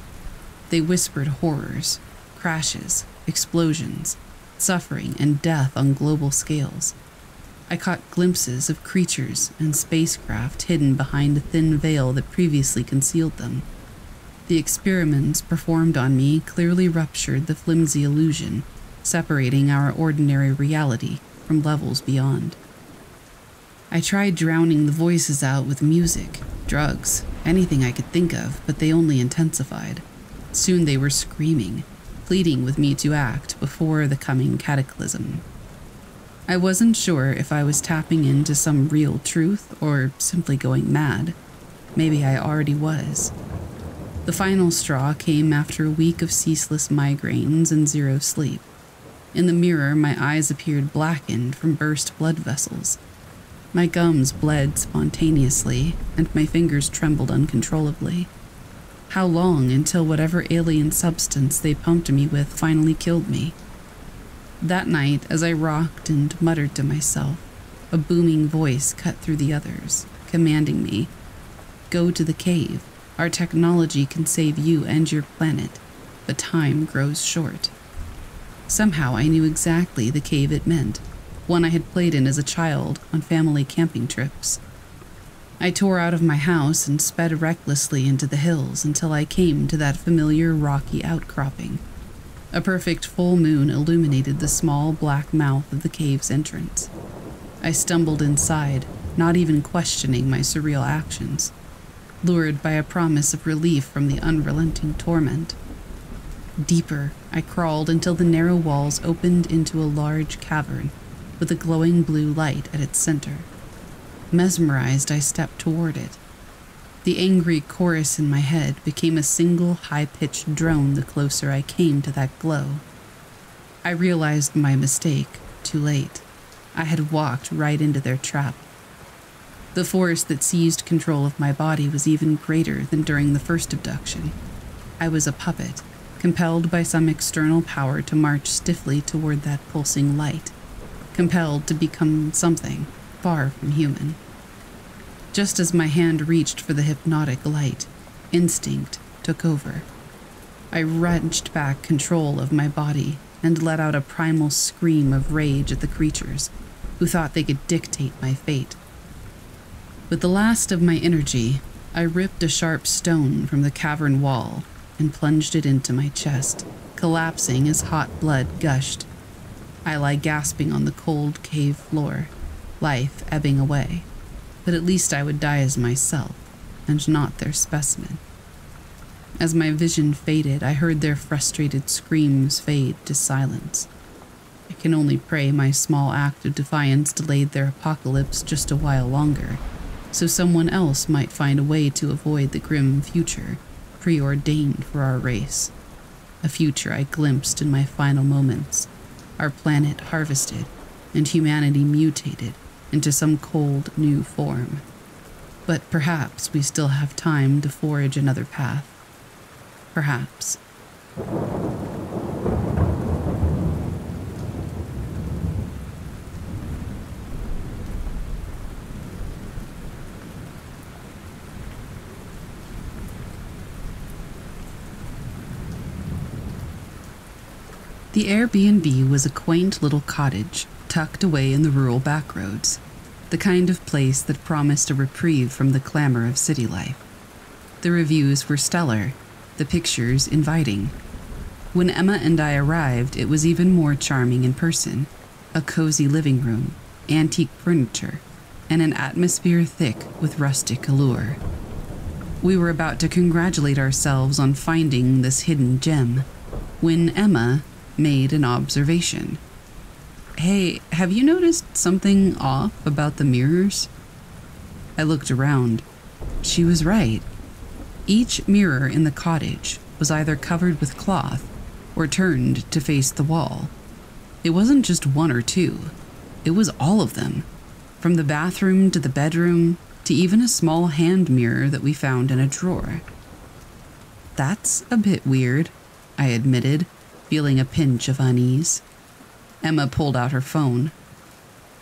They whispered horrors, crashes, explosions, suffering, and death on global scales. I caught glimpses of creatures and spacecraft hidden behind a thin veil that previously concealed them. The experiments performed on me clearly ruptured the flimsy illusion separating our ordinary reality from levels beyond. I tried drowning the voices out with music, drugs, anything I could think of, but they only intensified. Soon they were screaming, pleading with me to act before the coming cataclysm. I wasn't sure if I was tapping into some real truth or simply going mad. Maybe I already was. The final straw came after a week of ceaseless migraines and zero sleep. In the mirror, my eyes appeared blackened from burst blood vessels. My gums bled spontaneously, and my fingers trembled uncontrollably. How long until whatever alien substance they pumped me with finally killed me? That night, as I rocked and muttered to myself, a booming voice cut through the others, commanding me Go to the cave. Our technology can save you and your planet, but time grows short. Somehow I knew exactly the cave it meant, one I had played in as a child on family camping trips. I tore out of my house and sped recklessly into the hills until I came to that familiar rocky outcropping. A perfect full moon illuminated the small black mouth of the cave's entrance. I stumbled inside, not even questioning my surreal actions, lured by a promise of relief from the unrelenting torment. Deeper, I crawled until the narrow walls opened into a large cavern with a glowing blue light at its center. Mesmerized, I stepped toward it. The angry chorus in my head became a single high pitched drone the closer I came to that glow. I realized my mistake too late. I had walked right into their trap. The force that seized control of my body was even greater than during the first abduction. I was a puppet, compelled by some external power to march stiffly toward that pulsing light, compelled to become something far from human. Just as my hand reached for the hypnotic light, instinct took over. I wrenched back control of my body and let out a primal scream of rage at the creatures who thought they could dictate my fate. With the last of my energy, I ripped a sharp stone from the cavern wall and plunged it into my chest, collapsing as hot blood gushed. I lay gasping on the cold cave floor, life ebbing away, but at least I would die as myself and not their specimen. As my vision faded, I heard their frustrated screams fade to silence. I can only pray my small act of defiance delayed their apocalypse just a while longer, so someone else might find a way to avoid the grim future preordained for our race. A future I glimpsed in my final moments, our planet harvested, and humanity mutated into some cold new form. But perhaps we still have time to forge another path. Perhaps. The Airbnb was a quaint little cottage tucked away in the rural backroads, the kind of place that promised a reprieve from the clamor of city life. The reviews were stellar, the pictures inviting. When Emma and I arrived, it was even more charming in person a cozy living room, antique furniture, and an atmosphere thick with rustic allure. We were about to congratulate ourselves on finding this hidden gem when Emma made an observation. Hey, have you noticed something off about the mirrors? I looked around. She was right. Each mirror in the cottage was either covered with cloth or turned to face the wall. It wasn't just one or two, it was all of them, from the bathroom to the bedroom to even a small hand mirror that we found in a drawer. That's a bit weird, I admitted, feeling a pinch of unease. Emma pulled out her phone.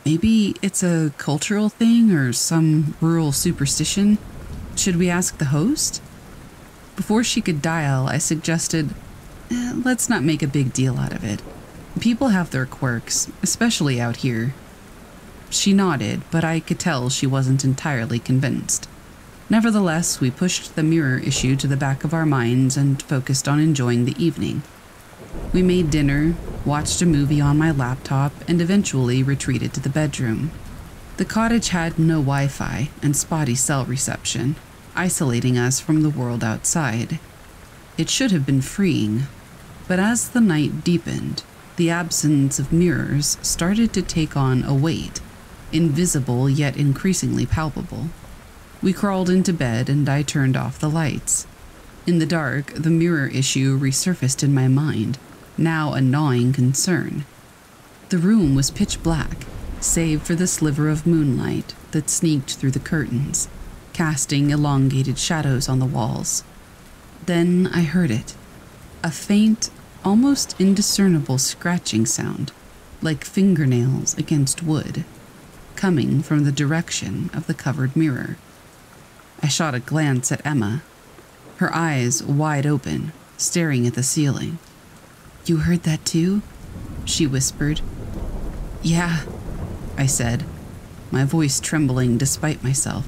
Maybe it's a cultural thing or some rural superstition. Should we ask the host? Before she could dial, I suggested, eh, let's not make a big deal out of it. People have their quirks, especially out here. She nodded, but I could tell she wasn't entirely convinced. Nevertheless, we pushed the mirror issue to the back of our minds and focused on enjoying the evening. We made dinner, watched a movie on my laptop, and eventually retreated to the bedroom. The cottage had no Wi Fi and spotty cell reception, isolating us from the world outside. It should have been freeing, but as the night deepened, the absence of mirrors started to take on a weight, invisible yet increasingly palpable. We crawled into bed and I turned off the lights. In the dark, the mirror issue resurfaced in my mind, now a gnawing concern. The room was pitch black, save for the sliver of moonlight that sneaked through the curtains, casting elongated shadows on the walls. Then I heard it a faint, almost indiscernible scratching sound, like fingernails against wood, coming from the direction of the covered mirror. I shot a glance at Emma, her eyes wide open, staring at the ceiling. You heard that too? She whispered. Yeah, I said, my voice trembling despite myself.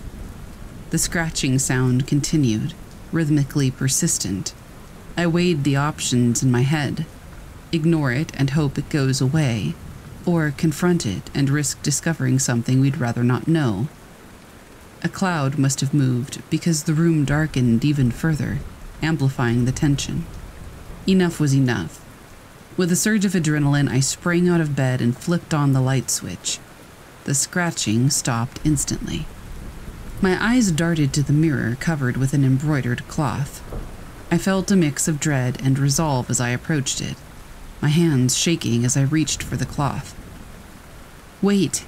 The scratching sound continued, rhythmically persistent. I weighed the options in my head ignore it and hope it goes away, or confront it and risk discovering something we'd rather not know. A cloud must have moved because the room darkened even further, amplifying the tension. Enough was enough. With a surge of adrenaline, I sprang out of bed and flipped on the light switch. The scratching stopped instantly. My eyes darted to the mirror covered with an embroidered cloth. I felt a mix of dread and resolve as I approached it, my hands shaking as I reached for the cloth. Wait,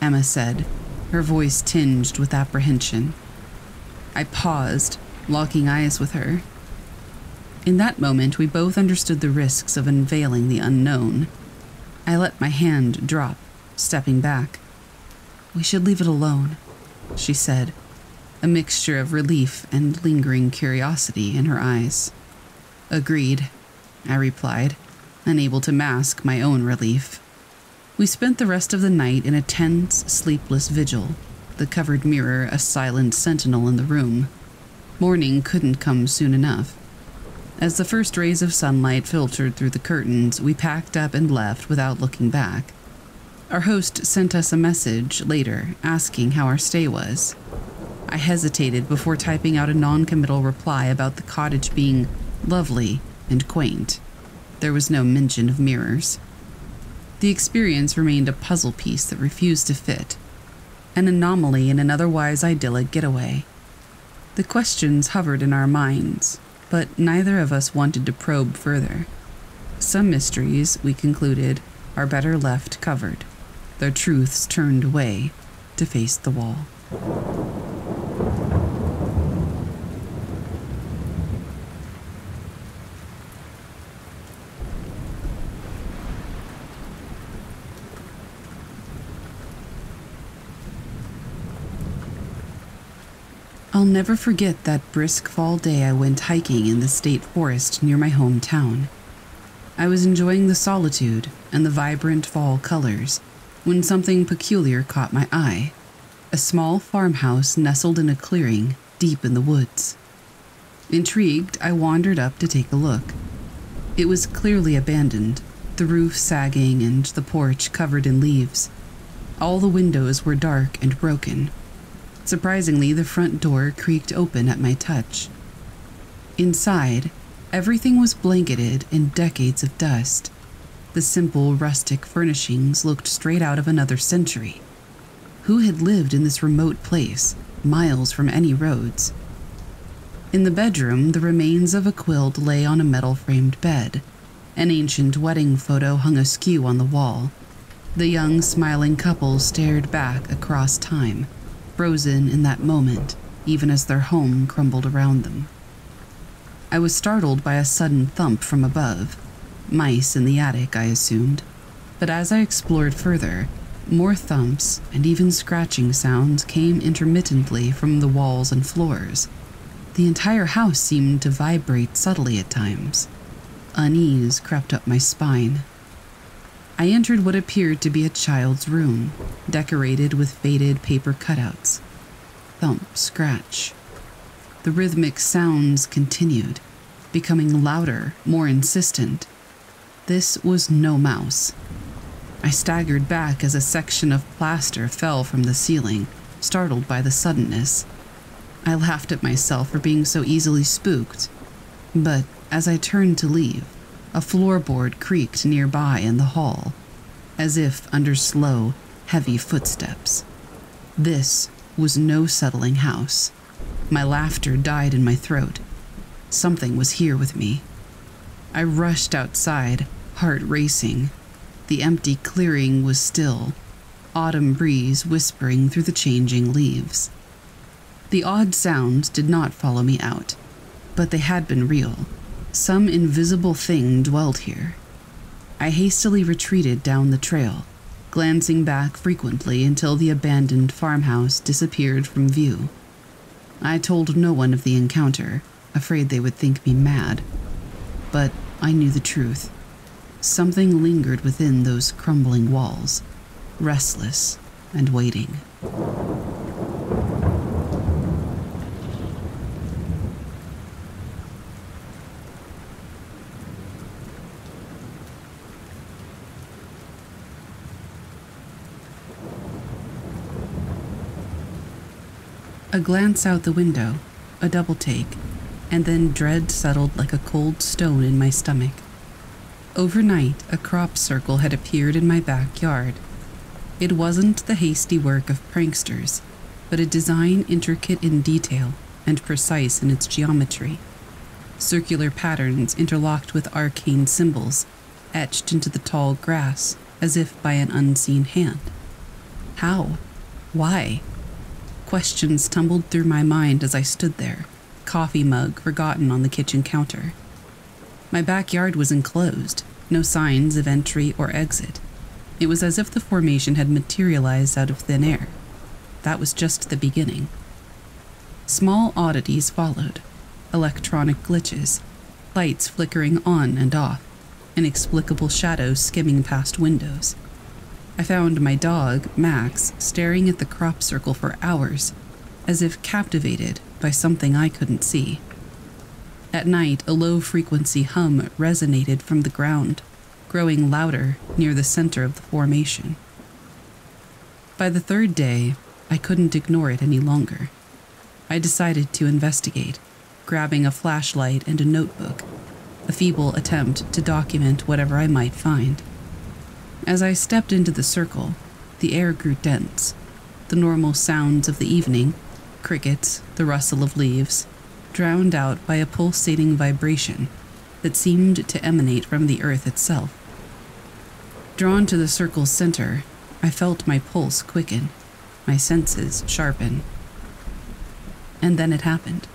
Emma said, her voice tinged with apprehension. I paused, locking eyes with her. In that moment, we both understood the risks of unveiling the unknown. I let my hand drop, stepping back. We should leave it alone, she said, a mixture of relief and lingering curiosity in her eyes. Agreed, I replied, unable to mask my own relief. We spent the rest of the night in a tense, sleepless vigil, the covered mirror a silent sentinel in the room. Morning couldn't come soon enough. As the first rays of sunlight filtered through the curtains, we packed up and left without looking back. Our host sent us a message later asking how our stay was. I hesitated before typing out a non committal reply about the cottage being lovely and quaint. There was no mention of mirrors. The experience remained a puzzle piece that refused to fit, an anomaly in an otherwise idyllic getaway. The questions hovered in our minds, but neither of us wanted to probe further. Some mysteries, we concluded, are better left covered, their truths turned away to face the wall. I'll never forget that brisk fall day I went hiking in the state forest near my hometown. I was enjoying the solitude and the vibrant fall colors when something peculiar caught my eye a small farmhouse nestled in a clearing deep in the woods. Intrigued, I wandered up to take a look. It was clearly abandoned, the roof sagging and the porch covered in leaves. All the windows were dark and broken, Surprisingly, the front door creaked open at my touch. Inside, everything was blanketed in decades of dust. The simple, rustic furnishings looked straight out of another century. Who had lived in this remote place, miles from any roads? In the bedroom, the remains of a quilt lay on a metal framed bed. An ancient wedding photo hung askew on the wall. The young, smiling couple stared back across time frozen in that moment, even as their home crumbled around them. I was startled by a sudden thump from above. Mice in the attic, I assumed. But as I explored further, more thumps and even scratching sounds came intermittently from the walls and floors. The entire house seemed to vibrate subtly at times. Unease crept up my spine. I entered what appeared to be a child's room, decorated with faded paper cutouts. Thump, scratch. The rhythmic sounds continued, becoming louder, more insistent. This was no mouse. I staggered back as a section of plaster fell from the ceiling, startled by the suddenness. I laughed at myself for being so easily spooked, but as I turned to leave, a floorboard creaked nearby in the hall, as if under slow, heavy footsteps. This was no settling house. My laughter died in my throat. Something was here with me. I rushed outside, heart racing. The empty clearing was still, autumn breeze whispering through the changing leaves. The odd sounds did not follow me out, but they had been real. Some invisible thing dwelled here. I hastily retreated down the trail, glancing back frequently until the abandoned farmhouse disappeared from view. I told no one of the encounter, afraid they would think me mad. But I knew the truth. Something lingered within those crumbling walls, restless and waiting. A glance out the window, a double take, and then dread settled like a cold stone in my stomach. Overnight, a crop circle had appeared in my backyard. It wasn't the hasty work of pranksters, but a design intricate in detail and precise in its geometry. Circular patterns interlocked with arcane symbols, etched into the tall grass as if by an unseen hand. How? Why? Questions tumbled through my mind as I stood there, coffee mug forgotten on the kitchen counter. My backyard was enclosed, no signs of entry or exit. It was as if the formation had materialized out of thin air. That was just the beginning. Small oddities followed electronic glitches, lights flickering on and off, inexplicable shadows skimming past windows. I found my dog, Max, staring at the crop circle for hours, as if captivated by something I couldn't see. At night, a low frequency hum resonated from the ground, growing louder near the center of the formation. By the third day, I couldn't ignore it any longer. I decided to investigate, grabbing a flashlight and a notebook, a feeble attempt to document whatever I might find. As I stepped into the circle, the air grew dense. The normal sounds of the evening crickets, the rustle of leaves, drowned out by a pulsating vibration that seemed to emanate from the earth itself. Drawn to the circle's center, I felt my pulse quicken, my senses sharpen. And then it happened.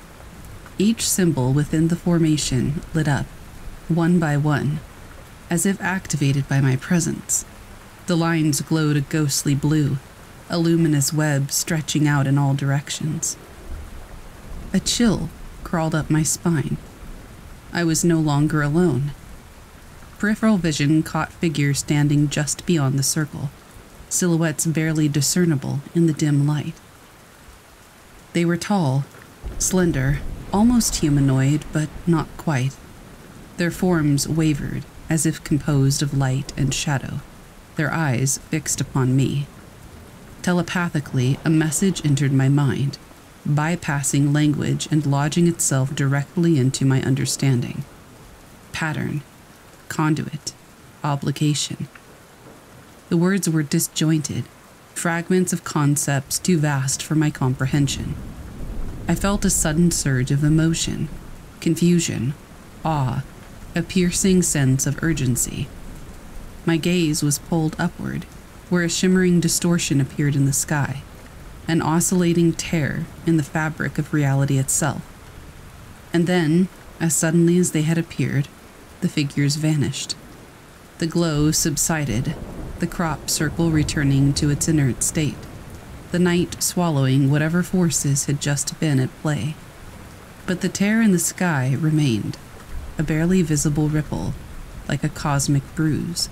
Each symbol within the formation lit up, one by one, as if activated by my presence. The lines glowed a ghostly blue, a luminous web stretching out in all directions. A chill crawled up my spine. I was no longer alone. Peripheral vision caught figures standing just beyond the circle, silhouettes barely discernible in the dim light. They were tall, slender, almost humanoid, but not quite. Their forms wavered, as if composed of light and shadow, their eyes fixed upon me. Telepathically, a message entered my mind, bypassing language and lodging itself directly into my understanding. Pattern, conduit, obligation. The words were disjointed, fragments of concepts too vast for my comprehension. I felt a sudden surge of emotion, confusion, awe, a piercing sense of urgency. My gaze was pulled upward, where a shimmering distortion appeared in the sky, an oscillating tear in the fabric of reality itself. And then, as suddenly as they had appeared, the figures vanished. The glow subsided, the crop circle returning to its inert state, the night swallowing whatever forces had just been at play. But the tear in the sky remained, a barely visible ripple, like a cosmic bruise.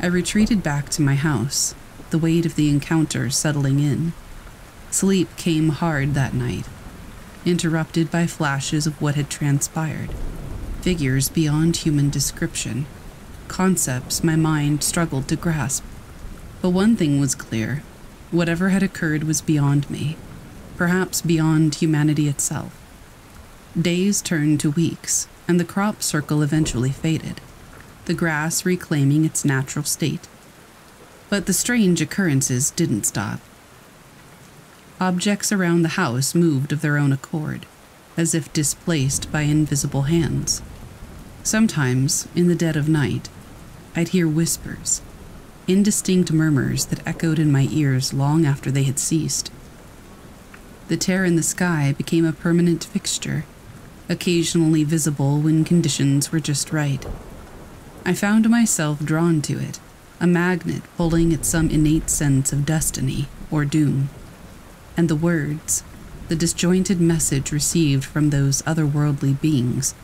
I retreated back to my house, the weight of the encounter settling in. Sleep came hard that night, interrupted by flashes of what had transpired. Figures beyond human description, concepts my mind struggled to grasp. But one thing was clear whatever had occurred was beyond me, perhaps beyond humanity itself. Days turned to weeks, and the crop circle eventually faded the grass reclaiming its natural state. But the strange occurrences didn't stop. Objects around the house moved of their own accord, as if displaced by invisible hands. Sometimes, in the dead of night, I'd hear whispers, indistinct murmurs that echoed in my ears long after they had ceased. The tear in the sky became a permanent fixture, occasionally visible when conditions were just right. I found myself drawn to it, a magnet pulling at some innate sense of destiny or doom. And the words, the disjointed message received from those otherworldly beings,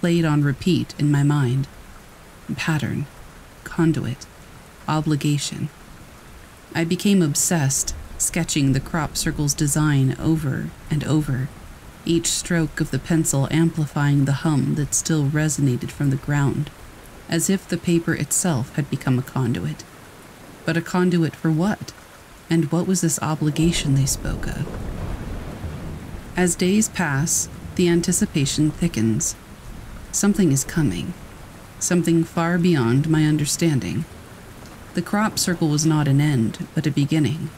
played on repeat in my mind. Pattern, conduit, obligation. I became obsessed, sketching the crop circle's design over and over, each stroke of the pencil amplifying the hum that still resonated from the ground, as if the paper itself had become a conduit. But a conduit for what? And what was this obligation they spoke of? As days pass, the anticipation thickens. Something is coming, something far beyond my understanding. The crop circle was not an end, but a beginning.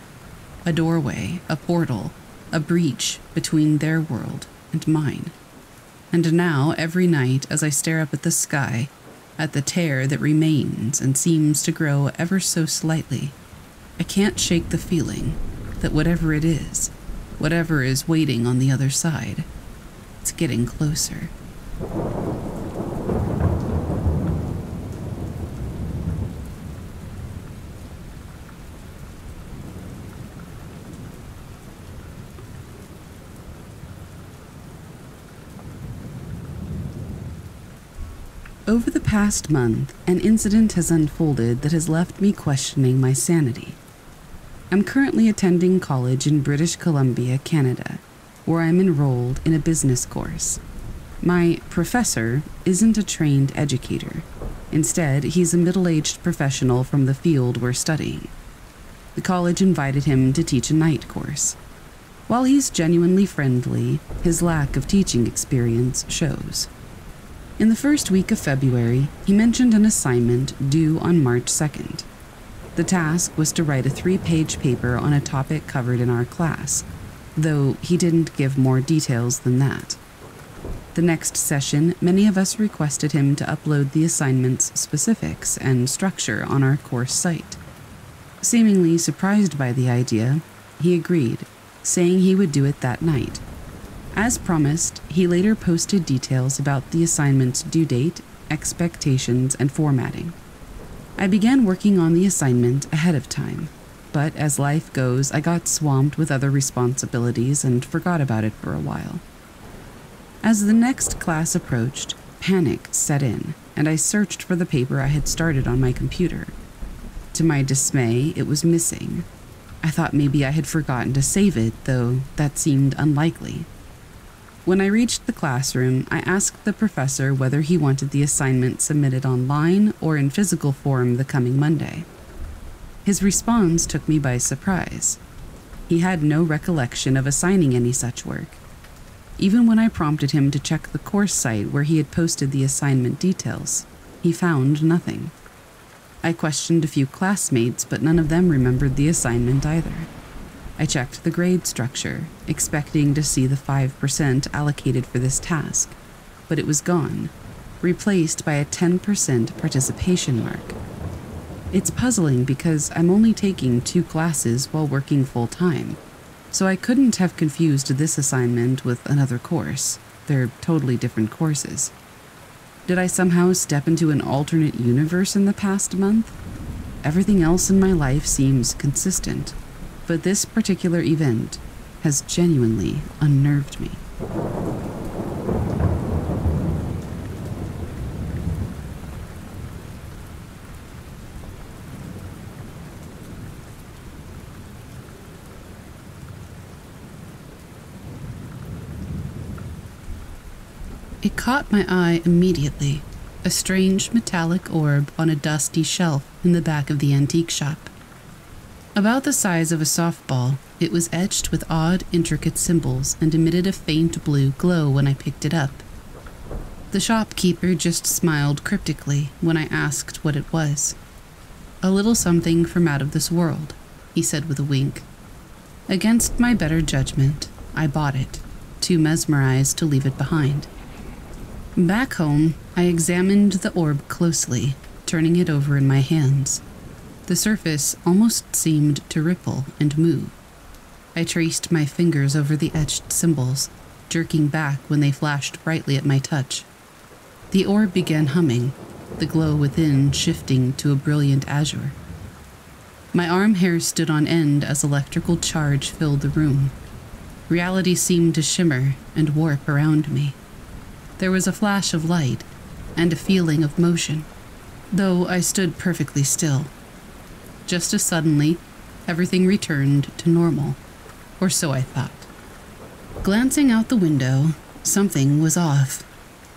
A doorway, a portal, a breach between their world and mine. And now, every night, as I stare up at the sky, at the tear that remains and seems to grow ever so slightly, I can't shake the feeling that whatever it is, whatever is waiting on the other side, it's getting closer. Over the past month, an incident has unfolded that has left me questioning my sanity. I'm currently attending college in British Columbia, Canada, where I'm enrolled in a business course. My professor isn't a trained educator. Instead, he's a middle aged professional from the field we're studying. The college invited him to teach a night course. While he's genuinely friendly, his lack of teaching experience shows. In the first week of February, he mentioned an assignment due on March 2nd. The task was to write a three page paper on a topic covered in our class, though he didn't give more details than that. The next session, many of us requested him to upload the assignment's specifics and structure on our course site. Seemingly surprised by the idea, he agreed, saying he would do it that night. As promised, he later posted details about the assignment's due date, expectations, and formatting. I began working on the assignment ahead of time, but as life goes, I got swamped with other responsibilities and forgot about it for a while. As the next class approached, panic set in, and I searched for the paper I had started on my computer. To my dismay, it was missing. I thought maybe I had forgotten to save it, though that seemed unlikely. When I reached the classroom, I asked the professor whether he wanted the assignment submitted online or in physical form the coming Monday. His response took me by surprise. He had no recollection of assigning any such work. Even when I prompted him to check the course site where he had posted the assignment details, he found nothing. I questioned a few classmates, but none of them remembered the assignment either. I checked the grade structure, expecting to see the 5% allocated for this task, but it was gone, replaced by a 10% participation mark. It's puzzling because I'm only taking two classes while working full time, so I couldn't have confused this assignment with another course. They're totally different courses. Did I somehow step into an alternate universe in the past month? Everything else in my life seems consistent but this particular event has genuinely unnerved me. It caught my eye immediately a strange metallic orb on a dusty shelf in the back of the antique shop. About the size of a softball, it was etched with odd, intricate symbols and emitted a faint blue glow when I picked it up. The shopkeeper just smiled cryptically when I asked what it was. A little something from out of this world, he said with a wink. Against my better judgment, I bought it, too mesmerized to leave it behind. Back home, I examined the orb closely, turning it over in my hands. The surface almost seemed to ripple and move. I traced my fingers over the etched symbols, jerking back when they flashed brightly at my touch. The orb began humming, the glow within shifting to a brilliant azure. My arm hairs stood on end as electrical charge filled the room. Reality seemed to shimmer and warp around me. There was a flash of light and a feeling of motion, though I stood perfectly still. Just as suddenly, everything returned to normal, or so I thought. Glancing out the window, something was off.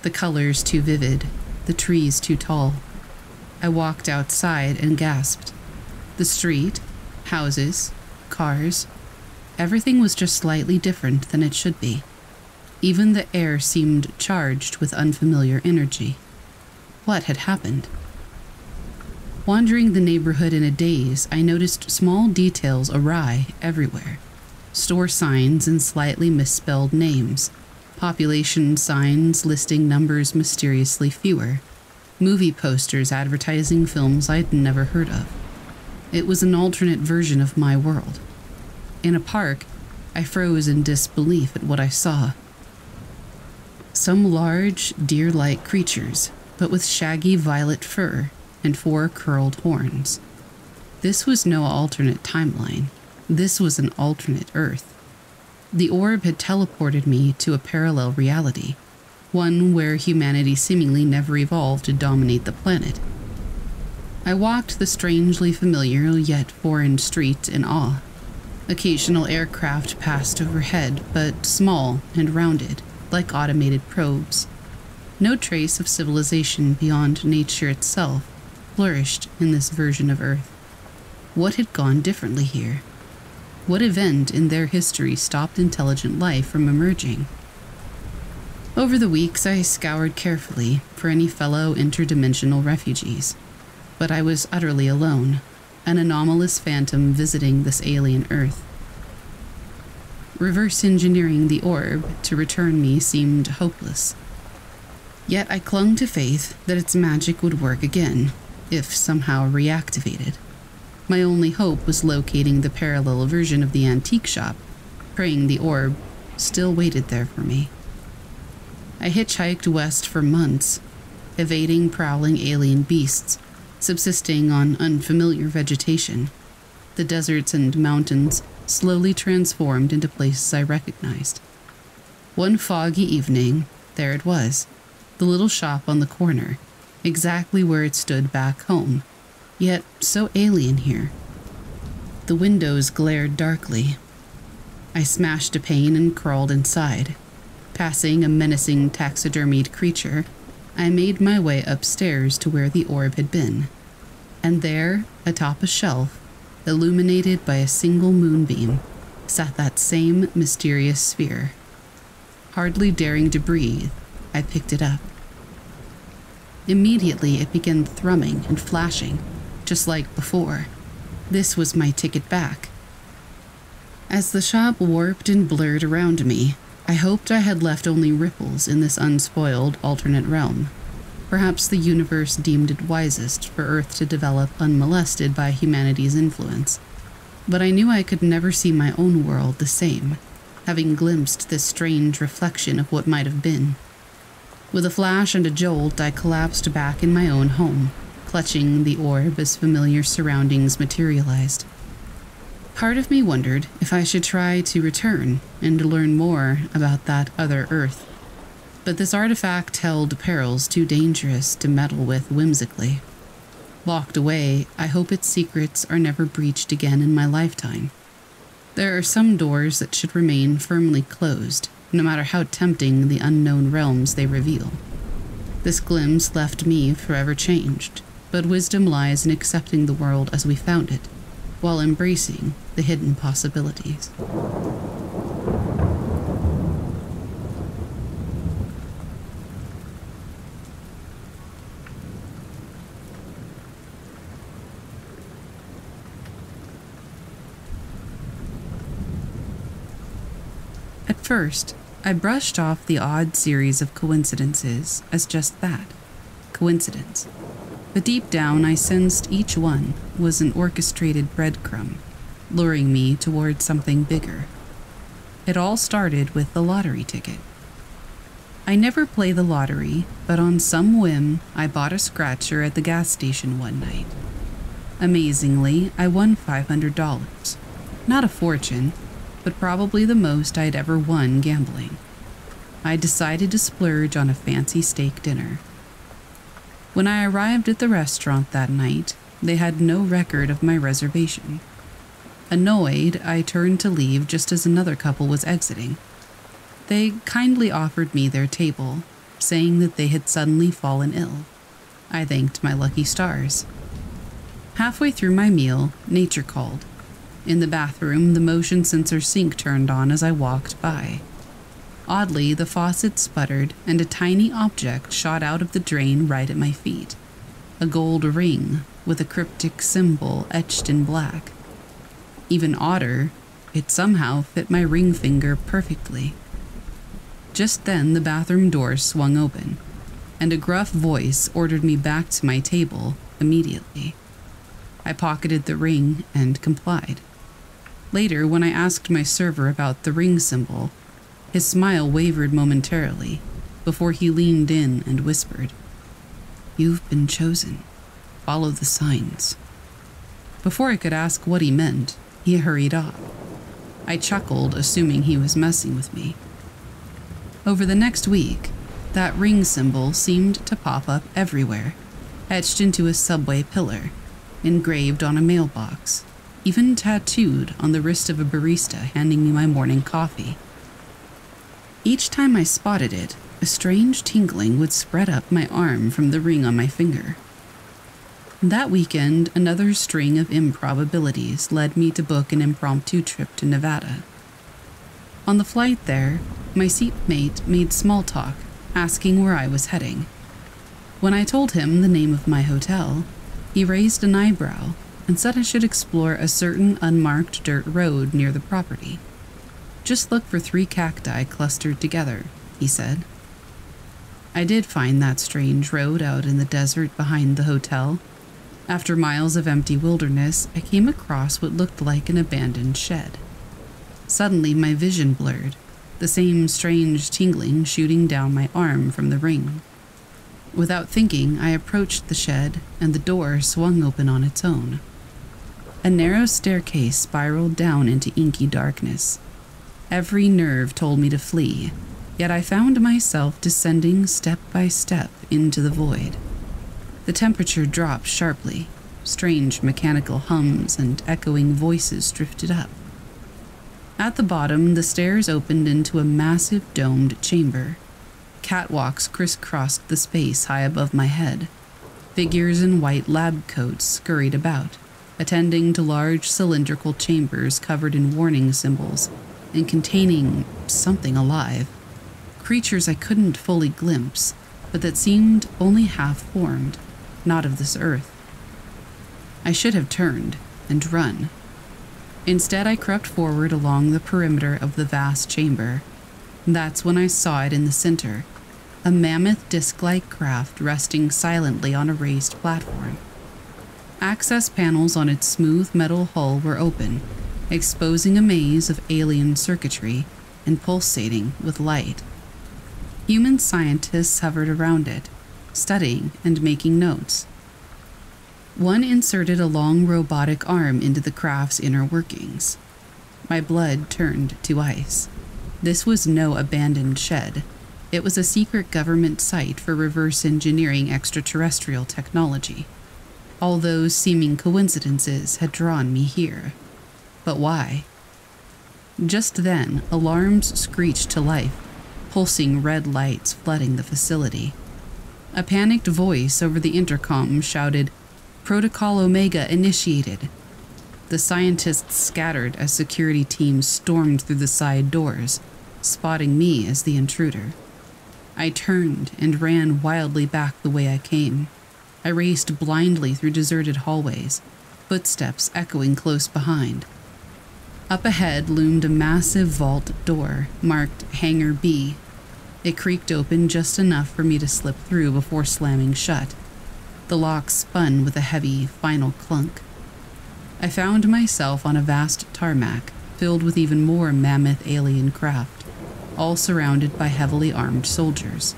The colors too vivid, the trees too tall. I walked outside and gasped. The street, houses, cars, everything was just slightly different than it should be. Even the air seemed charged with unfamiliar energy. What had happened? Wandering the neighborhood in a daze, I noticed small details awry everywhere store signs and slightly misspelled names, population signs listing numbers mysteriously fewer, movie posters advertising films I'd never heard of. It was an alternate version of my world. In a park, I froze in disbelief at what I saw. Some large, deer like creatures, but with shaggy violet fur and four curled horns. This was no alternate timeline. This was an alternate Earth. The orb had teleported me to a parallel reality, one where humanity seemingly never evolved to dominate the planet. I walked the strangely familiar yet foreign street in awe. Occasional aircraft passed overhead, but small and rounded, like automated probes. No trace of civilization beyond nature itself flourished in this version of Earth. What had gone differently here? What event in their history stopped intelligent life from emerging? Over the weeks, I scoured carefully for any fellow interdimensional refugees, but I was utterly alone, an anomalous phantom visiting this alien Earth. Reverse engineering the orb to return me seemed hopeless. Yet I clung to faith that its magic would work again, if somehow reactivated. My only hope was locating the parallel version of the antique shop, praying the orb still waited there for me. I hitchhiked west for months, evading prowling alien beasts, subsisting on unfamiliar vegetation. The deserts and mountains slowly transformed into places I recognized. One foggy evening, there it was, the little shop on the corner, exactly where it stood back home, yet so alien here. The windows glared darkly. I smashed a pane and crawled inside. Passing a menacing taxidermied creature, I made my way upstairs to where the orb had been. And there, atop a shelf, illuminated by a single moonbeam, sat that same mysterious sphere. Hardly daring to breathe, I picked it up. Immediately, it began thrumming and flashing, just like before. This was my ticket back. As the shop warped and blurred around me, I hoped I had left only ripples in this unspoiled alternate realm. Perhaps the universe deemed it wisest for Earth to develop unmolested by humanity's influence. But I knew I could never see my own world the same, having glimpsed this strange reflection of what might have been. With a flash and a jolt, I collapsed back in my own home, clutching the orb as familiar surroundings materialized. Part of me wondered if I should try to return and learn more about that other Earth. But this artifact held perils too dangerous to meddle with whimsically. Locked away, I hope its secrets are never breached again in my lifetime. There are some doors that should remain firmly closed, no matter how tempting the unknown realms they reveal. This glimpse left me forever changed, but wisdom lies in accepting the world as we found it, while embracing the hidden possibilities. At first, I brushed off the odd series of coincidences as just that coincidence. But deep down, I sensed each one was an orchestrated breadcrumb, luring me toward something bigger. It all started with the lottery ticket. I never play the lottery, but on some whim, I bought a scratcher at the gas station one night. Amazingly, I won $500. Not a fortune, but probably the most I'd ever won gambling. I decided to splurge on a fancy steak dinner. When I arrived at the restaurant that night, they had no record of my reservation. Annoyed, I turned to leave just as another couple was exiting. They kindly offered me their table, saying that they had suddenly fallen ill. I thanked my lucky stars. Halfway through my meal, nature called. In the bathroom, the motion sensor sink turned on as I walked by. Oddly, the faucet sputtered and a tiny object shot out of the drain right at my feet a gold ring with a cryptic symbol etched in black. Even odder, it somehow fit my ring finger perfectly. Just then, the bathroom door swung open, and a gruff voice ordered me back to my table immediately. I pocketed the ring and complied. Later, when I asked my server about the ring symbol, his smile wavered momentarily before he leaned in and whispered, You've been chosen. Follow the signs. Before I could ask what he meant, he hurried off. I chuckled, assuming he was messing with me. Over the next week, that ring symbol seemed to pop up everywhere, etched into a subway pillar, engraved on a mailbox, even tattooed on the wrist of a barista handing me my morning coffee. Each time I spotted it, a strange tingling would spread up my arm from the ring on my finger. That weekend, another string of improbabilities led me to book an impromptu trip to Nevada. On the flight there, my seatmate made small talk, asking where I was heading. When I told him the name of my hotel, he raised an eyebrow and said I should explore a certain unmarked dirt road near the property. Just look for three cacti clustered together, he said. I did find that strange road out in the desert behind the hotel. After miles of empty wilderness, I came across what looked like an abandoned shed. Suddenly, my vision blurred, the same strange tingling shooting down my arm from the ring. Without thinking, I approached the shed, and the door swung open on its own. A narrow staircase spiraled down into inky darkness. Every nerve told me to flee, yet I found myself descending step by step into the void. The temperature dropped sharply. Strange mechanical hums and echoing voices drifted up. At the bottom, the stairs opened into a massive domed chamber. Catwalks crisscrossed the space high above my head. Figures in white lab coats scurried about, attending to large cylindrical chambers covered in warning symbols and containing something alive creatures I couldn't fully glimpse, but that seemed only half formed, not of this earth. I should have turned and run. Instead, I crept forward along the perimeter of the vast chamber. That's when I saw it in the center a mammoth disc like craft resting silently on a raised platform. Access panels on its smooth metal hull were open, exposing a maze of alien circuitry and pulsating with light. Human scientists hovered around it, studying and making notes. One inserted a long robotic arm into the craft's inner workings. My blood turned to ice. This was no abandoned shed. It was a secret government site for reverse engineering extraterrestrial technology. All those seeming coincidences had drawn me here. But why? Just then, alarms screeched to life pulsing red lights flooding the facility. A panicked voice over the intercom shouted, Protocol Omega initiated. The scientists scattered as security teams stormed through the side doors, spotting me as the intruder. I turned and ran wildly back the way I came. I raced blindly through deserted hallways, footsteps echoing close behind. Up ahead loomed a massive vault door marked Hangar B it creaked open just enough for me to slip through before slamming shut. The lock spun with a heavy, final clunk. I found myself on a vast tarmac filled with even more mammoth alien craft, all surrounded by heavily armed soldiers.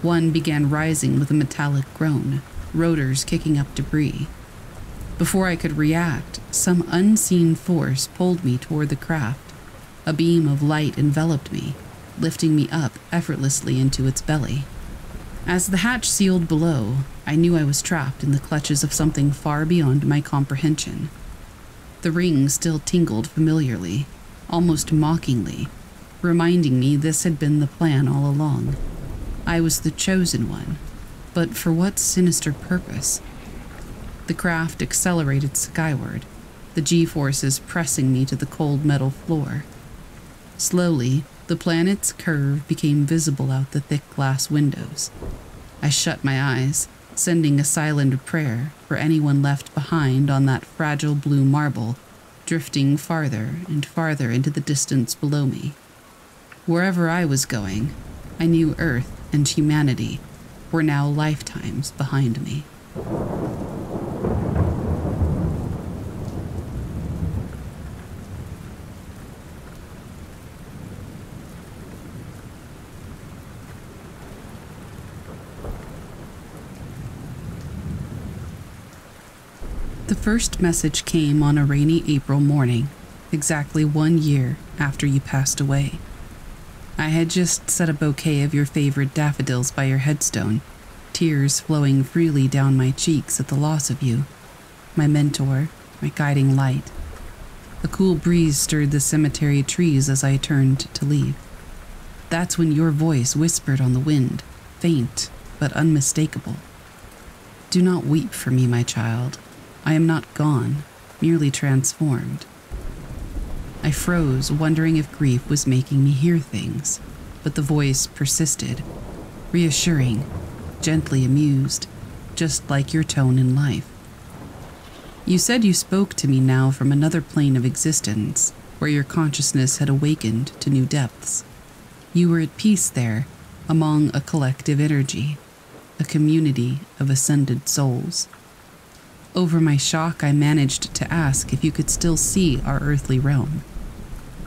One began rising with a metallic groan, rotors kicking up debris. Before I could react, some unseen force pulled me toward the craft. A beam of light enveloped me, lifting me up effortlessly into its belly. As the hatch sealed below, I knew I was trapped in the clutches of something far beyond my comprehension. The ring still tingled familiarly, almost mockingly, reminding me this had been the plan all along. I was the chosen one, but for what sinister purpose? The craft accelerated skyward, the G forces pressing me to the cold metal floor. Slowly, the planet's curve became visible out the thick glass windows. I shut my eyes, sending a silent prayer for anyone left behind on that fragile blue marble, drifting farther and farther into the distance below me. Wherever I was going, I knew Earth and humanity were now lifetimes behind me. The first message came on a rainy April morning, exactly one year after you passed away. I had just set a bouquet of your favorite daffodils by your headstone, tears flowing freely down my cheeks at the loss of you, my mentor, my guiding light. A cool breeze stirred the cemetery trees as I turned to leave. That's when your voice whispered on the wind, faint but unmistakable. Do not weep for me, my child. I am not gone, merely transformed. I froze, wondering if grief was making me hear things, but the voice persisted, reassuring, gently amused, just like your tone in life. You said you spoke to me now from another plane of existence, where your consciousness had awakened to new depths. You were at peace there, among a collective energy, a community of ascended souls. Over my shock, I managed to ask if you could still see our earthly realm.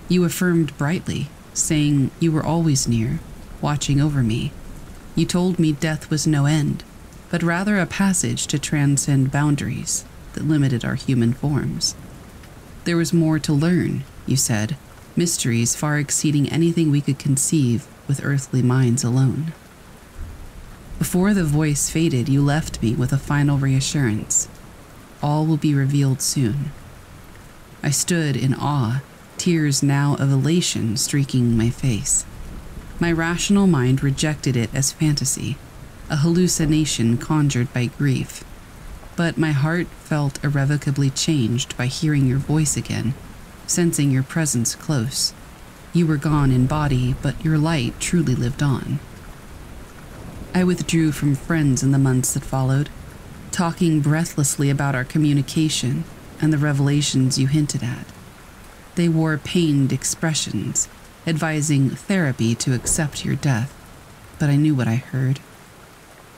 You affirmed brightly, saying you were always near, watching over me. You told me death was no end, but rather a passage to transcend boundaries that limited our human forms. There was more to learn, you said, mysteries far exceeding anything we could conceive with earthly minds alone. Before the voice faded, you left me with a final reassurance. All will be revealed soon. I stood in awe tears now of elation streaking my face. My rational mind rejected it as fantasy, a hallucination conjured by grief. But my heart felt irrevocably changed by hearing your voice again, sensing your presence close. You were gone in body, but your light truly lived on. I withdrew from friends in the months that followed, talking breathlessly about our communication and the revelations you hinted at. They wore pained expressions, advising therapy to accept your death, but I knew what I heard.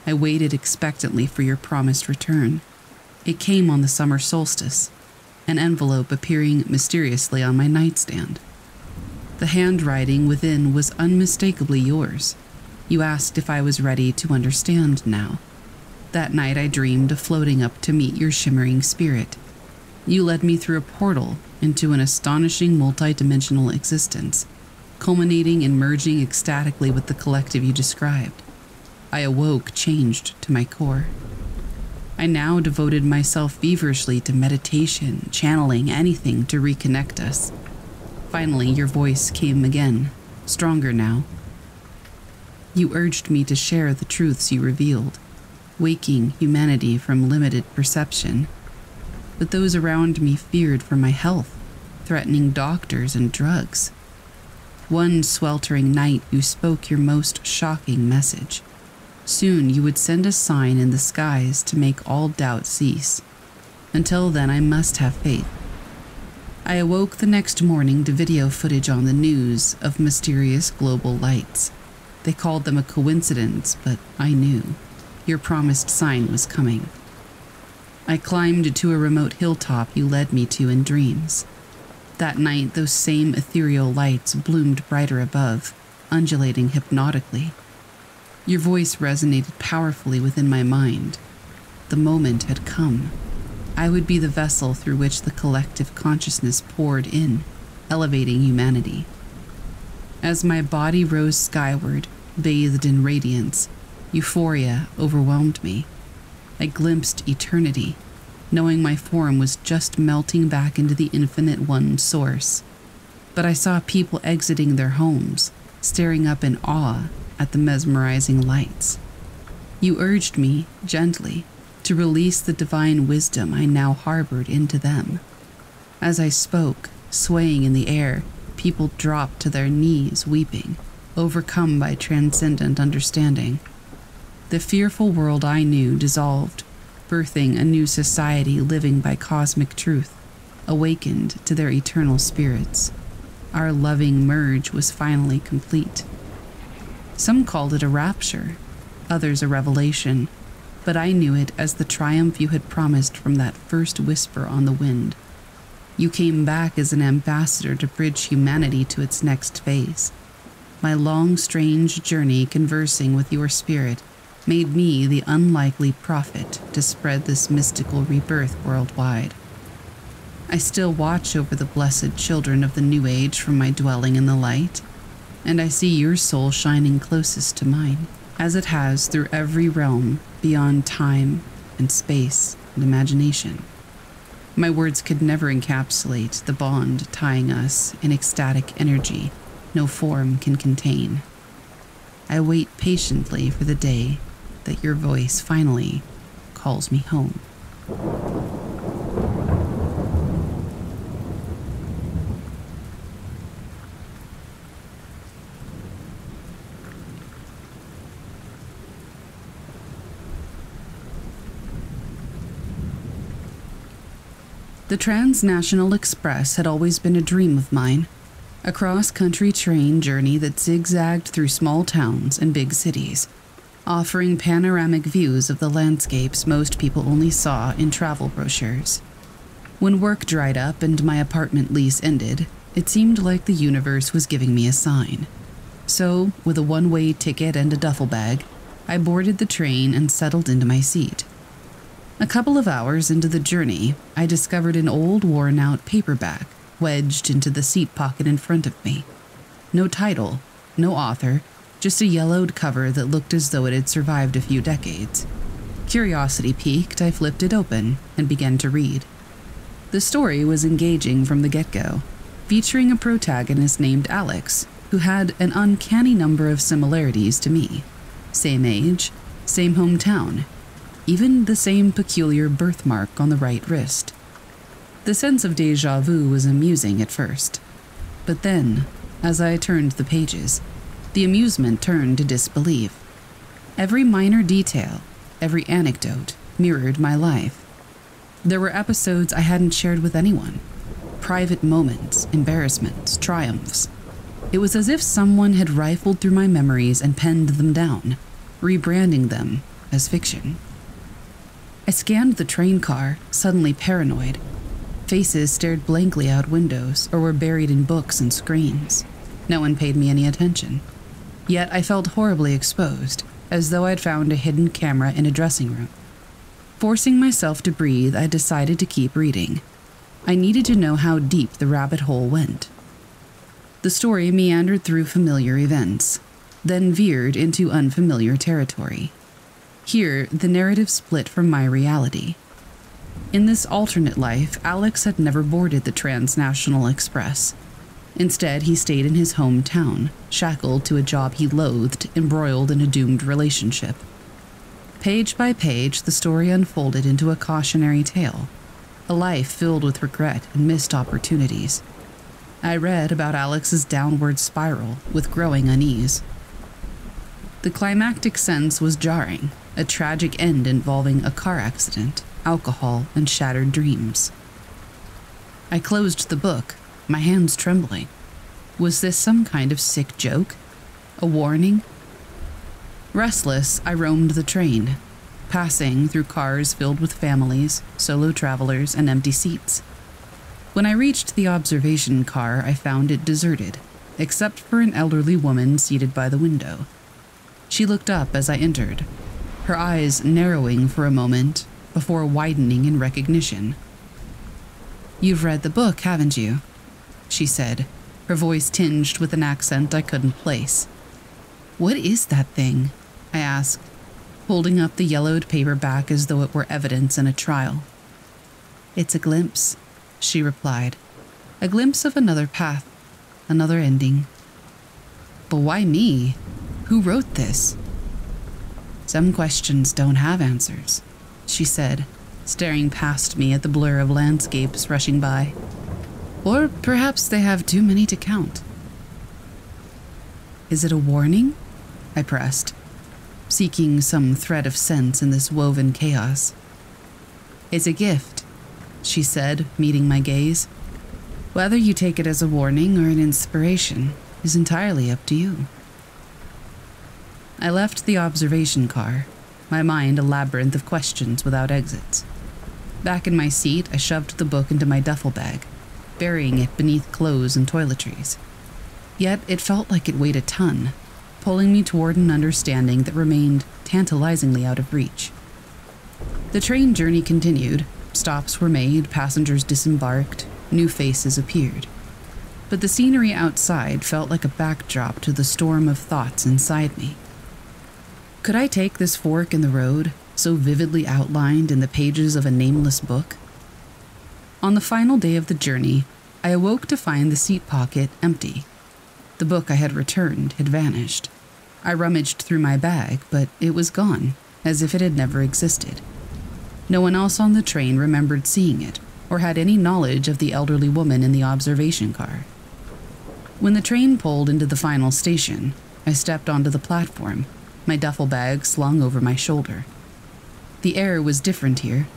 I waited expectantly for your promised return. It came on the summer solstice, an envelope appearing mysteriously on my nightstand. The handwriting within was unmistakably yours. You asked if I was ready to understand now. That night I dreamed of floating up to meet your shimmering spirit. You led me through a portal into an astonishing multidimensional existence, culminating in merging ecstatically with the collective you described. I awoke changed to my core. I now devoted myself feverishly to meditation, channeling, anything to reconnect us. Finally, your voice came again, stronger now. You urged me to share the truths you revealed, waking humanity from limited perception but those around me feared for my health, threatening doctors and drugs. One sweltering night, you spoke your most shocking message. Soon you would send a sign in the skies to make all doubt cease. Until then, I must have faith. I awoke the next morning to video footage on the news of mysterious global lights. They called them a coincidence, but I knew. Your promised sign was coming. I climbed to a remote hilltop you led me to in dreams. That night, those same ethereal lights bloomed brighter above, undulating hypnotically. Your voice resonated powerfully within my mind. The moment had come. I would be the vessel through which the collective consciousness poured in, elevating humanity. As my body rose skyward, bathed in radiance, euphoria overwhelmed me. I glimpsed eternity, knowing my form was just melting back into the infinite one source. But I saw people exiting their homes, staring up in awe at the mesmerizing lights. You urged me, gently, to release the divine wisdom I now harbored into them. As I spoke, swaying in the air, people dropped to their knees, weeping, overcome by transcendent understanding. The fearful world I knew dissolved, birthing a new society living by cosmic truth, awakened to their eternal spirits. Our loving merge was finally complete. Some called it a rapture, others a revelation, but I knew it as the triumph you had promised from that first whisper on the wind. You came back as an ambassador to bridge humanity to its next phase. My long, strange journey conversing with your spirit made me the unlikely prophet to spread this mystical rebirth worldwide. I still watch over the blessed children of the New Age from my dwelling in the light, and I see your soul shining closest to mine, as it has through every realm beyond time and space and imagination. My words could never encapsulate the bond tying us in ecstatic energy no form can contain. I wait patiently for the day that your voice finally calls me home. The Transnational Express had always been a dream of mine. A cross country train journey that zigzagged through small towns and big cities offering panoramic views of the landscapes most people only saw in travel brochures. When work dried up and my apartment lease ended, it seemed like the universe was giving me a sign. So, with a one way ticket and a duffel bag, I boarded the train and settled into my seat. A couple of hours into the journey, I discovered an old, worn out paperback wedged into the seat pocket in front of me. No title, no author, just a yellowed cover that looked as though it had survived a few decades. Curiosity piqued, I flipped it open and began to read. The story was engaging from the get go, featuring a protagonist named Alex, who had an uncanny number of similarities to me same age, same hometown, even the same peculiar birthmark on the right wrist. The sense of deja vu was amusing at first, but then, as I turned the pages, the amusement turned to disbelief. Every minor detail, every anecdote, mirrored my life. There were episodes I hadn't shared with anyone private moments, embarrassments, triumphs. It was as if someone had rifled through my memories and penned them down, rebranding them as fiction. I scanned the train car, suddenly paranoid. Faces stared blankly out windows or were buried in books and screens. No one paid me any attention. Yet I felt horribly exposed, as though I'd found a hidden camera in a dressing room. Forcing myself to breathe, I decided to keep reading. I needed to know how deep the rabbit hole went. The story meandered through familiar events, then veered into unfamiliar territory. Here, the narrative split from my reality. In this alternate life, Alex had never boarded the Transnational Express, Instead, he stayed in his hometown, shackled to a job he loathed, embroiled in a doomed relationship. Page by page, the story unfolded into a cautionary tale, a life filled with regret and missed opportunities. I read about Alex's downward spiral with growing unease. The climactic sense was jarring, a tragic end involving a car accident, alcohol, and shattered dreams. I closed the book, my hands trembling. Was this some kind of sick joke? A warning? Restless, I roamed the train, passing through cars filled with families, solo travelers, and empty seats. When I reached the observation car, I found it deserted, except for an elderly woman seated by the window. She looked up as I entered, her eyes narrowing for a moment before widening in recognition. You've read the book, haven't you? She said, her voice tinged with an accent I couldn't place. What is that thing? I asked, holding up the yellowed paperback as though it were evidence in a trial. It's a glimpse, she replied. A glimpse of another path, another ending. But why me? Who wrote this? Some questions don't have answers, she said, staring past me at the blur of landscapes rushing by. Or perhaps they have too many to count. Is it a warning? I pressed, seeking some thread of sense in this woven chaos. It's a gift, she said, meeting my gaze. Whether you take it as a warning or an inspiration is entirely up to you. I left the observation car, my mind a labyrinth of questions without exits. Back in my seat, I shoved the book into my duffel bag, burying it beneath clothes and toiletries. Yet it felt like it weighed a ton, pulling me toward an understanding that remained tantalizingly out of reach. The train journey continued, stops were made, passengers disembarked, new faces appeared. But the scenery outside felt like a backdrop to the storm of thoughts inside me. Could I take this fork in the road, so vividly outlined in the pages of a nameless book? On the final day of the journey, I awoke to find the seat pocket empty. The book I had returned had vanished. I rummaged through my bag, but it was gone, as if it had never existed. No one else on the train remembered seeing it or had any knowledge of the elderly woman in the observation car. When the train pulled into the final station, I stepped onto the platform, my duffel bag slung over my shoulder. The air was different here,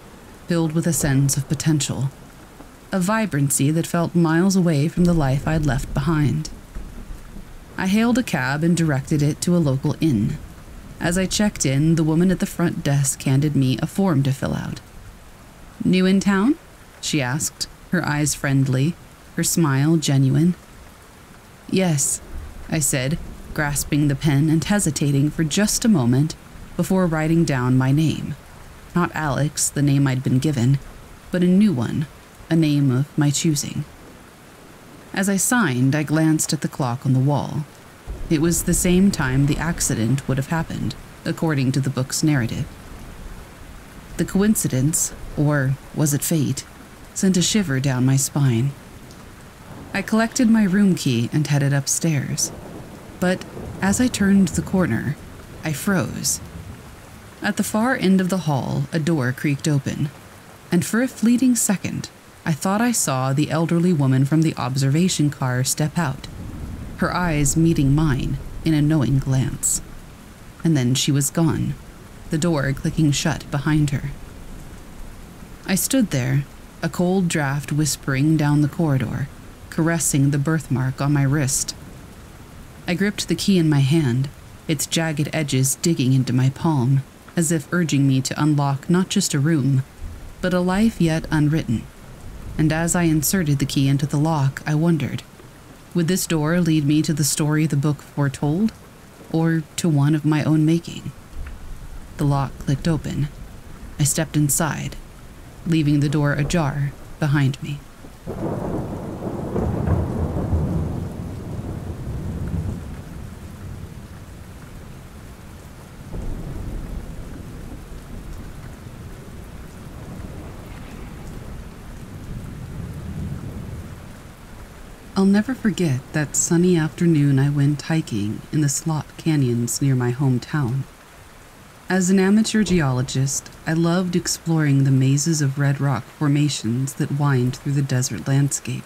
filled with a sense of potential, a vibrancy that felt miles away from the life I'd left behind. I hailed a cab and directed it to a local inn. As I checked in, the woman at the front desk handed me a form to fill out. New in town? she asked, her eyes friendly, her smile genuine. Yes, I said, grasping the pen and hesitating for just a moment before writing down my name. Not Alex, the name I'd been given, but a new one, a name of my choosing. As I signed, I glanced at the clock on the wall. It was the same time the accident would have happened, according to the book's narrative. The coincidence, or was it fate, sent a shiver down my spine. I collected my room key and headed upstairs. But as I turned the corner, I froze. At the far end of the hall, a door creaked open, and for a fleeting second, I thought I saw the elderly woman from the observation car step out, her eyes meeting mine in a knowing glance. And then she was gone, the door clicking shut behind her. I stood there, a cold draft whispering down the corridor, caressing the birthmark on my wrist. I gripped the key in my hand, its jagged edges digging into my palm, as if urging me to unlock not just a room, but a life yet unwritten. And as I inserted the key into the lock, I wondered would this door lead me to the story the book foretold, or to one of my own making? The lock clicked open. I stepped inside, leaving the door ajar behind me. I'll never forget that sunny afternoon I went hiking in the slot canyons near my hometown. As an amateur geologist, I loved exploring the mazes of red rock formations that wind through the desert landscape.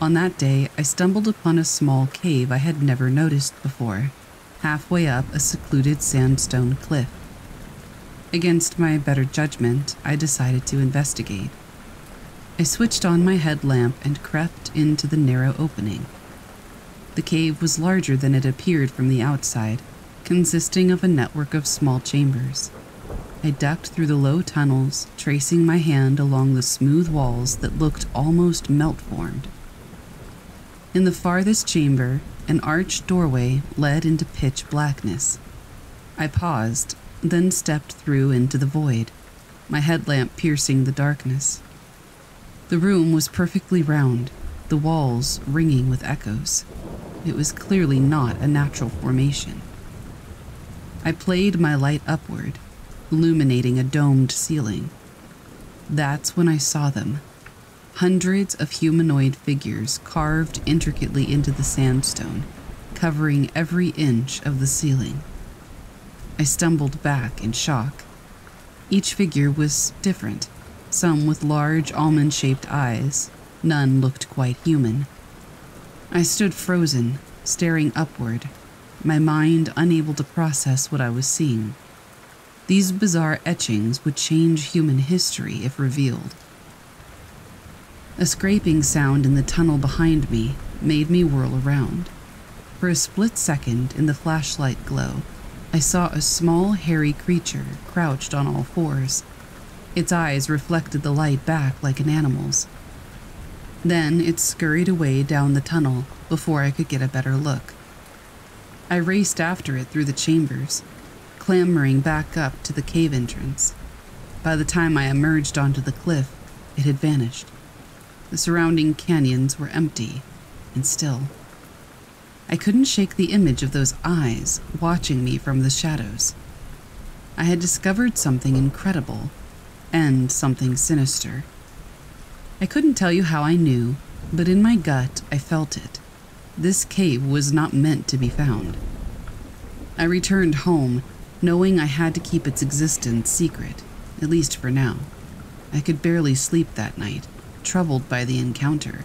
On that day, I stumbled upon a small cave I had never noticed before, halfway up a secluded sandstone cliff. Against my better judgment, I decided to investigate. I switched on my headlamp and crept into the narrow opening. The cave was larger than it appeared from the outside, consisting of a network of small chambers. I ducked through the low tunnels, tracing my hand along the smooth walls that looked almost melt formed. In the farthest chamber, an arched doorway led into pitch blackness. I paused, then stepped through into the void. my headlamp piercing the darkness. The room was perfectly round, the walls ringing with echoes. It was clearly not a natural formation. I played my light upward, illuminating a domed ceiling. That's when I saw them hundreds of humanoid figures carved intricately into the sandstone, covering every inch of the ceiling. I stumbled back in shock. Each figure was different, some with large almond shaped eyes, none looked quite human. I stood frozen, staring upward, my mind unable to process what I was seeing. These bizarre etchings would change human history if revealed. A scraping sound in the tunnel behind me made me whirl around. For a split second in the flashlight glow, I saw a small, hairy creature crouched on all fours. Its eyes reflected the light back like an animal's. Then it scurried away down the tunnel before I could get a better look. I raced after it through the chambers, clambering back up to the cave entrance. By the time I emerged onto the cliff, it had vanished. The surrounding canyons were empty and still. I couldn't shake the image of those eyes watching me from the shadows. I had discovered something incredible and something sinister. I couldn't tell you how I knew, but in my gut I felt it. This cave was not meant to be found. I returned home, knowing I had to keep its existence secret, at least for now. I could barely sleep that night troubled by the encounter.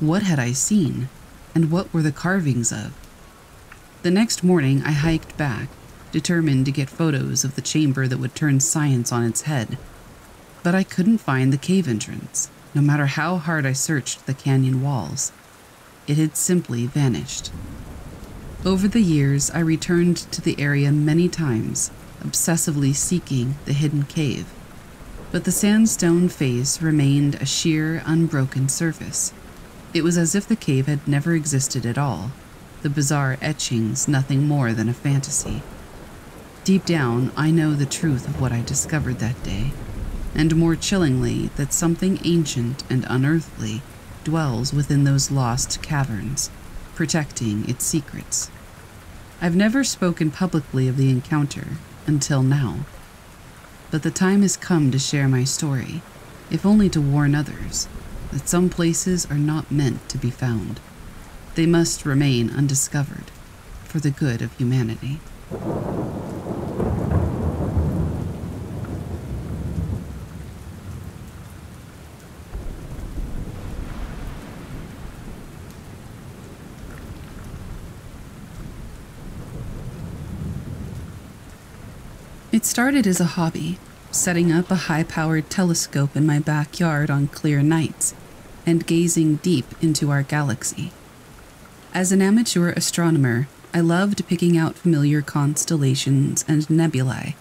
What had I seen, and what were the carvings of? The next morning, I hiked back, determined to get photos of the chamber that would turn science on its head. But I couldn't find the cave entrance, no matter how hard I searched the canyon walls. It had simply vanished. Over the years, I returned to the area many times, obsessively seeking the hidden cave but the sandstone face remained a sheer, unbroken surface. It was as if the cave had never existed at all, the bizarre etchings nothing more than a fantasy. Deep down, I know the truth of what I discovered that day, and more chillingly, that something ancient and unearthly dwells within those lost caverns, protecting its secrets. I've never spoken publicly of the encounter until now but the time has come to share my story, if only to warn others that some places are not meant to be found. They must remain undiscovered for the good of humanity. Started as a hobby, setting up a high powered telescope in my backyard on clear nights and gazing deep into our galaxy. As an amateur astronomer, I loved picking out familiar constellations and nebulae,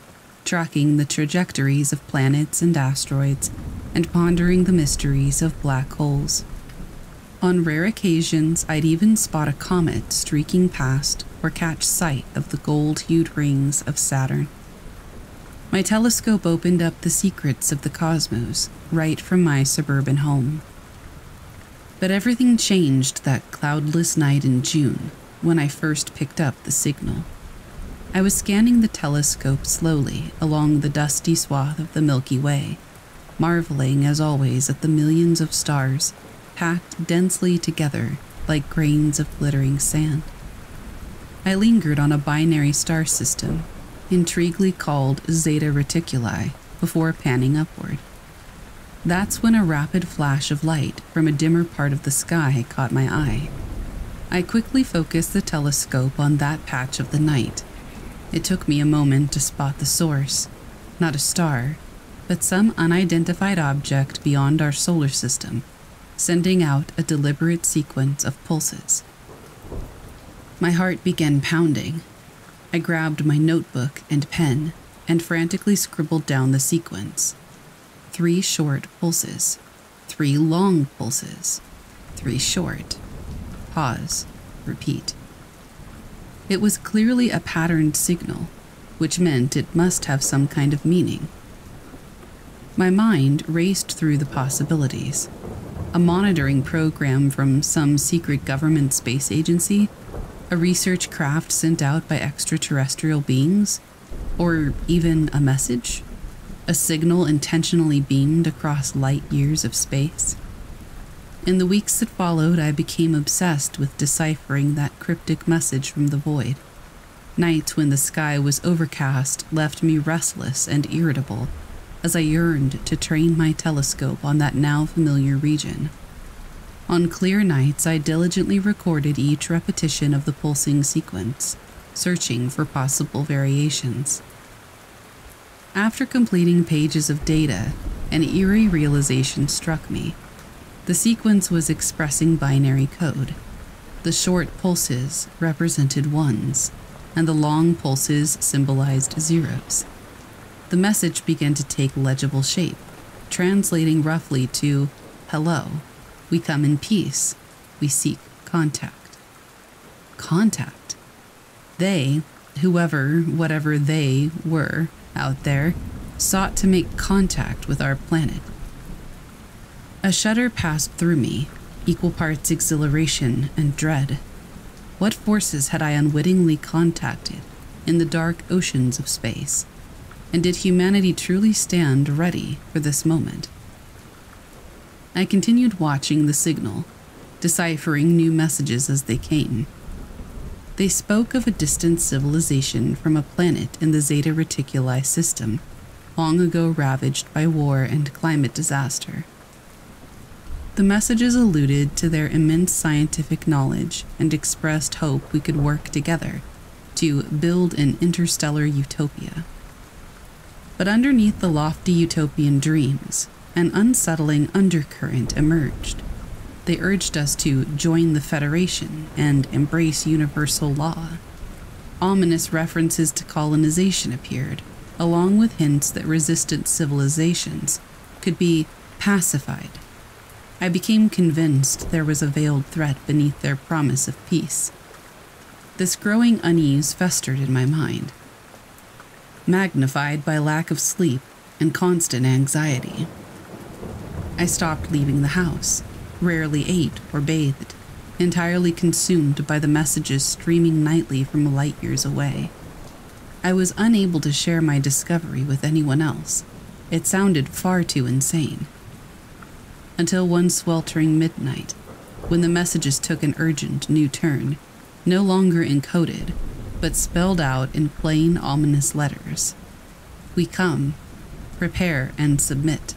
tracking the trajectories of planets and asteroids, and pondering the mysteries of black holes. On rare occasions, I'd even spot a comet streaking past or catch sight of the gold hued rings of Saturn. My telescope opened up the secrets of the cosmos right from my suburban home. But everything changed that cloudless night in June when I first picked up the signal. I was scanning the telescope slowly along the dusty swath of the Milky Way, marveling as always at the millions of stars packed densely together like grains of glittering sand. I lingered on a binary star system intriguingly called Zeta Reticuli, before panning upward. That's when a rapid flash of light from a dimmer part of the sky caught my eye. I quickly focused the telescope on that patch of the night. It took me a moment to spot the source not a star, but some unidentified object beyond our solar system, sending out a deliberate sequence of pulses. My heart began pounding I grabbed my notebook and pen and frantically scribbled down the sequence three short pulses, three long pulses, three short, pause, repeat. It was clearly a patterned signal, which meant it must have some kind of meaning. My mind raced through the possibilities. A monitoring program from some secret government space agency? A research craft sent out by extraterrestrial beings? Or even a message? A signal intentionally beamed across light years of space? In the weeks that followed, I became obsessed with deciphering that cryptic message from the void. Nights when the sky was overcast left me restless and irritable as I yearned to train my telescope on that now familiar region. On clear nights, I diligently recorded each repetition of the pulsing sequence, searching for possible variations. After completing pages of data, an eerie realization struck me. The sequence was expressing binary code. The short pulses represented ones, and the long pulses symbolized zeros. The message began to take legible shape, translating roughly to Hello, we come in peace, we seek contact. Contact. They, whoever, whatever they were out there, sought to make contact with our planet. A shudder passed through me, equal parts exhilaration and dread. What forces had I unwittingly contacted in the dark oceans of space? And did humanity truly stand ready for this moment? I continued watching the signal, deciphering new messages as they came. They spoke of a distant civilization from a planet in the Zeta Reticuli system, long ago ravaged by war and climate disaster. The messages alluded to their immense scientific knowledge and expressed hope we could work together to build an interstellar utopia. But underneath the lofty utopian dreams, an unsettling undercurrent emerged. They urged us to join the Federation and embrace universal law. Ominous references to colonization appeared, along with hints that resistant civilizations could be pacified I became convinced there was a veiled threat beneath their promise of peace. This growing unease festered in my mind, magnified by lack of sleep and constant anxiety. I stopped leaving the house, rarely ate or bathed, entirely consumed by the messages streaming nightly from light years away. I was unable to share my discovery with anyone else. It sounded far too insane until one sweltering midnight, when the messages took an urgent new turn, no longer encoded, but spelled out in plain, ominous letters. We come, prepare, and submit.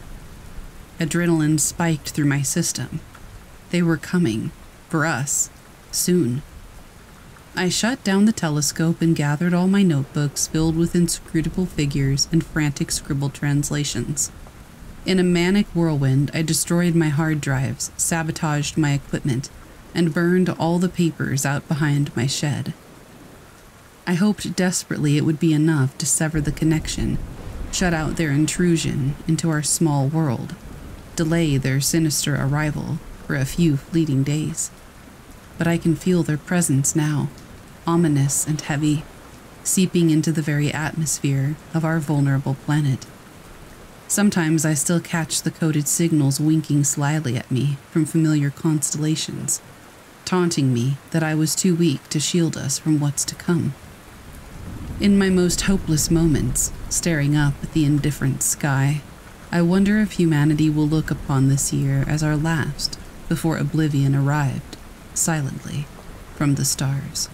Adrenaline spiked through my system. They were coming, for us, soon. I shut down the telescope and gathered all my notebooks filled with inscrutable figures and frantic scribbled translations. In a manic whirlwind, I destroyed my hard drives, sabotaged my equipment, and burned all the papers out behind my shed. I hoped desperately it would be enough to sever the connection, shut out their intrusion into our small world, delay their sinister arrival for a few fleeting days. But I can feel their presence now, ominous and heavy, seeping into the very atmosphere of our vulnerable planet. Sometimes I still catch the coded signals winking slyly at me from familiar constellations, taunting me that I was too weak to shield us from what's to come. In my most hopeless moments, staring up at the indifferent sky, I wonder if humanity will look upon this year as our last before oblivion arrived, silently, from the stars.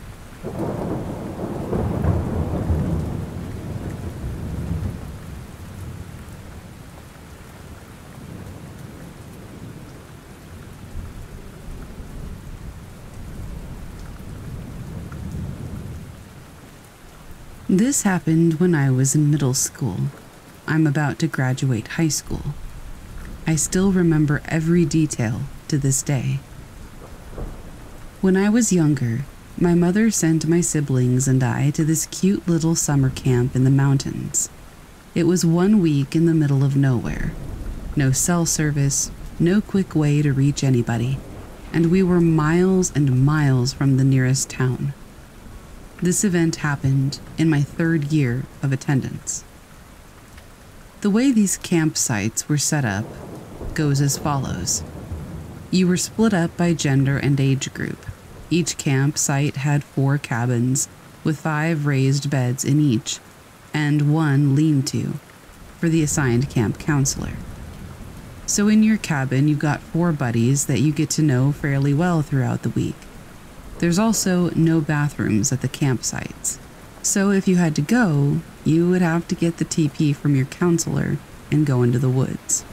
This happened when I was in middle school. I'm about to graduate high school. I still remember every detail to this day. When I was younger, my mother sent my siblings and I to this cute little summer camp in the mountains. It was one week in the middle of nowhere. No cell service, no quick way to reach anybody, and we were miles and miles from the nearest town. This event happened in my third year of attendance. The way these campsites were set up goes as follows You were split up by gender and age group. Each campsite had four cabins with five raised beds in each and one lean to for the assigned camp counselor. So, in your cabin, you've got four buddies that you get to know fairly well throughout the week. There's also no bathrooms at the campsites. So, if you had to go, you would have to get the TP from your counselor and go into the woods.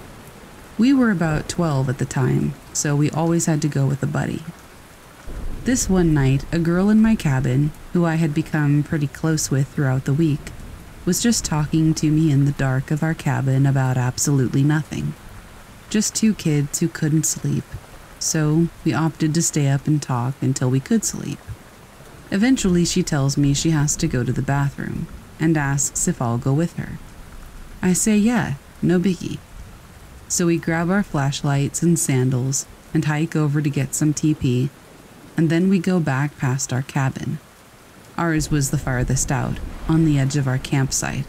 We were about 12 at the time, so we always had to go with a buddy. This one night, a girl in my cabin, who I had become pretty close with throughout the week, was just talking to me in the dark of our cabin about absolutely nothing. Just two kids who couldn't sleep, so we opted to stay up and talk until we could sleep. Eventually, she tells me she has to go to the bathroom and asks if I'll go with her. I say, yeah, no biggie. So we grab our flashlights and sandals and hike over to get some TP, and then we go back past our cabin. Ours was the farthest out, on the edge of our campsite,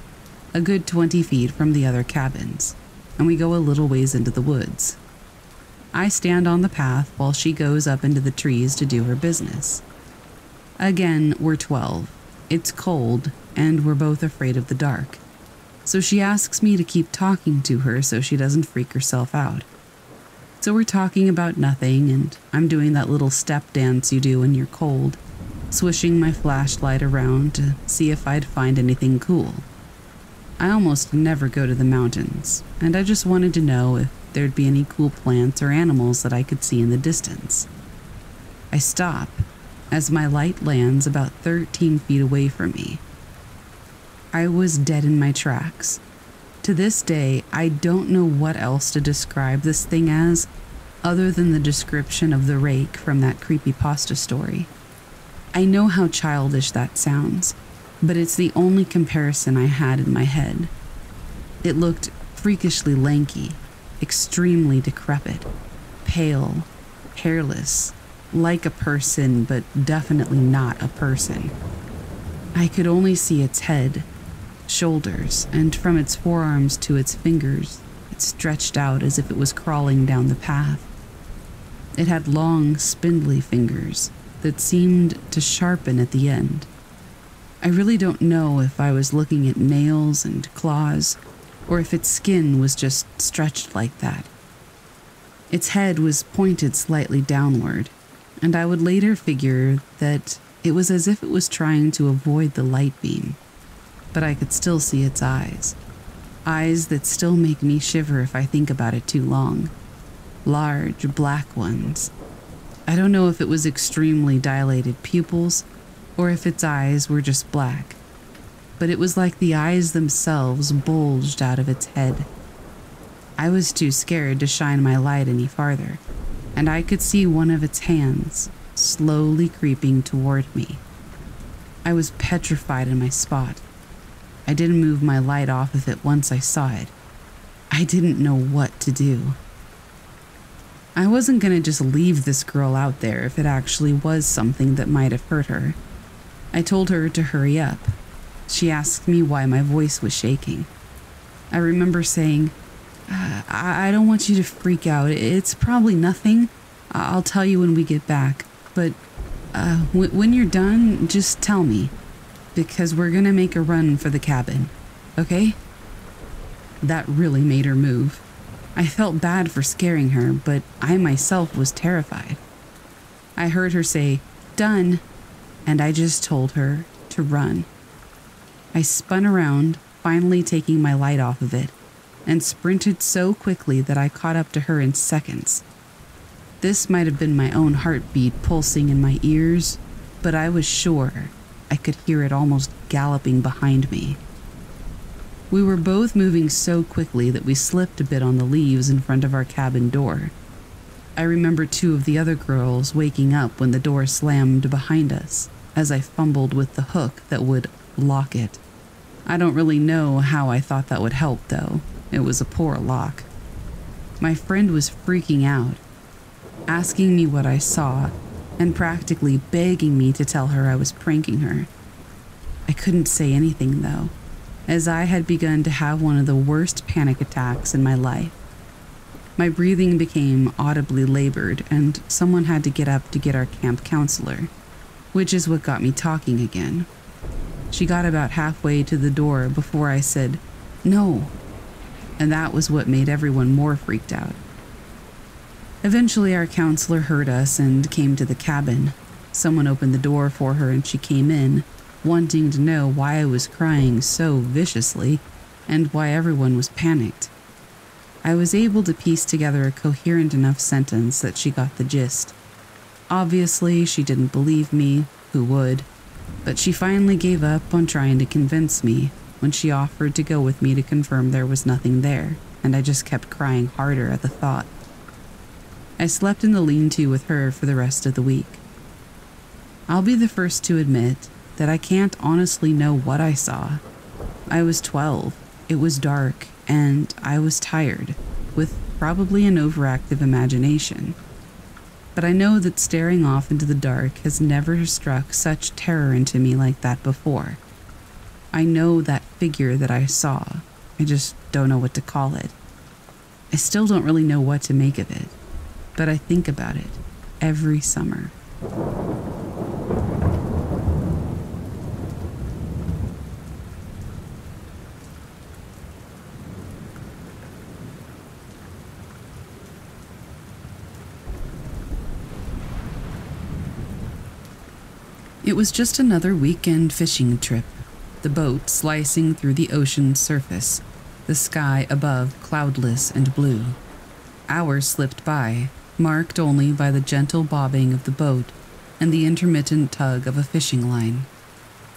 a good 20 feet from the other cabins and we go a little ways into the woods. I stand on the path while she goes up into the trees to do her business. Again, we're 12. It's cold, and we're both afraid of the dark. So she asks me to keep talking to her so she doesn't freak herself out. So we're talking about nothing, and I'm doing that little step dance you do when you're cold, swishing my flashlight around to see if I'd find anything cool. I almost never go to the mountains, and I just wanted to know if there'd be any cool plants or animals that I could see in the distance. I stop as my light lands about 13 feet away from me. I was dead in my tracks. To this day, I don't know what else to describe this thing as other than the description of the rake from that creepy pasta story. I know how childish that sounds, but it's the only comparison I had in my head. It looked freakishly lanky, extremely decrepit, pale, hairless, like a person, but definitely not a person. I could only see its head, shoulders, and from its forearms to its fingers, it stretched out as if it was crawling down the path. It had long, spindly fingers that seemed to sharpen at the end. I really don't know if I was looking at nails and claws, or if its skin was just stretched like that. Its head was pointed slightly downward, and I would later figure that it was as if it was trying to avoid the light beam. But I could still see its eyes. Eyes that still make me shiver if I think about it too long. Large, black ones. I don't know if it was extremely dilated pupils or if its eyes were just black. But it was like the eyes themselves bulged out of its head. I was too scared to shine my light any farther, and I could see one of its hands slowly creeping toward me. I was petrified in my spot. I didn't move my light off of it once I saw it. I didn't know what to do. I wasn't going to just leave this girl out there if it actually was something that might have hurt her. I told her to hurry up. She asked me why my voice was shaking. I remember saying, uh, I-, I don't want you to freak out. It's probably nothing. I- will tell you when we get back. But uh, when you're done, just tell me. Because we're gonna make a run for the cabin. Okay? That really made her move. I felt bad for scaring her, but I myself was terrified. I heard her say, Done, and I just told her to run. I spun around, finally taking my light off of it, and sprinted so quickly that I caught up to her in seconds. This might have been my own heartbeat pulsing in my ears, but I was sure I could hear it almost galloping behind me. We were both moving so quickly that we slipped a bit on the leaves in front of our cabin door. I remember two of the other girls waking up when the door slammed behind us as I fumbled with the hook that would lock it. I don't really know how I thought that would help, though. It was a poor lock. My friend was freaking out, asking me what I saw, and practically begging me to tell her I was pranking her. I couldn't say anything, though. as I had begun to have one of the worst panic attacks in my life. My breathing became audibly labored, and someone had to get up to get our camp counselor, which is what got me talking again. She got about halfway to the door before I said, No. And that was what made everyone more freaked out. Eventually, our counselor heard us and came to the cabin. Someone opened the door for her and she came in, wanting to know why I was crying so viciously and why everyone was panicked. I was able to piece together a coherent enough sentence that she got the gist. Obviously, she didn't believe me, who would, but she finally gave up on trying to convince me when she offered to go with me to confirm there was nothing there, and I just kept crying harder at the thought. I slept in the lean to with her for the rest of the week. I'll be the first to admit that I can't honestly know what I saw. I was 12, it was dark, and I was tired, with probably an overactive imagination. But I know that staring off into the dark has never struck such terror into me like that before. I know that figure that I saw. I just don't know what to call it. I still don't really know what to make of it, but I think about it every summer. It was just another weekend fishing trip, the boat slicing through the ocean's surface, the sky above cloudless and blue. Hours slipped by, marked only by the gentle bobbing of the boat and the intermittent tug of a fishing line.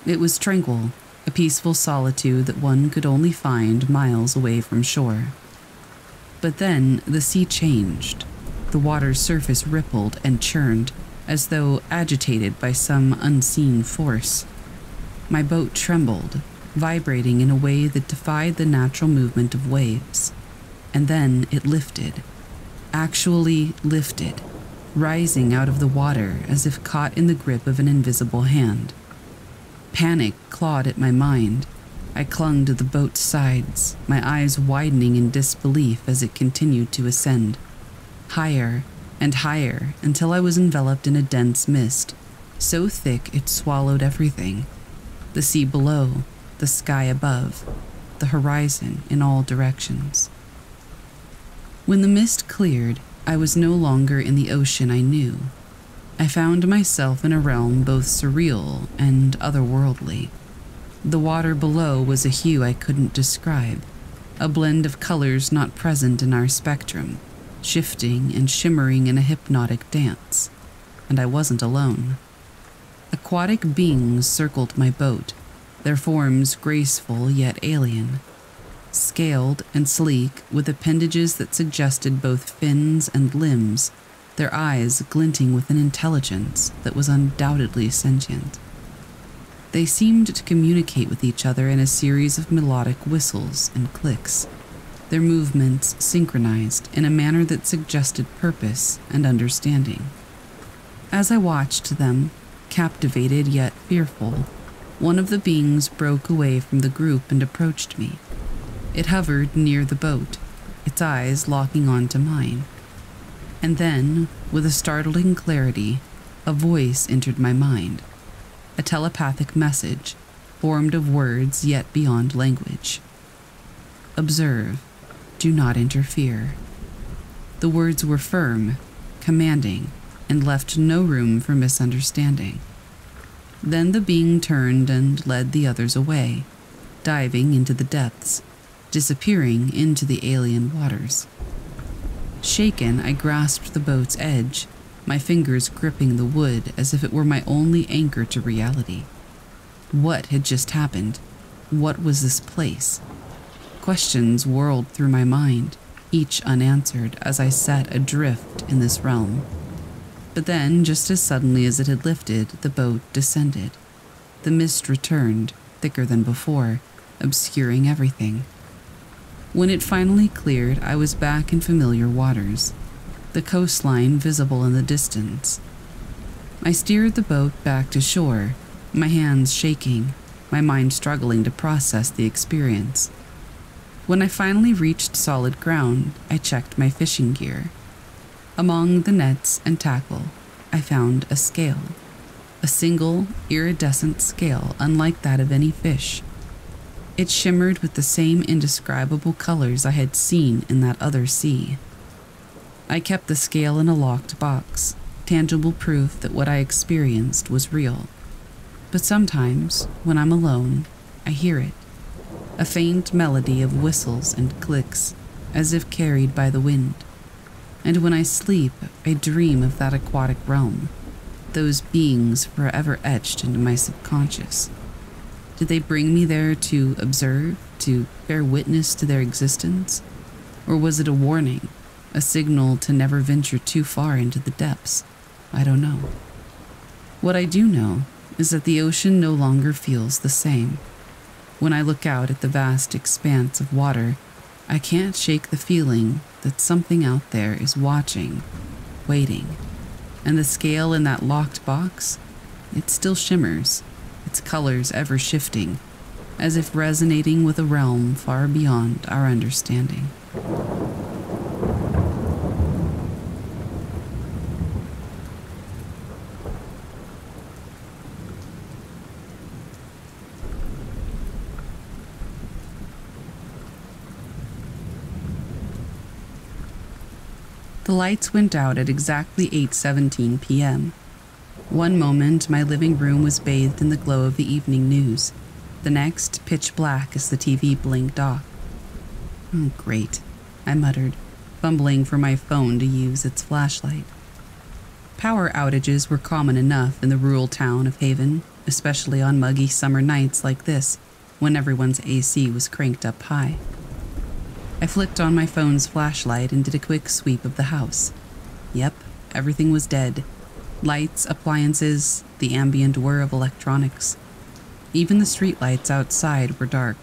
It was tranquil, a peaceful solitude that one could only find miles away from shore. But then the sea changed. The water's surface rippled and churned as though agitated by some unseen force. My boat trembled, vibrating in a way that defied the natural movement of waves. And then it lifted, actually lifted, rising out of the water as if caught in the grip of an invisible hand. Panic clawed at my mind. I clung to the boat's sides, my eyes widening in disbelief as it continued to ascend. Higher and higher until I was enveloped in a dense mist, so thick it swallowed everything the sea below, the sky above, the horizon in all directions. When the mist cleared, I was no longer in the ocean I knew. I found myself in a realm both surreal and otherworldly. The water below was a hue I couldn't describe, a blend of colors not present in our spectrum shifting and shimmering in a hypnotic dance, and I wasn't alone. Aquatic beings circled my boat, their forms graceful yet alien. Scaled and sleek, with appendages that suggested both fins and limbs, their eyes glinting with an intelligence that was undoubtedly sentient. They seemed to communicate with each other in a series of melodic whistles and clicks their movements synchronized in a manner that suggested purpose and understanding. As I watched them, captivated yet fearful, one of the beings broke away from the group and approached me. It hovered near the boat, its eyes locking onto mine. And then, with a startling clarity, a voice entered my mind a telepathic message, formed of words yet beyond language. Observe, do not interfere. The words were firm, commanding, and left no room for misunderstanding. Then the being turned and led the others away, diving into the depths, disappearing into the alien waters. Shaken, I grasped the boat's edge, my fingers gripping the wood as if it were my only anchor to reality. What had just happened? What was this place? Questions whirled through my mind, each unanswered as I sat adrift in this realm. But then, just as suddenly as it had lifted, the boat descended. The mist returned, thicker than before, obscuring everything. When it finally cleared, I was back in familiar waters, the coastline visible in the distance. I steered the boat back to shore, my hands shaking, my mind struggling to process the experience. When I finally reached solid ground, I checked my fishing gear. Among the nets and tackle, I found a scale. A single, iridescent scale, unlike that of any fish. It shimmered with the same indescribable colors I had seen in that other sea. I kept the scale in a locked box, tangible proof that what I experienced was real. But sometimes, when I'm alone, I hear it a faint melody of whistles and clicks, as if carried by the wind. And when I sleep, I dream of that aquatic realm, those beings forever etched into my subconscious. Did they bring me there to observe, to bear witness to their existence? Or was it a warning, a signal to never venture too far into the depths? I don't know. What I do know is that the ocean no longer feels the same. When I look out at the vast expanse of water, I can't shake the feeling that something out there is watching, waiting. And the scale in that locked box, it still shimmers, its colors ever shifting, as if resonating with a realm far beyond our understanding. The lights went out at exactly 8:17 p.m. One moment my living room was bathed in the glow of the evening news. The next, pitch black as the TV blinked off. Oh, great, I muttered, fumbling for my phone to use its flashlight. Power outages were common enough in the rural town of Haven, especially on muggy summer nights like this, when everyone's AC was cranked up high. I flicked on my phone's flashlight and did a quick sweep of the house. Yep, everything was dead. Lights, appliances, the ambient whir of electronics. Even the streetlights outside were dark,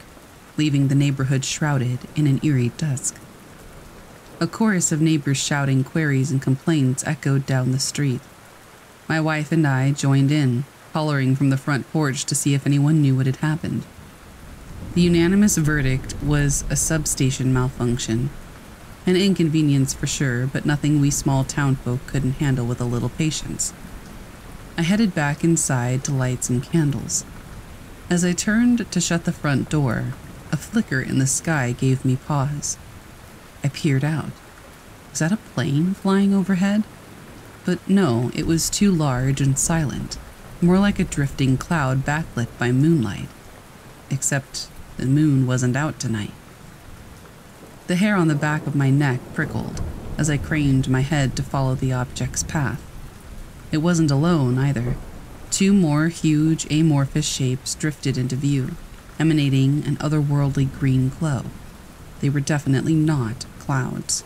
leaving the neighborhood shrouded in an eerie dusk. A chorus of neighbors shouting queries and complaints echoed down the street. My wife and I joined in, hollering from the front porch to see if anyone knew what had happened. The unanimous verdict was a substation malfunction. An inconvenience for sure, but nothing we small town folk couldn't handle with a little patience. I headed back inside to light some candles. As I turned to shut the front door, a flicker in the sky gave me pause. I peered out. Was that a plane flying overhead? But no, it was too large and silent, more like a drifting cloud backlit by moonlight. Except the moon wasn't out tonight. The hair on the back of my neck prickled as I craned my head to follow the object's path. It wasn't alone either. Two more huge amorphous shapes drifted into view, emanating an otherworldly green glow. They were definitely not clouds.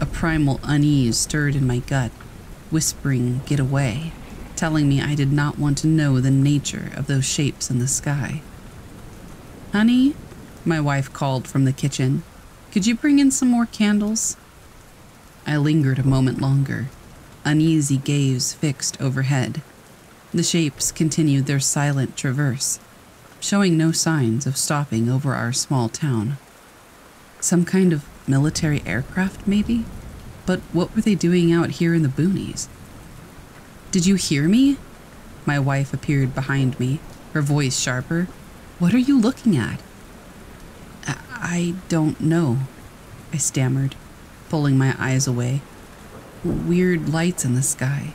A primal unease stirred in my gut, whispering, Get away, telling me I did not want to know the nature of those shapes in the sky. Honey, my wife called from the kitchen, could you bring in some more candles? I lingered a moment longer, uneasy gaze fixed overhead. The shapes continued their silent traverse, showing no signs of stopping over our small town. Some kind of military aircraft, maybe? But what were they doing out here in the boonies? Did you hear me? My wife appeared behind me, her voice sharper, what are you looking at? I, I don't know, I stammered, pulling my eyes away. Weird lights in the sky.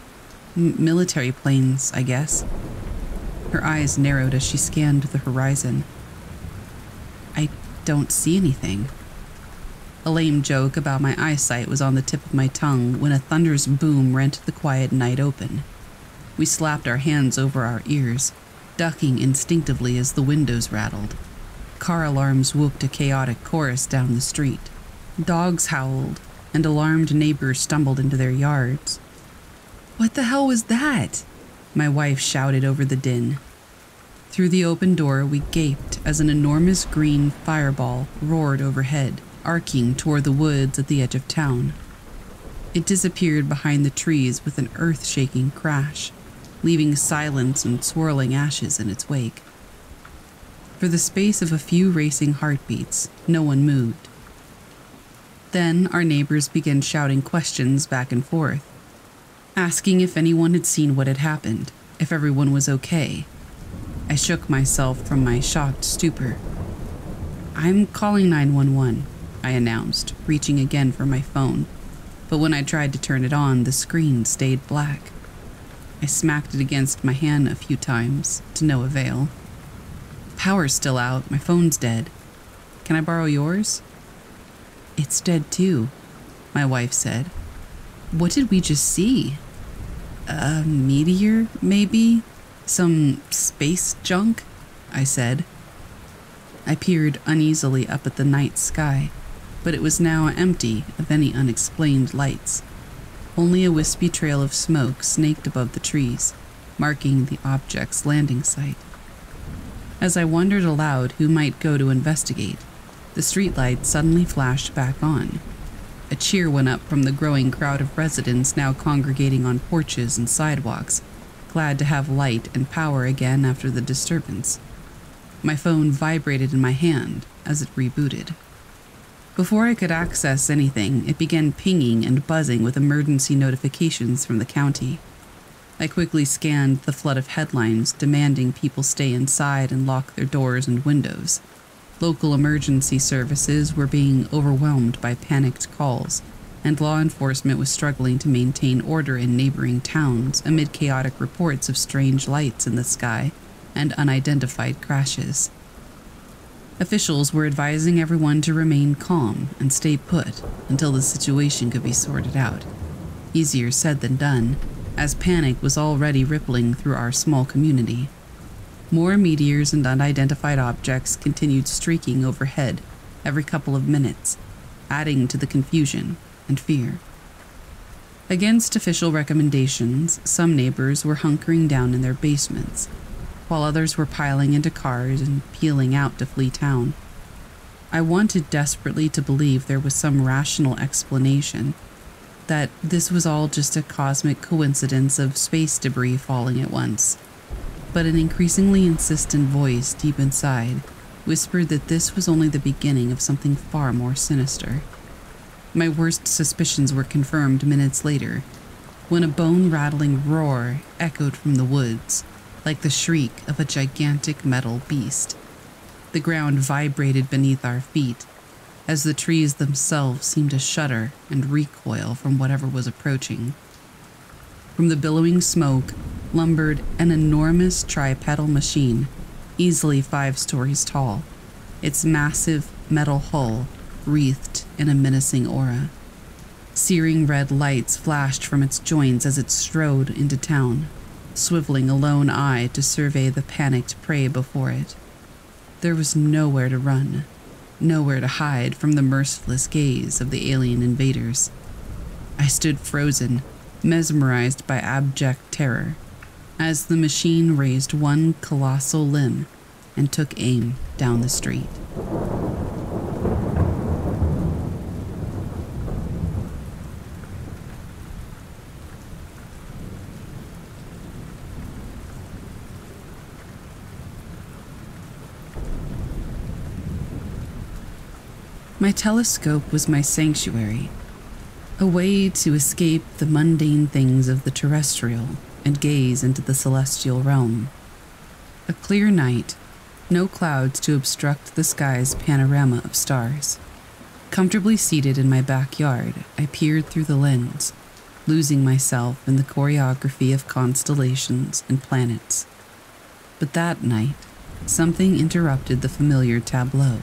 M- military planes, I guess. Her eyes narrowed as she scanned the horizon. I don't see anything. A lame joke about my eyesight was on the tip of my tongue when a thunderous boom rent the quiet night open. We slapped our hands over our ears, ducking instinctively as the windows rattled. Car alarms whooped a chaotic chorus down the street. Dogs howled, and alarmed neighbors stumbled into their yards. What the hell was that? My wife shouted over the din. Through the open door, we gaped as an enormous green fireball roared overhead, arcing toward the woods at the edge of town. It disappeared behind the trees with an earth shaking crash leaving silence and swirling ashes in its wake. For the space of a few racing heartbeats, no one moved. Then our neighbors began shouting questions back and forth, asking if anyone had seen what had happened, if everyone was okay. I shook myself from my shocked stupor. I'm calling 911, I announced, reaching again for my phone. But when I tried to turn it on, the screen stayed black. I smacked it against my hand a few times, to no avail. Power's still out, my phone's dead. Can I borrow yours? It's dead too, my wife said. What did we just see? A meteor, maybe? Some space junk? I said. I peered uneasily up at the night sky, but it was now empty of any unexplained lights. Only a wispy trail of smoke snaked above the trees, marking the object's landing site. As I wondered aloud who might go to investigate, the streetlight suddenly flashed back on. A cheer went up from the growing crowd of residents now congregating on porches and sidewalks, glad to have light and power again after the disturbance. My phone vibrated in my hand as it rebooted. Before I could access anything, it began pinging and buzzing with emergency notifications from the county. I quickly scanned the flood of headlines demanding people stay inside and lock their doors and windows. Local emergency services were being overwhelmed by panicked calls, and law enforcement was struggling to maintain order in neighboring towns amid chaotic reports of strange lights in the sky and unidentified crashes. Officials were advising everyone to remain calm and stay put until the situation could be sorted out. Easier said than done, as panic was already rippling through our small community. More meteors and unidentified objects continued streaking overhead every couple of minutes, adding to the confusion and fear. Against official recommendations, some neighbors were hunkering down in their basements, while others were piling into cars and peeling out to flee town. I wanted desperately to believe there was some rational explanation, that this was all just a cosmic coincidence of space debris falling at once but an increasingly insistent voice deep inside whispered that this was only the beginning of something far more sinister. My worst suspicions were confirmed minutes later when a bone rattling roar echoed from the woods like the shriek of a gigantic metal beast. The ground vibrated beneath our feet as the trees themselves seemed to shudder and recoil from whatever was approaching. From the billowing smoke lumbered an enormous tripedal machine, easily five stories tall, its massive metal hull wreathed in a menacing aura. Searing red lights flashed from its joints as it strode into town, swiveling a lone eye to survey the panicked prey before it. There was nowhere to run, nowhere to hide from the merciless gaze of the alien invaders. I stood frozen, mesmerized by abject terror, as the machine raised one colossal limb and took aim down the street. My telescope was my sanctuary, a way to escape the mundane things of the terrestrial and gaze into the celestial realm. A clear night, no clouds to obstruct the sky's panorama of stars. Comfortably seated in my backyard, I peered through the lens, losing myself in the choreography of constellations and planets. But that night, something interrupted the familiar tableau.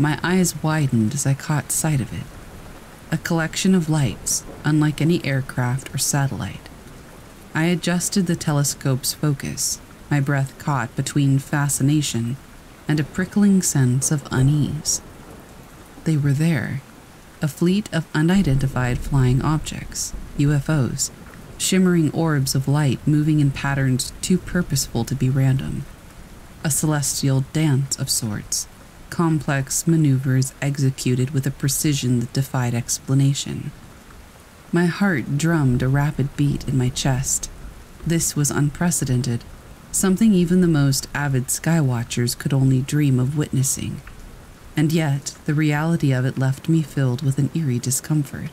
My eyes widened as I caught sight of it a collection of lights, unlike any aircraft or satellite. I adjusted the telescope's focus, my breath caught between fascination and a prickling sense of unease. They were there, a fleet of unidentified flying objects, UFOs, shimmering orbs of light moving in patterns too purposeful to be random. A celestial dance of sorts, complex maneuvers executed with a precision that defied explanation. My heart drummed a rapid beat in my chest. This was unprecedented, something even the most avid skywatchers could only dream of witnessing. And yet, the reality of it left me filled with an eerie discomfort.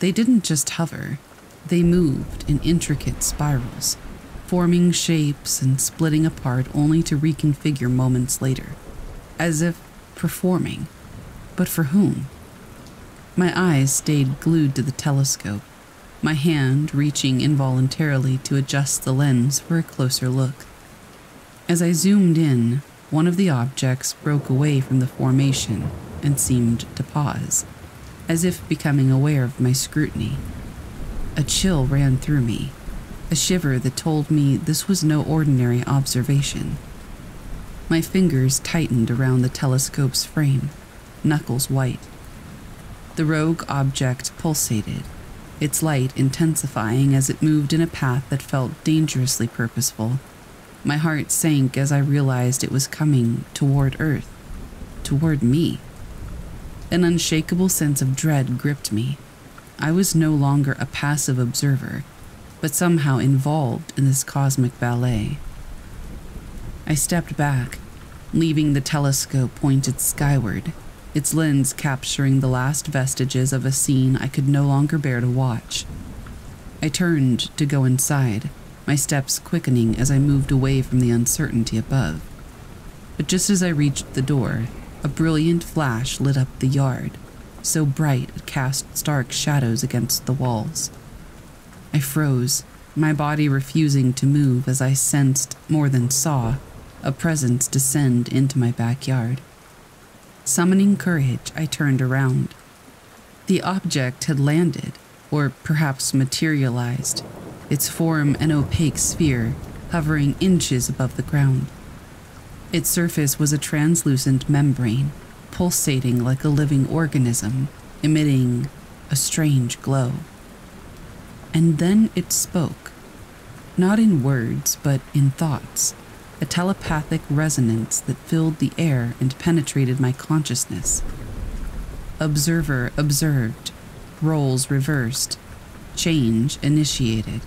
They didn't just hover, they moved in intricate spirals, forming shapes and splitting apart only to reconfigure moments later, as if performing. But for whom? My eyes stayed glued to the telescope, my hand reaching involuntarily to adjust the lens for a closer look. As I zoomed in, one of the objects broke away from the formation and seemed to pause, as if becoming aware of my scrutiny. A chill ran through me, a shiver that told me this was no ordinary observation. My fingers tightened around the telescope's frame, knuckles white. The rogue object pulsated, its light intensifying as it moved in a path that felt dangerously purposeful. My heart sank as I realized it was coming toward Earth, toward me. An unshakable sense of dread gripped me. I was no longer a passive observer, but somehow involved in this cosmic ballet. I stepped back, leaving the telescope pointed skyward its lens capturing the last vestiges of a scene I could no longer bear to watch. I turned to go inside, my steps quickening as I moved away from the uncertainty above. But just as I reached the door, a brilliant flash lit up the yard, so bright it cast stark shadows against the walls. I froze, my body refusing to move as I sensed, more than saw, a presence descend into my backyard. Summoning courage, I turned around. The object had landed, or perhaps materialized, its form an opaque sphere hovering inches above the ground. Its surface was a translucent membrane, pulsating like a living organism, emitting a strange glow. And then it spoke, not in words, but in thoughts a telepathic resonance that filled the air and penetrated my consciousness. Observer observed, roles reversed, change initiated.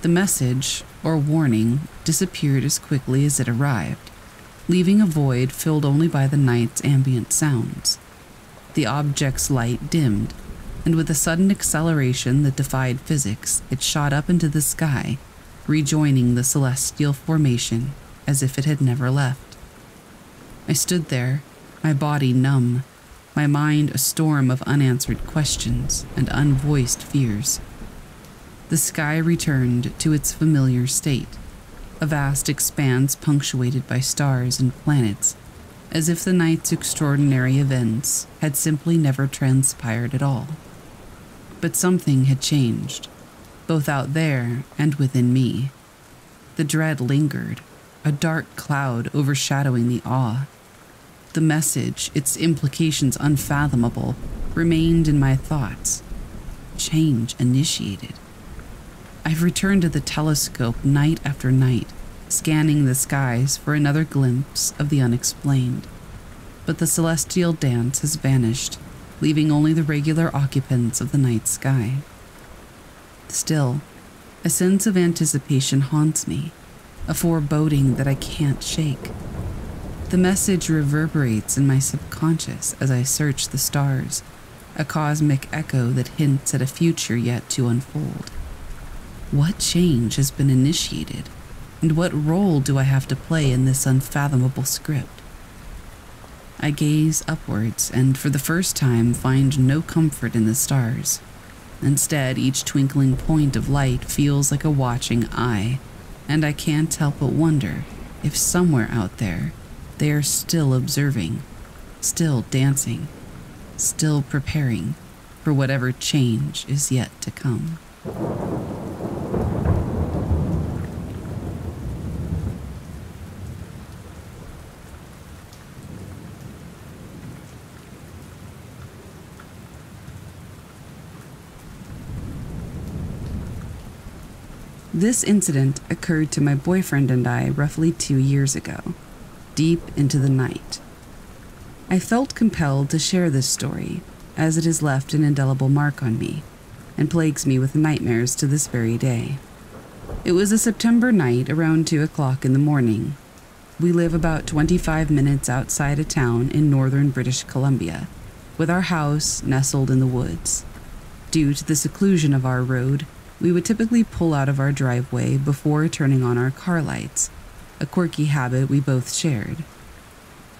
The message, or warning, disappeared as quickly as it arrived, leaving a void filled only by the night's ambient sounds. The object's light dimmed, and with a sudden acceleration that defied physics, it shot up into the sky rejoining the celestial formation as if it had never left. I stood there, my body numb, my mind a storm of unanswered questions and unvoiced fears. The sky returned to its familiar state, a vast expanse punctuated by stars and planets, as if the night's extraordinary events had simply never transpired at all. But something had changed both out there and within me. The dread lingered, a dark cloud overshadowing the awe. The message, its implications unfathomable, remained in my thoughts. Change initiated. I've returned to the telescope night after night, scanning the skies for another glimpse of the unexplained. But the celestial dance has vanished, leaving only the regular occupants of the night sky. Still, a sense of anticipation haunts me, a foreboding that I can't shake. The message reverberates in my subconscious as I search the stars, a cosmic echo that hints at a future yet to unfold. What change has been initiated, and what role do I have to play in this unfathomable script? I gaze upwards and, for the first time, find no comfort in the stars. Instead, each twinkling point of light feels like a watching eye, and I can't help but wonder if somewhere out there they are still observing, still dancing, still preparing for whatever change is yet to come. This incident occurred to my boyfriend and I roughly two years ago, deep into the night. I felt compelled to share this story, as it has left an indelible mark on me and plagues me with nightmares to this very day. It was a September night around 2 o'clock in the morning. We live about 25 minutes outside a town in northern British Columbia, with our house nestled in the woods. Due to the seclusion of our road, we would typically pull out of our driveway before turning on our car lights, a quirky habit we both shared.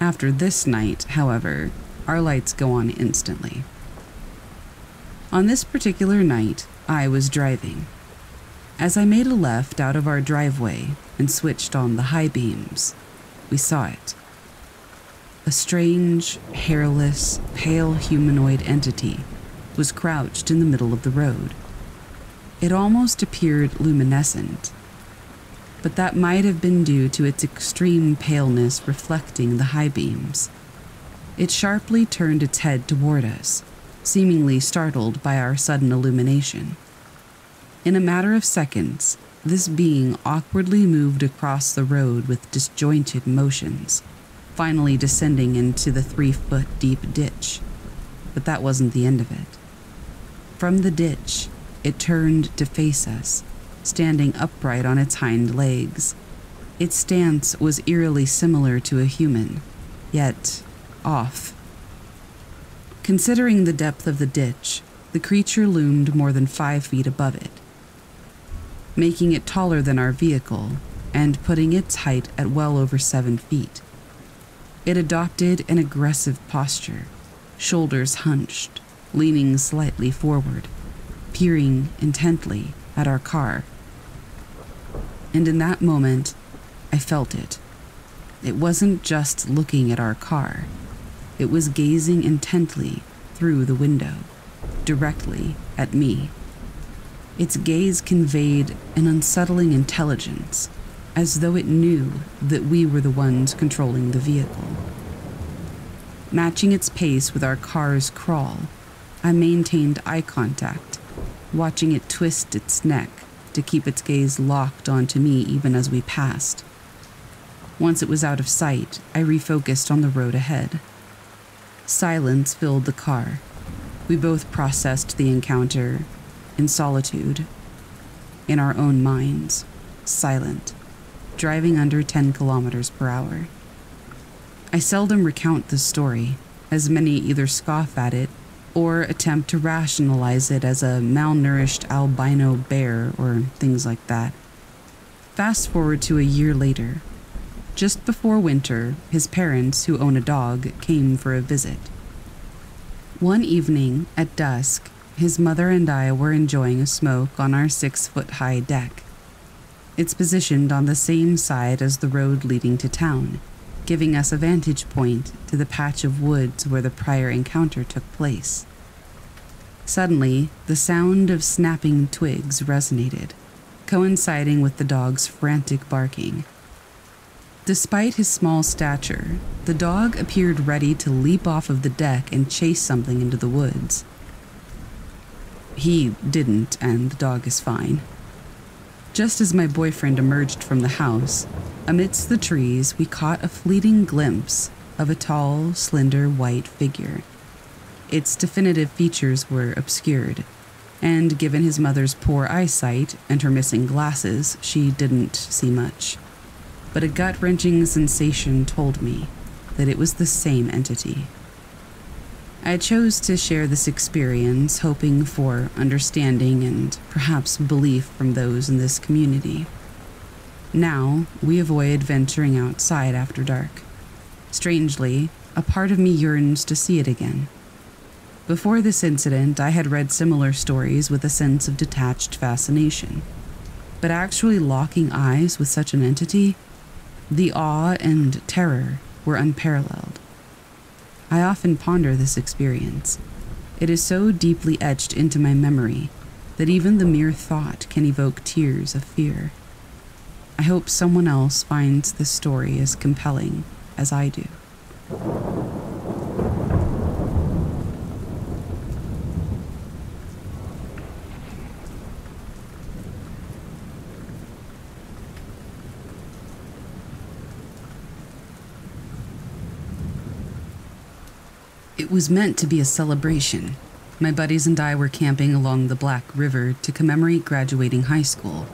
After this night, however, our lights go on instantly. On this particular night, I was driving. As I made a left out of our driveway and switched on the high beams, we saw it. A strange, hairless, pale humanoid entity was crouched in the middle of the road. It almost appeared luminescent, but that might have been due to its extreme paleness reflecting the high beams. It sharply turned its head toward us, seemingly startled by our sudden illumination. In a matter of seconds, this being awkwardly moved across the road with disjointed motions, finally descending into the three foot deep ditch. But that wasn't the end of it. From the ditch, it turned to face us, standing upright on its hind legs. Its stance was eerily similar to a human, yet off. Considering the depth of the ditch, the creature loomed more than five feet above it, making it taller than our vehicle and putting its height at well over seven feet. It adopted an aggressive posture, shoulders hunched, leaning slightly forward, peering intently at our car. And in that moment, I felt it. It wasn't just looking at our car, it was gazing intently through the window, directly at me. Its gaze conveyed an unsettling intelligence, as though it knew that we were the ones controlling the vehicle. Matching its pace with our car's crawl, I maintained eye contact, watching it twist its neck to keep its gaze locked onto me even as we passed. Once it was out of sight, I refocused on the road ahead. Silence filled the car. We both processed the encounter in solitude, in our own minds, silent, driving under 10 kilometers per hour. I seldom recount this story, as many either scoff at it or attempt to rationalize it as a malnourished albino bear or things like that. Fast forward to a year later, just before winter, his parents, who own a dog, came for a visit. One evening, at dusk, his mother and I were enjoying a smoke on our six foot high deck. It's positioned on the same side as the road leading to town, giving us a vantage point to the patch of woods where the prior encounter took place. Suddenly, the sound of snapping twigs resonated, coinciding with the dog's frantic barking. Despite his small stature, the dog appeared ready to leap off of the deck and chase something into the woods. He didn't, and the dog is fine. Just as my boyfriend emerged from the house, amidst the trees, we caught a fleeting glimpse of a tall, slender white figure. Its definitive features were obscured, and given his mother's poor eyesight and her missing glasses, she didn't see much but a gut wrenching sensation told me that it was the same entity. I chose to share this experience, hoping for understanding and perhaps belief from those in this community. Now, we avoid venturing outside after dark. Strangely, a part of me yearns to see it again. Before this incident, I had read similar stories with a sense of detached fascination. But actually locking eyes with such an entity the awe and terror were unparalleled. I often ponder this experience. It is so deeply etched into my memory that even the mere thought can evoke tears of fear. I hope someone else finds this story as compelling as I do. It was meant to be a celebration. My buddies and I were camping along the Black River to commemorate graduating high school.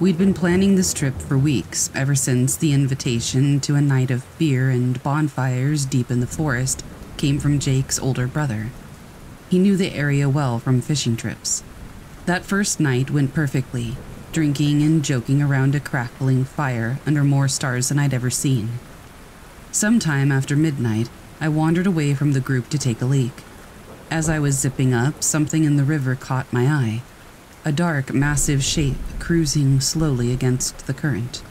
We'd been planning this trip for weeks, ever since the invitation to a night of beer and bonfires deep in the forest came from Jake's older brother. He knew the area well from fishing trips. That first night went perfectly, drinking and joking around a crackling fire under more stars than I'd ever seen. Sometime after midnight, I wandered away from the group to take a leak. As I was zipping up, something in the river caught my eye a dark, massive shape cruising slowly against the current.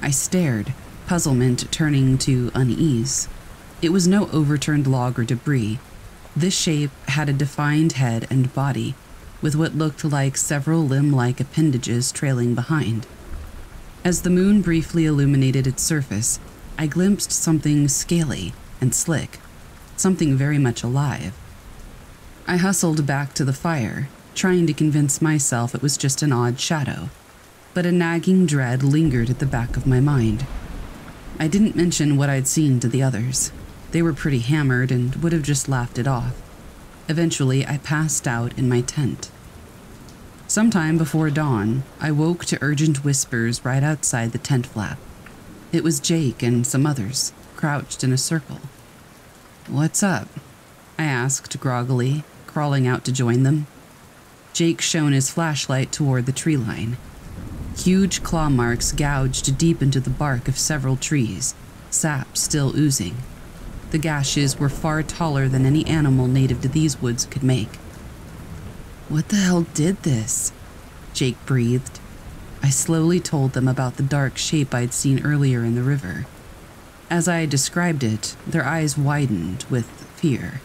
I stared, puzzlement turning to unease. It was no overturned log or debris. This shape had a defined head and body, with what looked like several limb like appendages trailing behind. As the moon briefly illuminated its surface, I glimpsed something scaly and slick, something very much alive. I hustled back to the fire, trying to convince myself it was just an odd shadow, but a nagging dread lingered at the back of my mind. I didn't mention what I'd seen to the others. They were pretty hammered and would have just laughed it off. Eventually, I passed out in my tent. Sometime before dawn, I woke to urgent whispers right outside the tent flap. It was Jake and some others, crouched in a circle. What's up? I asked groggily, crawling out to join them. Jake shone his flashlight toward the tree line. Huge claw marks gouged deep into the bark of several trees, sap still oozing. The gashes were far taller than any animal native to these woods could make. What the hell did this? Jake breathed. I slowly told them about the dark shape I'd seen earlier in the river. As I described it, their eyes widened with fear.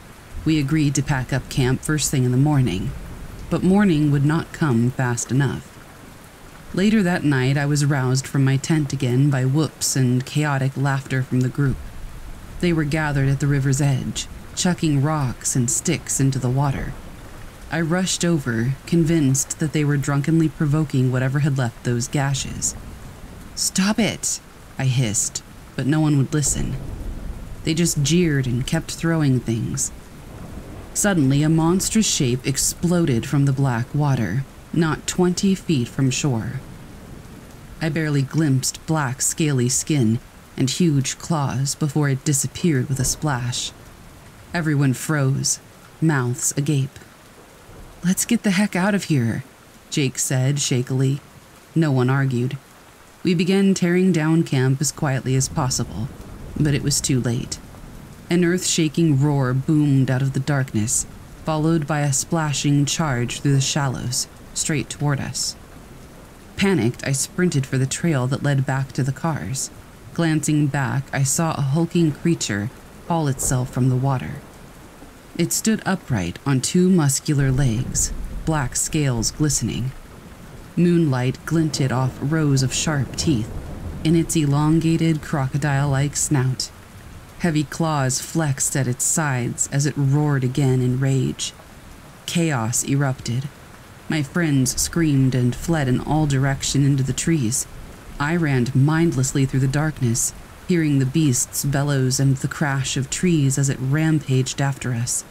We agreed to pack up camp first thing in the morning, but morning would not come fast enough. Later that night, I was roused from my tent again by whoops and chaotic laughter from the group. They were gathered at the river's edge, chucking rocks and sticks into the water. I rushed over, convinced that they were drunkenly provoking whatever had left those gashes. Stop it! I hissed, but no one would listen. They just jeered and kept throwing things, Suddenly, a monstrous shape exploded from the black water, not 20 feet from shore. I barely glimpsed black, scaly skin and huge claws before it disappeared with a splash. Everyone froze, mouths agape. Let's get the heck out of here, Jake said shakily. No one argued. We began tearing down camp as quietly as possible, but it was too late. An earth shaking roar boomed out of the darkness, followed by a splashing charge through the shallows, straight toward us. Panicked, I sprinted for the trail that led back to the cars. Glancing back, I saw a hulking creature haul itself from the water. It stood upright on two muscular legs, black scales glistening. Moonlight glinted off rows of sharp teeth in its elongated crocodile like snout. Heavy claws flexed at its sides as it roared again in rage. Chaos erupted. My friends screamed and fled in all direction into the trees. I ran mindlessly through the darkness, hearing the beast's bellows and the crash of trees as it rampaged after us.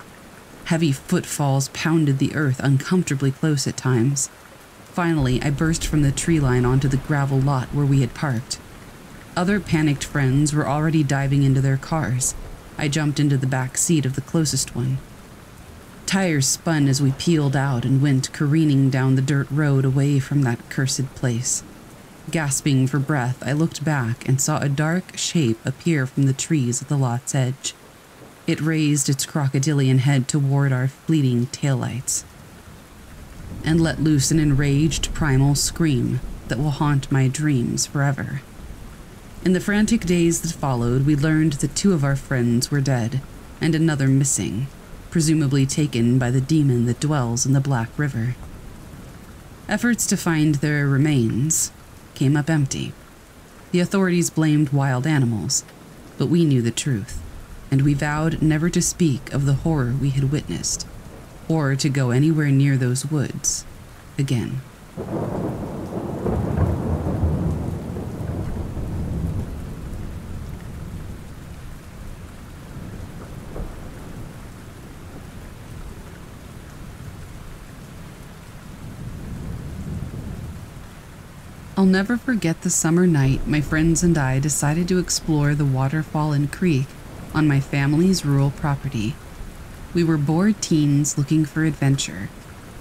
Heavy footfalls pounded the earth uncomfortably close at times. Finally, I burst from the tree line onto the gravel lot where we had parked. Other panicked friends were already diving into their cars. I jumped into the back seat of the closest one. Tires spun as we peeled out and went careening down the dirt road away from that cursed place. Gasping for breath, I looked back and saw a dark shape appear from the trees at the lot's edge. It raised its crocodilian head toward our fleeting taillights and let loose an enraged primal scream that will haunt my dreams forever. In the frantic days that followed, we learned that two of our friends were dead and another missing, presumably taken by the demon that dwells in the Black River. Efforts to find their remains came up empty. The authorities blamed wild animals, but we knew the truth, and we vowed never to speak of the horror we had witnessed, or to go anywhere near those woods again. I'll never forget the summer night my friends and I decided to explore the waterfall and creek on my family's rural property. We were bored teens looking for adventure.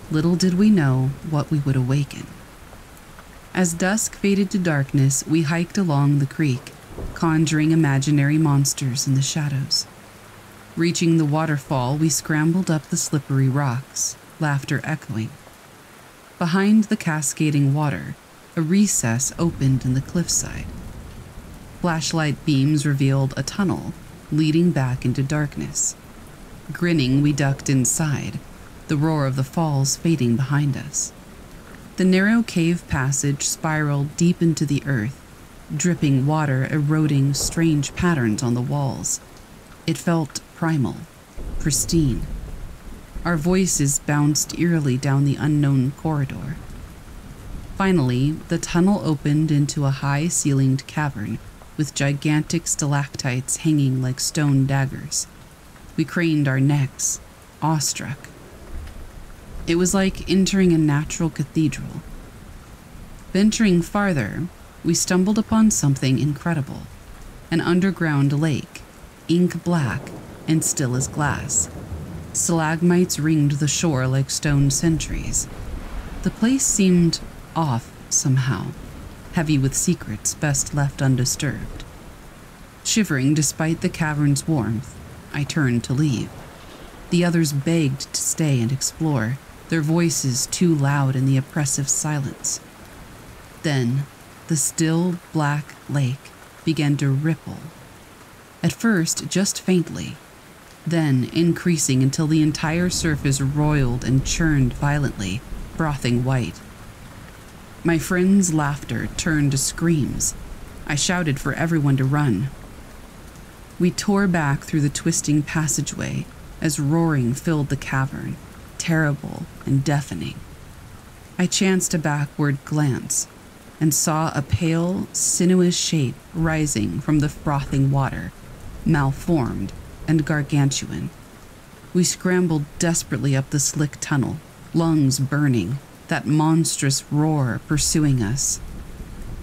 Little did we know what we would awaken. As dusk faded to darkness, we hiked along the creek, conjuring imaginary monsters in the shadows. Reaching the waterfall, we scrambled up the slippery rocks, laughter echoing. Behind the cascading water, a recess opened in the cliffside. Flashlight beams revealed a tunnel leading back into darkness. Grinning, we ducked inside, the roar of the falls fading behind us. The narrow cave passage spiraled deep into the earth, dripping water eroding strange patterns on the walls. It felt primal, pristine. Our voices bounced eerily down the unknown corridor. Finally, the tunnel opened into a high ceilinged cavern with gigantic stalactites hanging like stone daggers. We craned our necks, awestruck. It was like entering a natural cathedral. Venturing farther, we stumbled upon something incredible an underground lake, ink black and still as glass. Stalagmites ringed the shore like stone sentries. The place seemed off somehow, heavy with secrets best left undisturbed. Shivering despite the cavern's warmth, I turned to leave. The others begged to stay and explore, their voices too loud in the oppressive silence. Then, the still black lake began to ripple. At first, just faintly, then increasing until the entire surface roiled and churned violently, frothing white. My friends' laughter turned to screams. I shouted for everyone to run. We tore back through the twisting passageway as roaring filled the cavern, terrible and deafening. I chanced a backward glance and saw a pale, sinuous shape rising from the frothing water, malformed and gargantuan. We scrambled desperately up the slick tunnel, lungs burning, that monstrous roar pursuing us.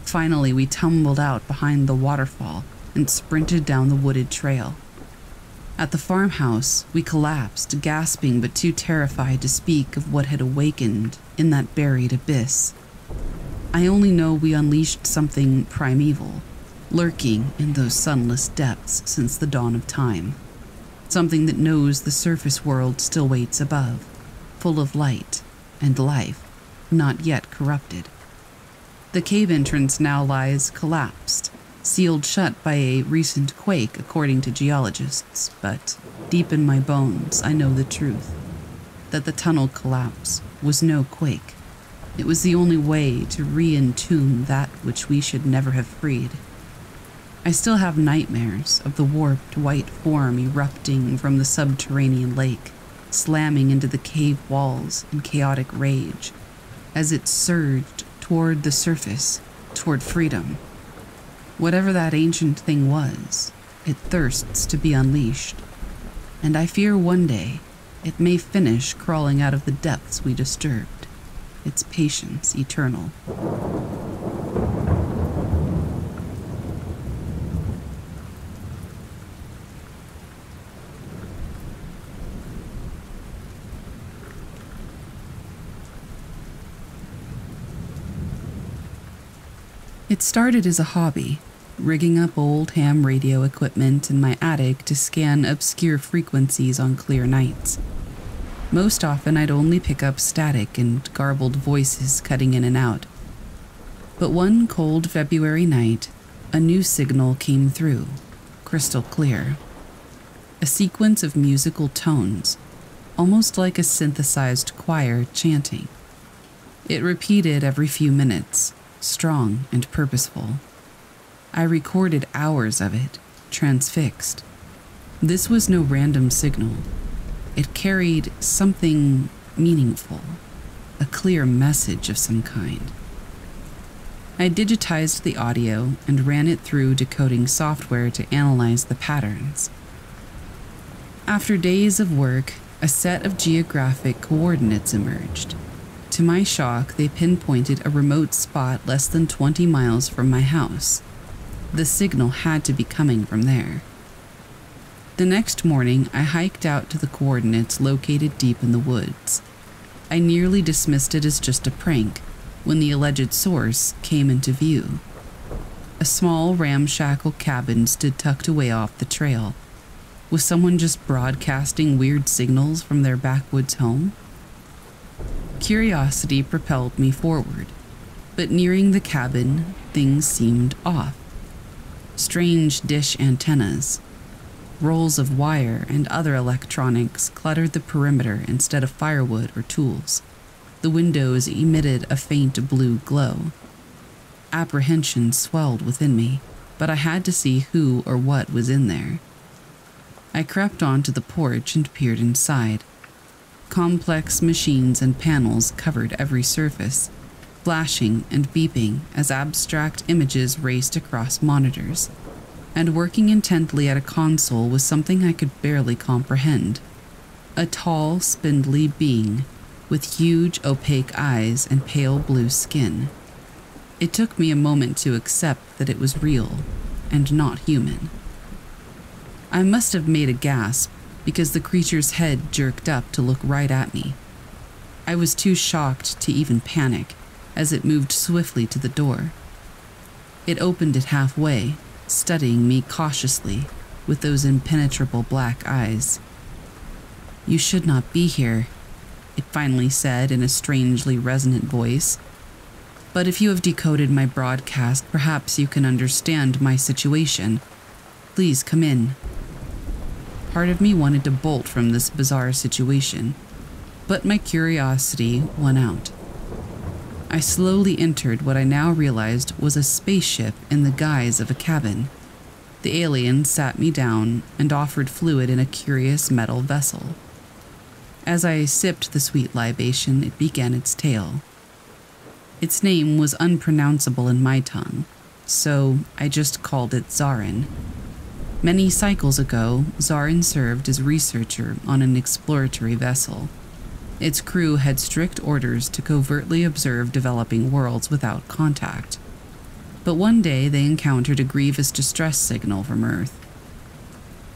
Finally, we tumbled out behind the waterfall and sprinted down the wooded trail. At the farmhouse, we collapsed, gasping but too terrified to speak of what had awakened in that buried abyss. I only know we unleashed something primeval, lurking in those sunless depths since the dawn of time. Something that knows the surface world still waits above, full of light and life not yet corrupted. The cave entrance now lies collapsed, sealed shut by a recent quake, according to geologists, but deep in my bones, I know the truth that the tunnel collapse was no quake. It was the only way to re entomb that which we should never have freed. I still have nightmares of the warped white form erupting from the subterranean lake, slamming into the cave walls in chaotic rage, as it surged toward the surface, toward freedom. Whatever that ancient thing was, it thirsts to be unleashed. And I fear one day it may finish crawling out of the depths we disturbed, its patience eternal. It started as a hobby, rigging up old ham radio equipment in my attic to scan obscure frequencies on clear nights. Most often, I'd only pick up static and garbled voices cutting in and out. But one cold February night, a new signal came through, crystal clear. A sequence of musical tones, almost like a synthesized choir chanting. It repeated every few minutes, strong and purposeful. I recorded hours of it, transfixed. This was no random signal. It carried something meaningful, a clear message of some kind. I digitized the audio and ran it through decoding software to analyze the patterns. After days of work, a set of geographic coordinates emerged To my shock, they pinpointed a remote spot less than 20 miles from my house. The signal had to be coming from there. The next morning, I hiked out to the coordinates located deep in the woods. I nearly dismissed it as just a prank when the alleged source came into view. A small ramshackle cabin stood tucked away off the trail. Was someone just broadcasting weird signals from their backwoods home? Curiosity propelled me forward, but nearing the cabin, things seemed off. Strange dish antennas, rolls of wire, and other electronics cluttered the perimeter instead of firewood or tools. The windows emitted a faint blue glow. Apprehension swelled within me, but I had to see who or what was in there. I crept onto the porch and peered inside. Complex machines and panels covered every surface, flashing and beeping as abstract images raced across monitors. And working intently at a console was something I could barely comprehend. A tall, spindly being with huge, opaque eyes and pale blue skin. It took me a moment to accept that it was real and not human. I must have made a gasp because the creature's head jerked up to look right at me. I was too shocked to even panic as it moved swiftly to the door. It opened it halfway, studying me cautiously with those impenetrable black eyes. You should not be here, it finally said in a strangely resonant voice. But if you have decoded my broadcast, perhaps you can understand my situation. Please come in. Part of me wanted to bolt from this bizarre situation, but my curiosity won out. I slowly entered what I now realized was a spaceship in the guise of a cabin. The alien sat me down and offered fluid in a curious metal vessel. As I sipped the sweet libation, it began its tale. Its name was unpronounceable in my tongue, so I just called it Zarin. Many cycles ago, Zarin served as researcher on an exploratory vessel. Its crew had strict orders to covertly observe developing worlds without contact. But one day they encountered a grievous distress signal from Earth.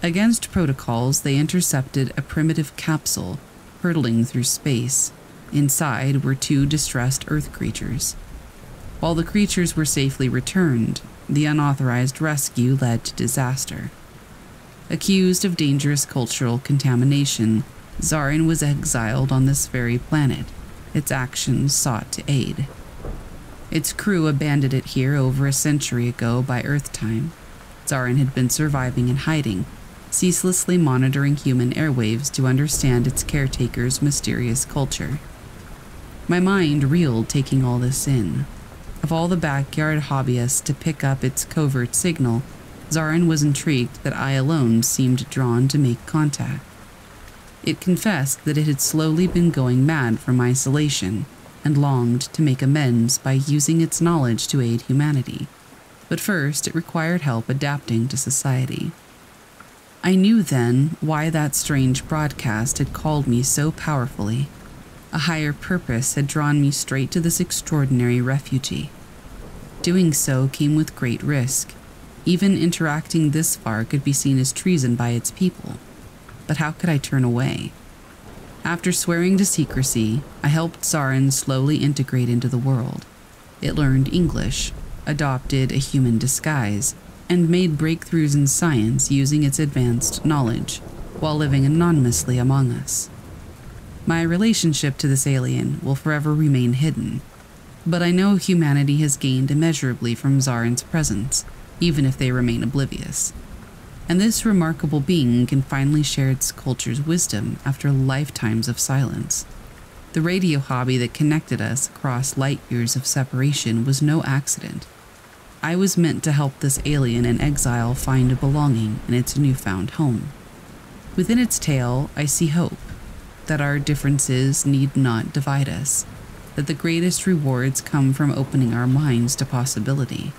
Against protocols, they intercepted a primitive capsule hurtling through space. Inside were two distressed Earth creatures. While the creatures were safely returned, the unauthorized rescue led to disaster. Accused of dangerous cultural contamination, Zarin was exiled on this very planet. Its actions sought to aid. Its crew abandoned it here over a century ago by Earth time. Zarin had been surviving in hiding, ceaselessly monitoring human airwaves to understand its caretaker's mysterious culture. My mind reeled taking all this in. Of all the backyard hobbyists to pick up its covert signal, Zarin was intrigued that I alone seemed drawn to make contact. It confessed that it had slowly been going mad from isolation and longed to make amends by using its knowledge to aid humanity. But first, it required help adapting to society. I knew then why that strange broadcast had called me so powerfully. A higher purpose had drawn me straight to this extraordinary refugee. Doing so came with great risk. Even interacting this far could be seen as treason by its people. But how could I turn away? After swearing to secrecy, I helped Zarin slowly integrate into the world. It learned English, adopted a human disguise, and made breakthroughs in science using its advanced knowledge while living anonymously among us. My relationship to this alien will forever remain hidden, but I know humanity has gained immeasurably from Zarin's presence, even if they remain oblivious. And this remarkable being can finally share its culture's wisdom after lifetimes of silence. The radio hobby that connected us across light years of separation was no accident. I was meant to help this alien in exile find a belonging in its newfound home. Within its tale, I see hope that our differences need not divide us, that the greatest rewards come from opening our minds to possibility.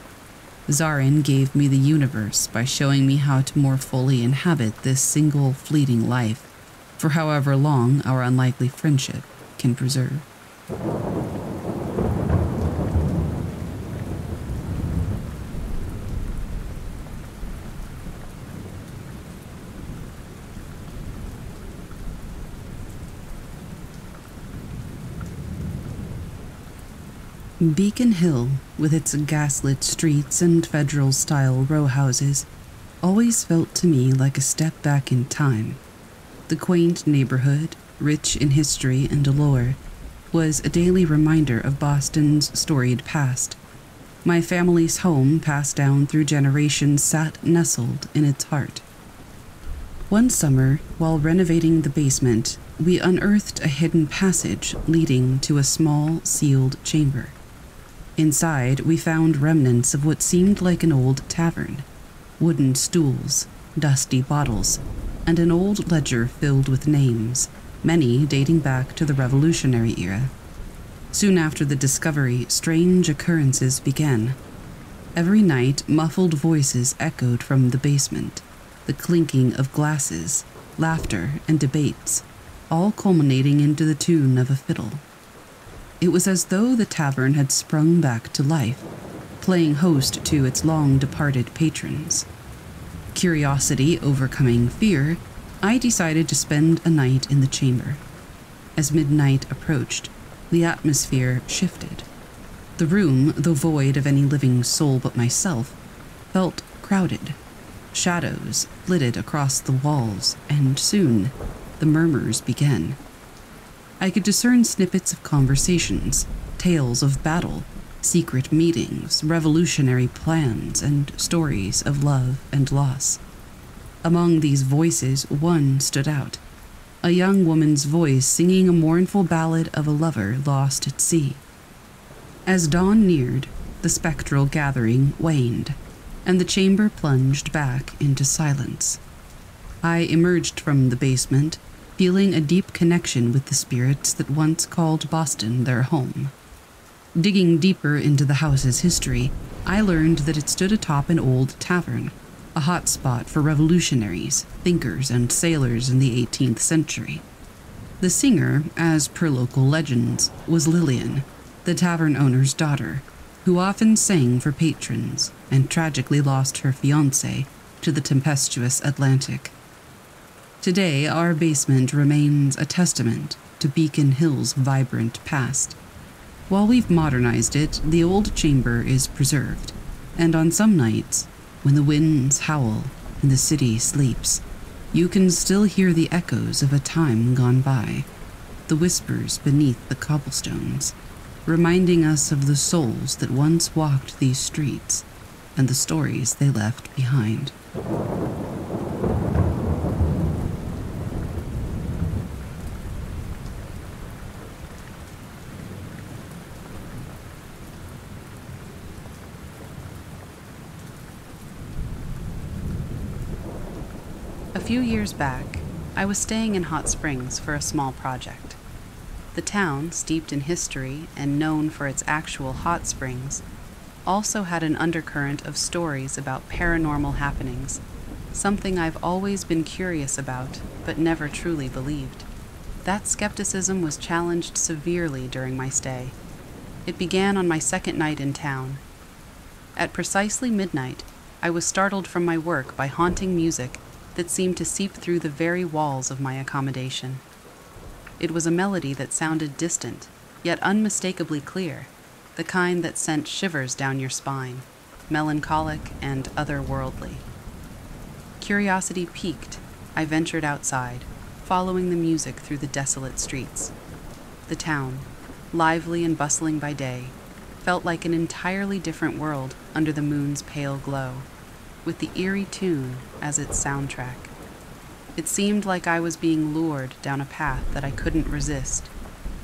Zarin gave me the universe by showing me how to more fully inhabit this single fleeting life for however long our unlikely friendship can preserve. Beacon Hill, with its gaslit streets and federal style row houses, always felt to me like a step back in time. The quaint neighborhood, rich in history and lore, was a daily reminder of Boston's storied past. My family's home, passed down through generations, sat nestled in its heart. One summer, while renovating the basement, we unearthed a hidden passage leading to a small, sealed chamber. Inside, we found remnants of what seemed like an old tavern wooden stools, dusty bottles, and an old ledger filled with names, many dating back to the Revolutionary era. Soon after the discovery, strange occurrences began. Every night, muffled voices echoed from the basement, the clinking of glasses, laughter, and debates, all culminating into the tune of a fiddle. It was as though the tavern had sprung back to life, playing host to its long departed patrons. Curiosity overcoming fear, I decided to spend a night in the chamber. As midnight approached, the atmosphere shifted. The room, though void of any living soul but myself, felt crowded. Shadows flitted across the walls, and soon the murmurs began. I could discern snippets of conversations, tales of battle, secret meetings, revolutionary plans, and stories of love and loss. Among these voices, one stood out a young woman's voice singing a mournful ballad of a lover lost at sea. As dawn neared, the spectral gathering waned, and the chamber plunged back into silence. I emerged from the basement, feeling a deep connection with the spirits that once called Boston their home. Digging deeper into the house's history, I learned that it stood atop an old tavern a hotspot for revolutionaries, thinkers, and sailors in the 18th century. The singer, as per local legends, was Lillian, the tavern owner's daughter, who often sang for patrons and tragically lost her fiance to the tempestuous Atlantic. Today, our basement remains a testament to Beacon Hill's vibrant past. While we've modernized it, the old chamber is preserved, and on some nights, when the winds howl and the city sleeps, you can still hear the echoes of a time gone by, the whispers beneath the cobblestones, reminding us of the souls that once walked these streets and the stories they left behind. Few years back, I was staying in Hot Springs for a small project. The town, steeped in history and known for its actual hot springs, also had an undercurrent of stories about paranormal happenings, something I've always been curious about but never truly believed. That skepticism was challenged severely during my stay. It began on my second night in town. At precisely midnight, I was startled from my work by haunting music that seemed to seep through the very walls of my accommodation. It was a melody that sounded distant, yet unmistakably clear, the kind that sent shivers down your spine, melancholic and otherworldly. Curiosity piqued, I ventured outside, following the music through the desolate streets. The town, lively and bustling by day, felt like an entirely different world under the moon's pale glow with the eerie tune as its soundtrack. It seemed like I was being lured down a path that I couldn't resist,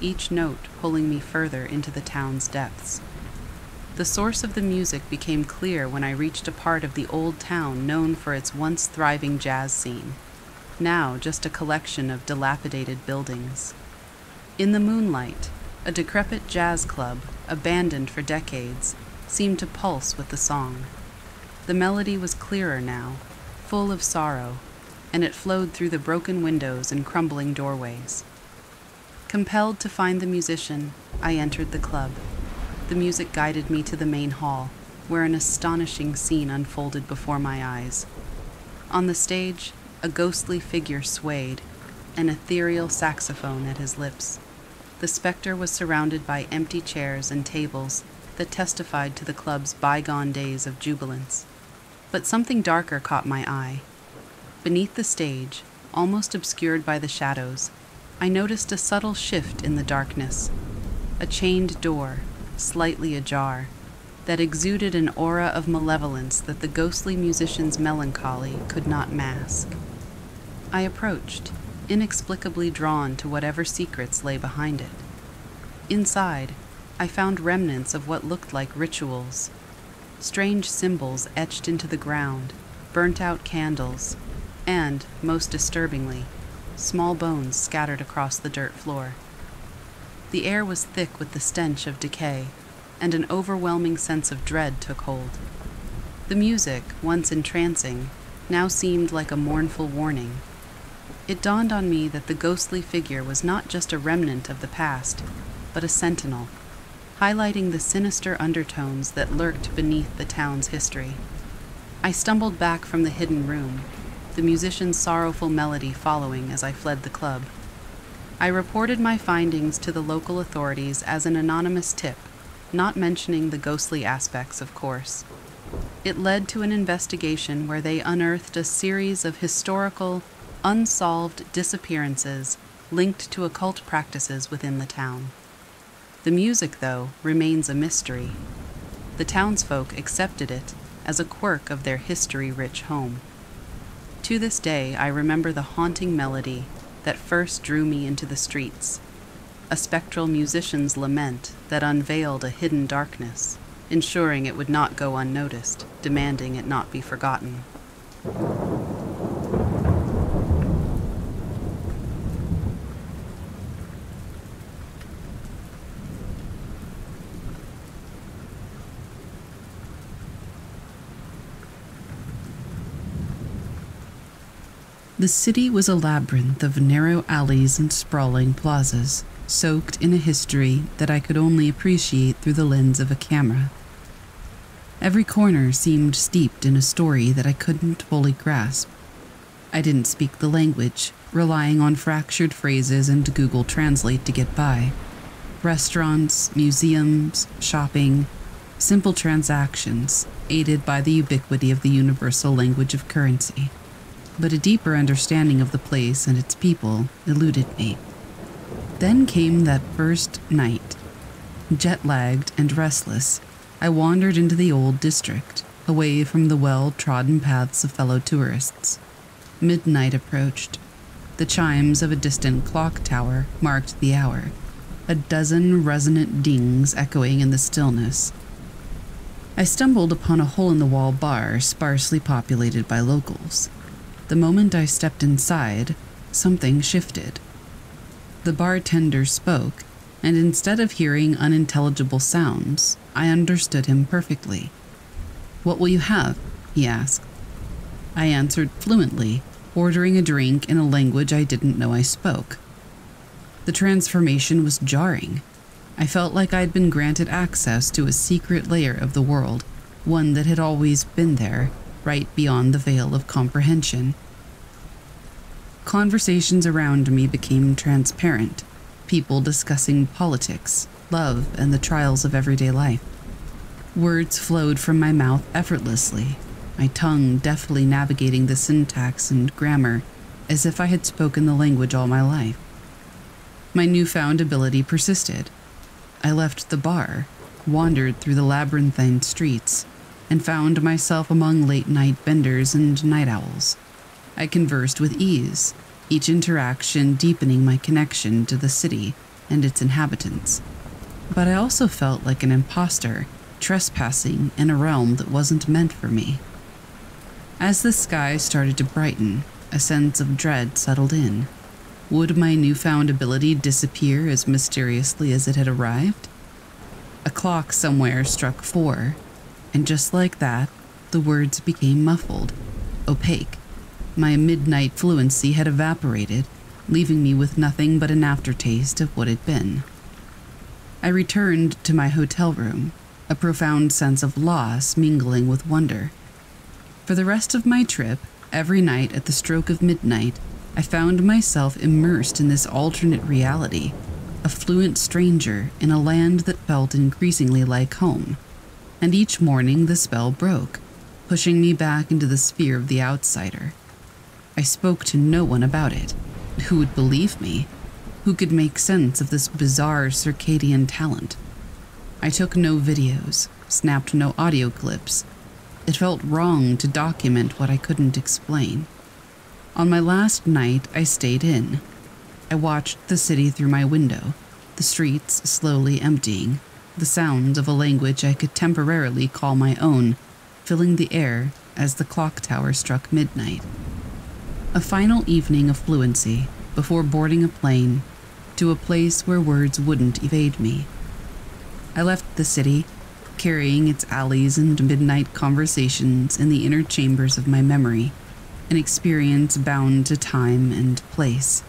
each note pulling me further into the town's depths. The source of the music became clear when I reached a part of the old town known for its once thriving jazz scene, now just a collection of dilapidated buildings. In the moonlight, a decrepit jazz club, abandoned for decades, seemed to pulse with the song. The melody was clearer now, full of sorrow, and it flowed through the broken windows and crumbling doorways. Compelled to find the musician, I entered the club. The music guided me to the main hall, where an astonishing scene unfolded before my eyes. On the stage, a ghostly figure swayed, an ethereal saxophone at his lips. The specter was surrounded by empty chairs and tables that testified to the club's bygone days of jubilance. But something darker caught my eye. Beneath the stage, almost obscured by the shadows, I noticed a subtle shift in the darkness. A chained door, slightly ajar, that exuded an aura of malevolence that the ghostly musician's melancholy could not mask. I approached, inexplicably drawn to whatever secrets lay behind it. Inside, I found remnants of what looked like rituals strange symbols etched into the ground, burnt out candles, and, most disturbingly, small bones scattered across the dirt floor. The air was thick with the stench of decay, and an overwhelming sense of dread took hold. The music, once entrancing, now seemed like a mournful warning. It dawned on me that the ghostly figure was not just a remnant of the past, but a sentinel, highlighting the sinister undertones that lurked beneath the town's history. I stumbled back from the hidden room, the musician's sorrowful melody following as I fled the club. I reported my findings to the local authorities as an anonymous tip, not mentioning the ghostly aspects, of course. It led to an investigation where they unearthed a series of historical, unsolved disappearances linked to occult practices within the town. The music, though, remains a mystery. The townsfolk accepted it as a quirk of their history rich home. To this day, I remember the haunting melody that first drew me into the streets, a spectral musician's lament that unveiled a hidden darkness, ensuring it would not go unnoticed, demanding it not be forgotten. The city was a labyrinth of narrow alleys and sprawling plazas, soaked in a history that I could only appreciate through the lens of a camera. Every corner seemed steeped in a story that I couldn't fully grasp. I didn't speak the language, relying on fractured phrases and Google Translate to get by. Restaurants, museums, shopping, simple transactions, aided by the ubiquity of the universal language of currency but a deeper understanding of the place and its people eluded me. Then came that first night. Jet lagged and restless, I wandered into the old district, away from the well trodden paths of fellow tourists. Midnight approached. The chimes of a distant clock tower marked the hour, a dozen resonant dings echoing in the stillness. I stumbled upon a hole in the wall bar sparsely populated by locals. The moment I stepped inside, something shifted. The bartender spoke, and instead of hearing unintelligible sounds, I understood him perfectly. What will you have? he asked. I answered fluently, ordering a drink in a language I didn't know I spoke. The transformation was jarring. I felt like I'd been granted access to a secret layer of the world, one that had always been there, right beyond the veil of comprehension. Conversations around me became transparent, people discussing politics, love, and the trials of everyday life. Words flowed from my mouth effortlessly, my tongue deftly navigating the syntax and grammar as if I had spoken the language all my life. My newfound ability persisted. I left the bar, wandered through the labyrinthine streets, and found myself among late night benders and night owls. I conversed with ease, each interaction deepening my connection to the city and its inhabitants. But I also felt like an impostor trespassing in a realm that wasn't meant for me. As the sky started to brighten, a sense of dread settled in. Would my newfound ability disappear as mysteriously as it had arrived? A clock somewhere struck four, and just like that, the words became muffled, opaque. My midnight fluency had evaporated, leaving me with nothing but an aftertaste of what had been. I returned to my hotel room, a profound sense of loss mingling with wonder. For the rest of my trip, every night at the stroke of midnight, I found myself immersed in this alternate reality, a fluent stranger in a land that felt increasingly like home. And each morning the spell broke, pushing me back into the sphere of the outsider. I spoke to no one about it. Who would believe me? Who could make sense of this bizarre circadian talent? I took no videos, snapped no audio clips. It felt wrong to document what I couldn't explain. On my last night, I stayed in. I watched the city through my window, the streets slowly emptying, the sounds of a language I could temporarily call my own filling the air as the clock tower struck midnight. A final evening of fluency before boarding a plane to a place where words wouldn't evade me. I left the city, carrying its alleys and midnight conversations in the inner chambers of my memory, an experience bound to time and place.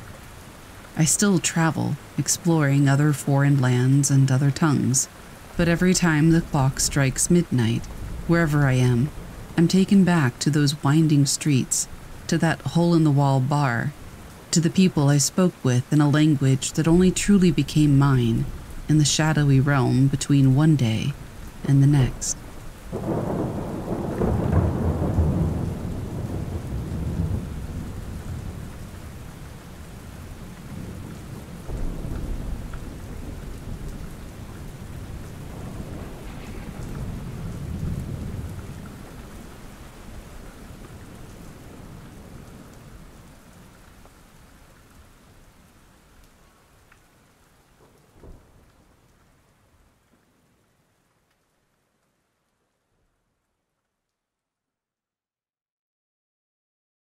I still travel, exploring other foreign lands and other tongues, but every time the clock strikes midnight, wherever I am, I'm taken back to those winding streets, to that hole in the wall bar, to the people I spoke with in a language that only truly became mine in the shadowy realm between one day and the next.